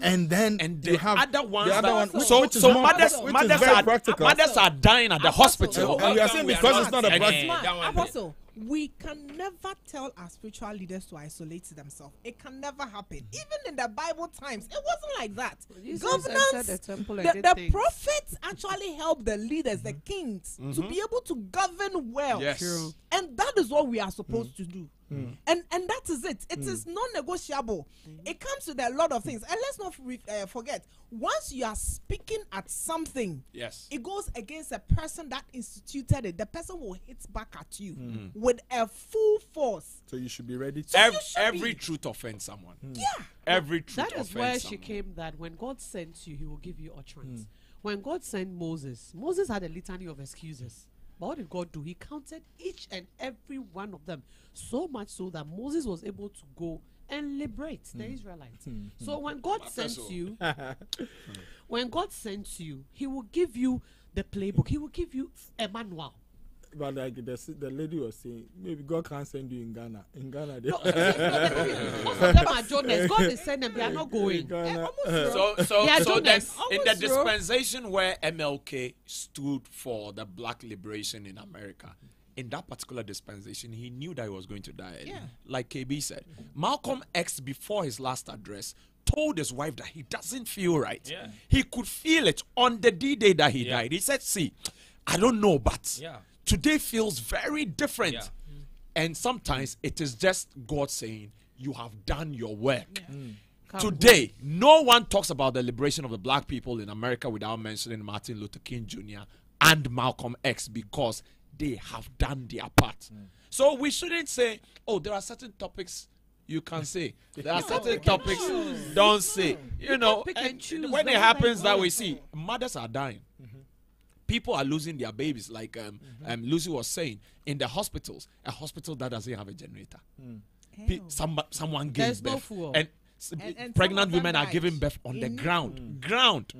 And then And you the have other ones the other that- one, which, so which is so more, mothers which is mothers very are practical. mothers are dying at the Apostle. hospital. And we are saying because it's not a Again, practical. Man, that one- Apostle, we can never tell our spiritual leaders to isolate themselves. It can never happen. Mm-hmm. Even in the Bible times, it wasn't like that. Jesus Governance, the temple the, the prophets actually helped the leaders, the mm-hmm. kings, to mm-hmm. be able to govern well. Yes. True. And that is what we are supposed mm. to do. Mm. And and that is it. It mm. is non-negotiable. Mm-hmm. It comes with a lot of things. And let's not re- uh, forget, once you are speaking at something, Yes. it goes against a person that instituted it. The person will hit back at you mm-hmm. with a full force. So you should be ready to. Every, you should every be. truth offends someone. Mm. Yeah. Every truth That is offends where someone. she came that when God sends you, he will give you utterance. When God sent Moses, Moses had a litany of excuses. But what did God do? He counted each and every one of them. So much so that Moses was able to go and liberate the hmm. Israelites. Hmm. So when God sends so. you, when God sends you, he will give you the playbook. He will give you a manual. But like the, the lady was saying, maybe God can't send you in Ghana. In Ghana, they, No, most of them are Jonas. God is sending them. They are not going. Ghana, eh, uh-huh. So, so, so Jonas. in the Almost zero. dispensation where MLK stood for the black liberation in America, in that particular dispensation, he knew that he was going to die. Yeah. Like KB said, Malcolm X, before his last address, told his wife that he doesn't feel right. Yeah. He could feel it on the D day that he Yeah. died. He said, See, I don't know, but Yeah. Today feels very different. Yeah. Mm. And sometimes it is just God saying, You have done your work. Mm. Come Today, no one talks about the liberation of the black people in America without mentioning Martin Luther King Jr. and Malcolm X because they have done their part. Mm. So we shouldn't say, oh, there are certain topics you can say. There are certain topics don't say. You know, pick and and choose. when it happens that we see, mothers are dying. People are losing their babies, like um, mm-hmm. um, Lucy was saying, in the hospitals. A hospital that doesn't have a generator. Mm. Pe- some, someone gives There's no birth, fuel. and, s- And- and pregnant of them women are giving birth on the In- ground. Mm. Ground.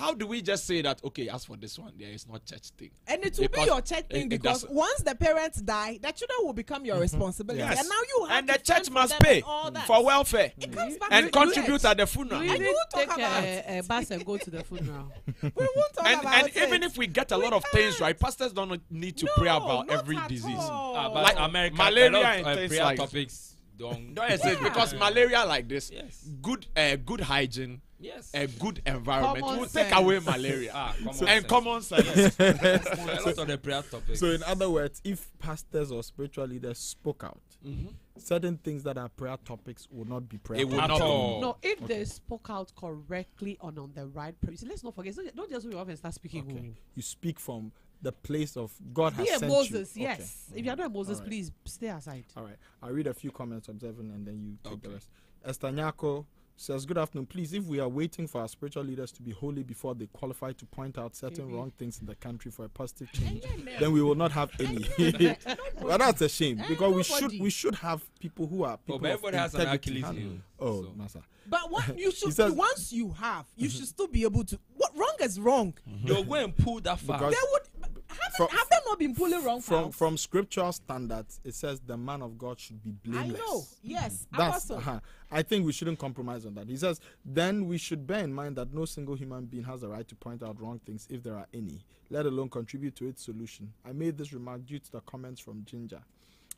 How do we just say that? Okay, as for this one, there is not church thing. And it will Because be your church thing it because doesn't- once the parents die, the children will become your responsibility. Yes. And now you have and to the church must pay and all that. for welfare It comes back and to contribute church. at the funeral. We And need you will take talk about a, a bus and go to the funeral. We won't talk and about and it. even if we get a We lot of things can't. right, pastors don't need to No, pray about every disease. all. Ah, but Like America, malaria lot and uh, things prayer like- topics don't. Don't exist because malaria like this, Yes. good uh, good hygiene, Yes. a good environment Common will take away malaria Ah, common and common sense. a lot of the prayer topics. So, in other words, if pastors or spiritual leaders spoke out, certain things that are prayer topics will not be prayer. It will topics. At not. all. No, if they spoke out correctly and on the right premise, let's not forget. So don't just go off and start speaking. Okay. You speak from the place of God has Be a sent Moses, you. Okay. yes. If you're not a Moses, Alright. please stay aside. All right. I'll read a few comments observing and then you take the rest. Esther Nyako says, Good afternoon. Please, if we are waiting for our spiritual leaders to be holy before they qualify to point out certain Mhm. wrong things in the country for a positive change, then we will not have any. well, that's a shame because we should we should have people who are people Oh, but of everybody has an integrity Achilles handle- heel, Oh, so. Massa. But what you should says- once you have, you should still be able to. What wrong is wrong? You'll go and pull that far. Because- They would. Haven't, From- have they not been pulling wrong From files? from scriptural standards, it says the man of God should be blameless. I know. Yes, That's uh-huh. I think we shouldn't compromise on that. He says, then we should bear in mind that no single human being has the right to point out wrong things if there are any, let alone contribute to its solution. I made this remark due to the comments from Ginger.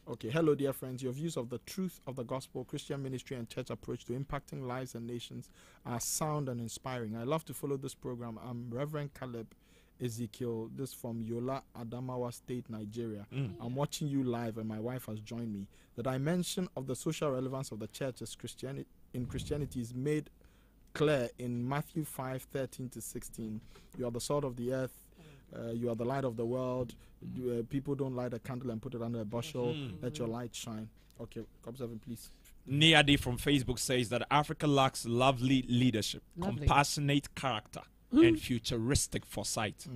Okay, hello, dear friends. Your views of the truth of the gospel, Christian ministry, and church approach to impacting lives and nations are sound and inspiring. I love to follow this program. I'm Reverend Caleb Ezekiel, this from Yola, Adamawa State, Nigeria. Mm. I'm watching you live, and my wife has joined me. The dimension of the social relevance of the church as Christianity in Christianity is made clear in Matthew 5 13 to 16. You are the salt of the earth. Mm. Uh, you are the light of the world. Mm. You, uh, people don't light a candle and put it under a bushel. Mm-hmm. Let your light shine. Okay, come seven, please. Niadi from Facebook says that Africa lacks lovely leadership, Lovely. compassionate character, and futuristic foresight.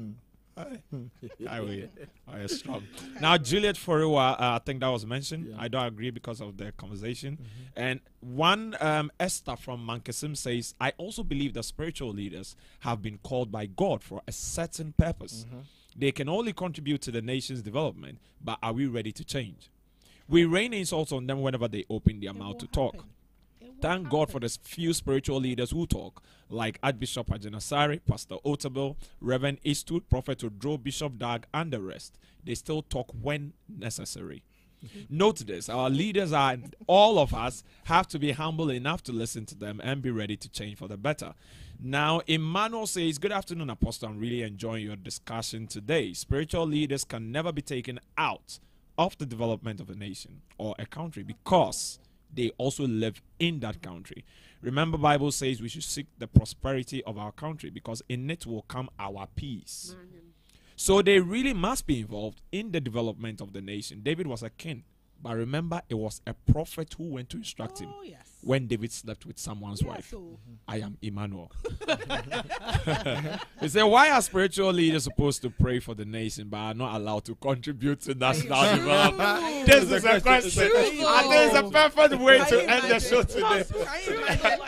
I will. I am strong. Now, Juliet Foriwa, uh, I think that was mentioned. Yeah. I don't agree because of the conversation. And one um, Esther from Mankessim says, I also believe that spiritual leaders have been called by God for a certain purpose. They can only contribute to the nation's development, but are we ready to change? We rain insults on them whenever they open their mouth to talk. Thank God for the few spiritual leaders who talk, like Archbishop Agyinasare, Pastor Otabil, Reverend Eastwood, Prophet Oduro, Bishop Dag, and the rest. They still talk when necessary. Mm-hmm. Note this our leaders are, and all of us have to be humble enough to listen to them and be ready to change for the better. Now, Emmanuel says, Good afternoon, Apostle. I'm really enjoying your discussion today. Spiritual leaders can never be taken out of the development of a nation or a country because they also live in that country. Remember, Bible says we should seek the prosperity of our country because in it will come our peace. So they really must be involved in the development of the nation. David was a king, but remember, it was a prophet who went to instruct him Oh yes. When David slept with someone's Yes, wife. so- I am Emmanuel. he said, Why are spiritual leaders supposed to pray for the nation but are not allowed to contribute to national development? This is a question. And this is a perfect way Can to you end the show today. Can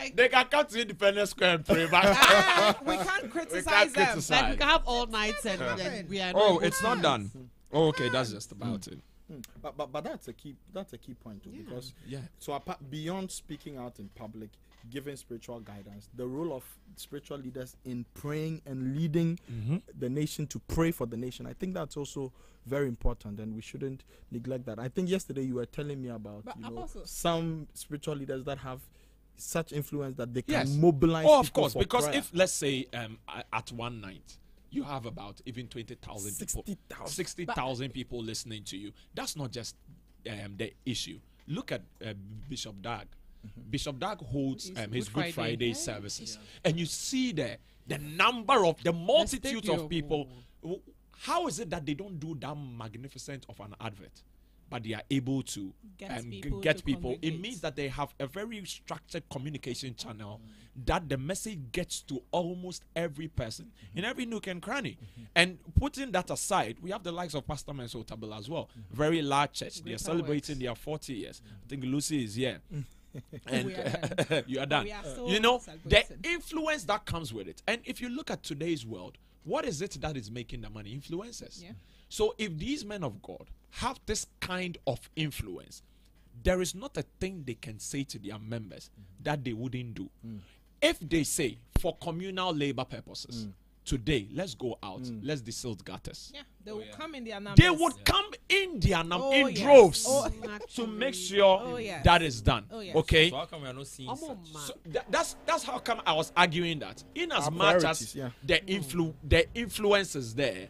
you? They can come to Independence Square and pray, but Ah, we can't criticize them. criticize. Like we can have all nights and then we are. oh, it's not done. Oh, okay, that's just about it. Hmm. But, but but that's a key that's a key point too because Yeah. so apart, beyond speaking out in public, giving spiritual guidance, the role of spiritual leaders in praying and leading the nation to pray for the nation, I think that's also very important, and we shouldn't neglect that. I think yesterday you were telling me about But you know some spiritual leaders that have such influence that they can Yes. mobilize. Oh, of course. Because prayer. if let's say um, at one night you have about even twenty thousand people, 60,000. sixty thousand people listening to you, that's not just um, the issue. Look at uh, Bishop Dag. Mm-hmm. Bishop Dag holds His um, his Good Good Friday. Friday, services, and you see there the number of the multitude stadium. of people. How is it that they don't do that magnificent of an advert? But they are able to Get um, people get to people. It means that they have a very structured communication channel that the message gets to almost every person in every nook and cranny. And putting that aside, we have the likes of Pastor Mensa Otabil as well. Very large church. They are celebrating Works. their 40 years. I think Lucy is here. and are you are done. Are so you know, the influence that comes with it. And if you look at today's world, what is it that is making the money? Influencers. Yeah. So if these men of God have this kind of influence, there is not a thing they can say to their members that they wouldn't do. Mm. If they say for communal labor purposes, mm. today let's go out, mm. let's desilt gutters. Yeah, they will oh, come in their numbers. They would come in their num- Oh, in yes. droves Oh, to make sure Oh, yes. that is done. Oh, yes. Okay. So how come we are not seeing Omo such? man. So tha- that's that's how come I was arguing that. In as Our much as yeah. the influ the influence is there,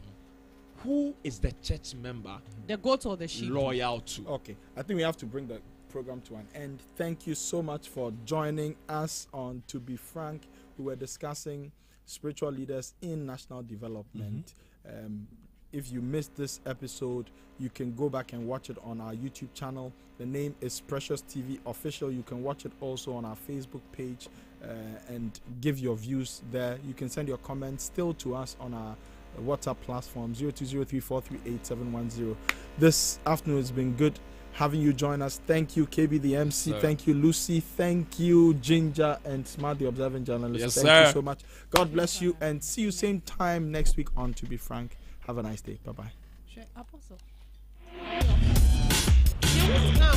who is the church member The goat or the sheep? loyal to? Okay, I think we have to bring the program to an end. Thank you so much for joining us on To Be Frank. We were discussing spiritual leaders in national development. Um, if you missed this episode, you can go back and watch it on our YouTube channel. The name is Precious TV Official. You can watch it also on our Facebook page uh, and give your views there. You can send your comments still to us on our WhatsApp platform 0203438710. This afternoon has been good having you join us. Thank you, KB the MC. sir. Thank you, Lucy. Thank you, Ginger and Smart the Observant Journalist. Yes, Thank sir. you so much. God bless you and see you same time next week on To Be Frank. Have a nice day. Bye bye. Apostle. Now,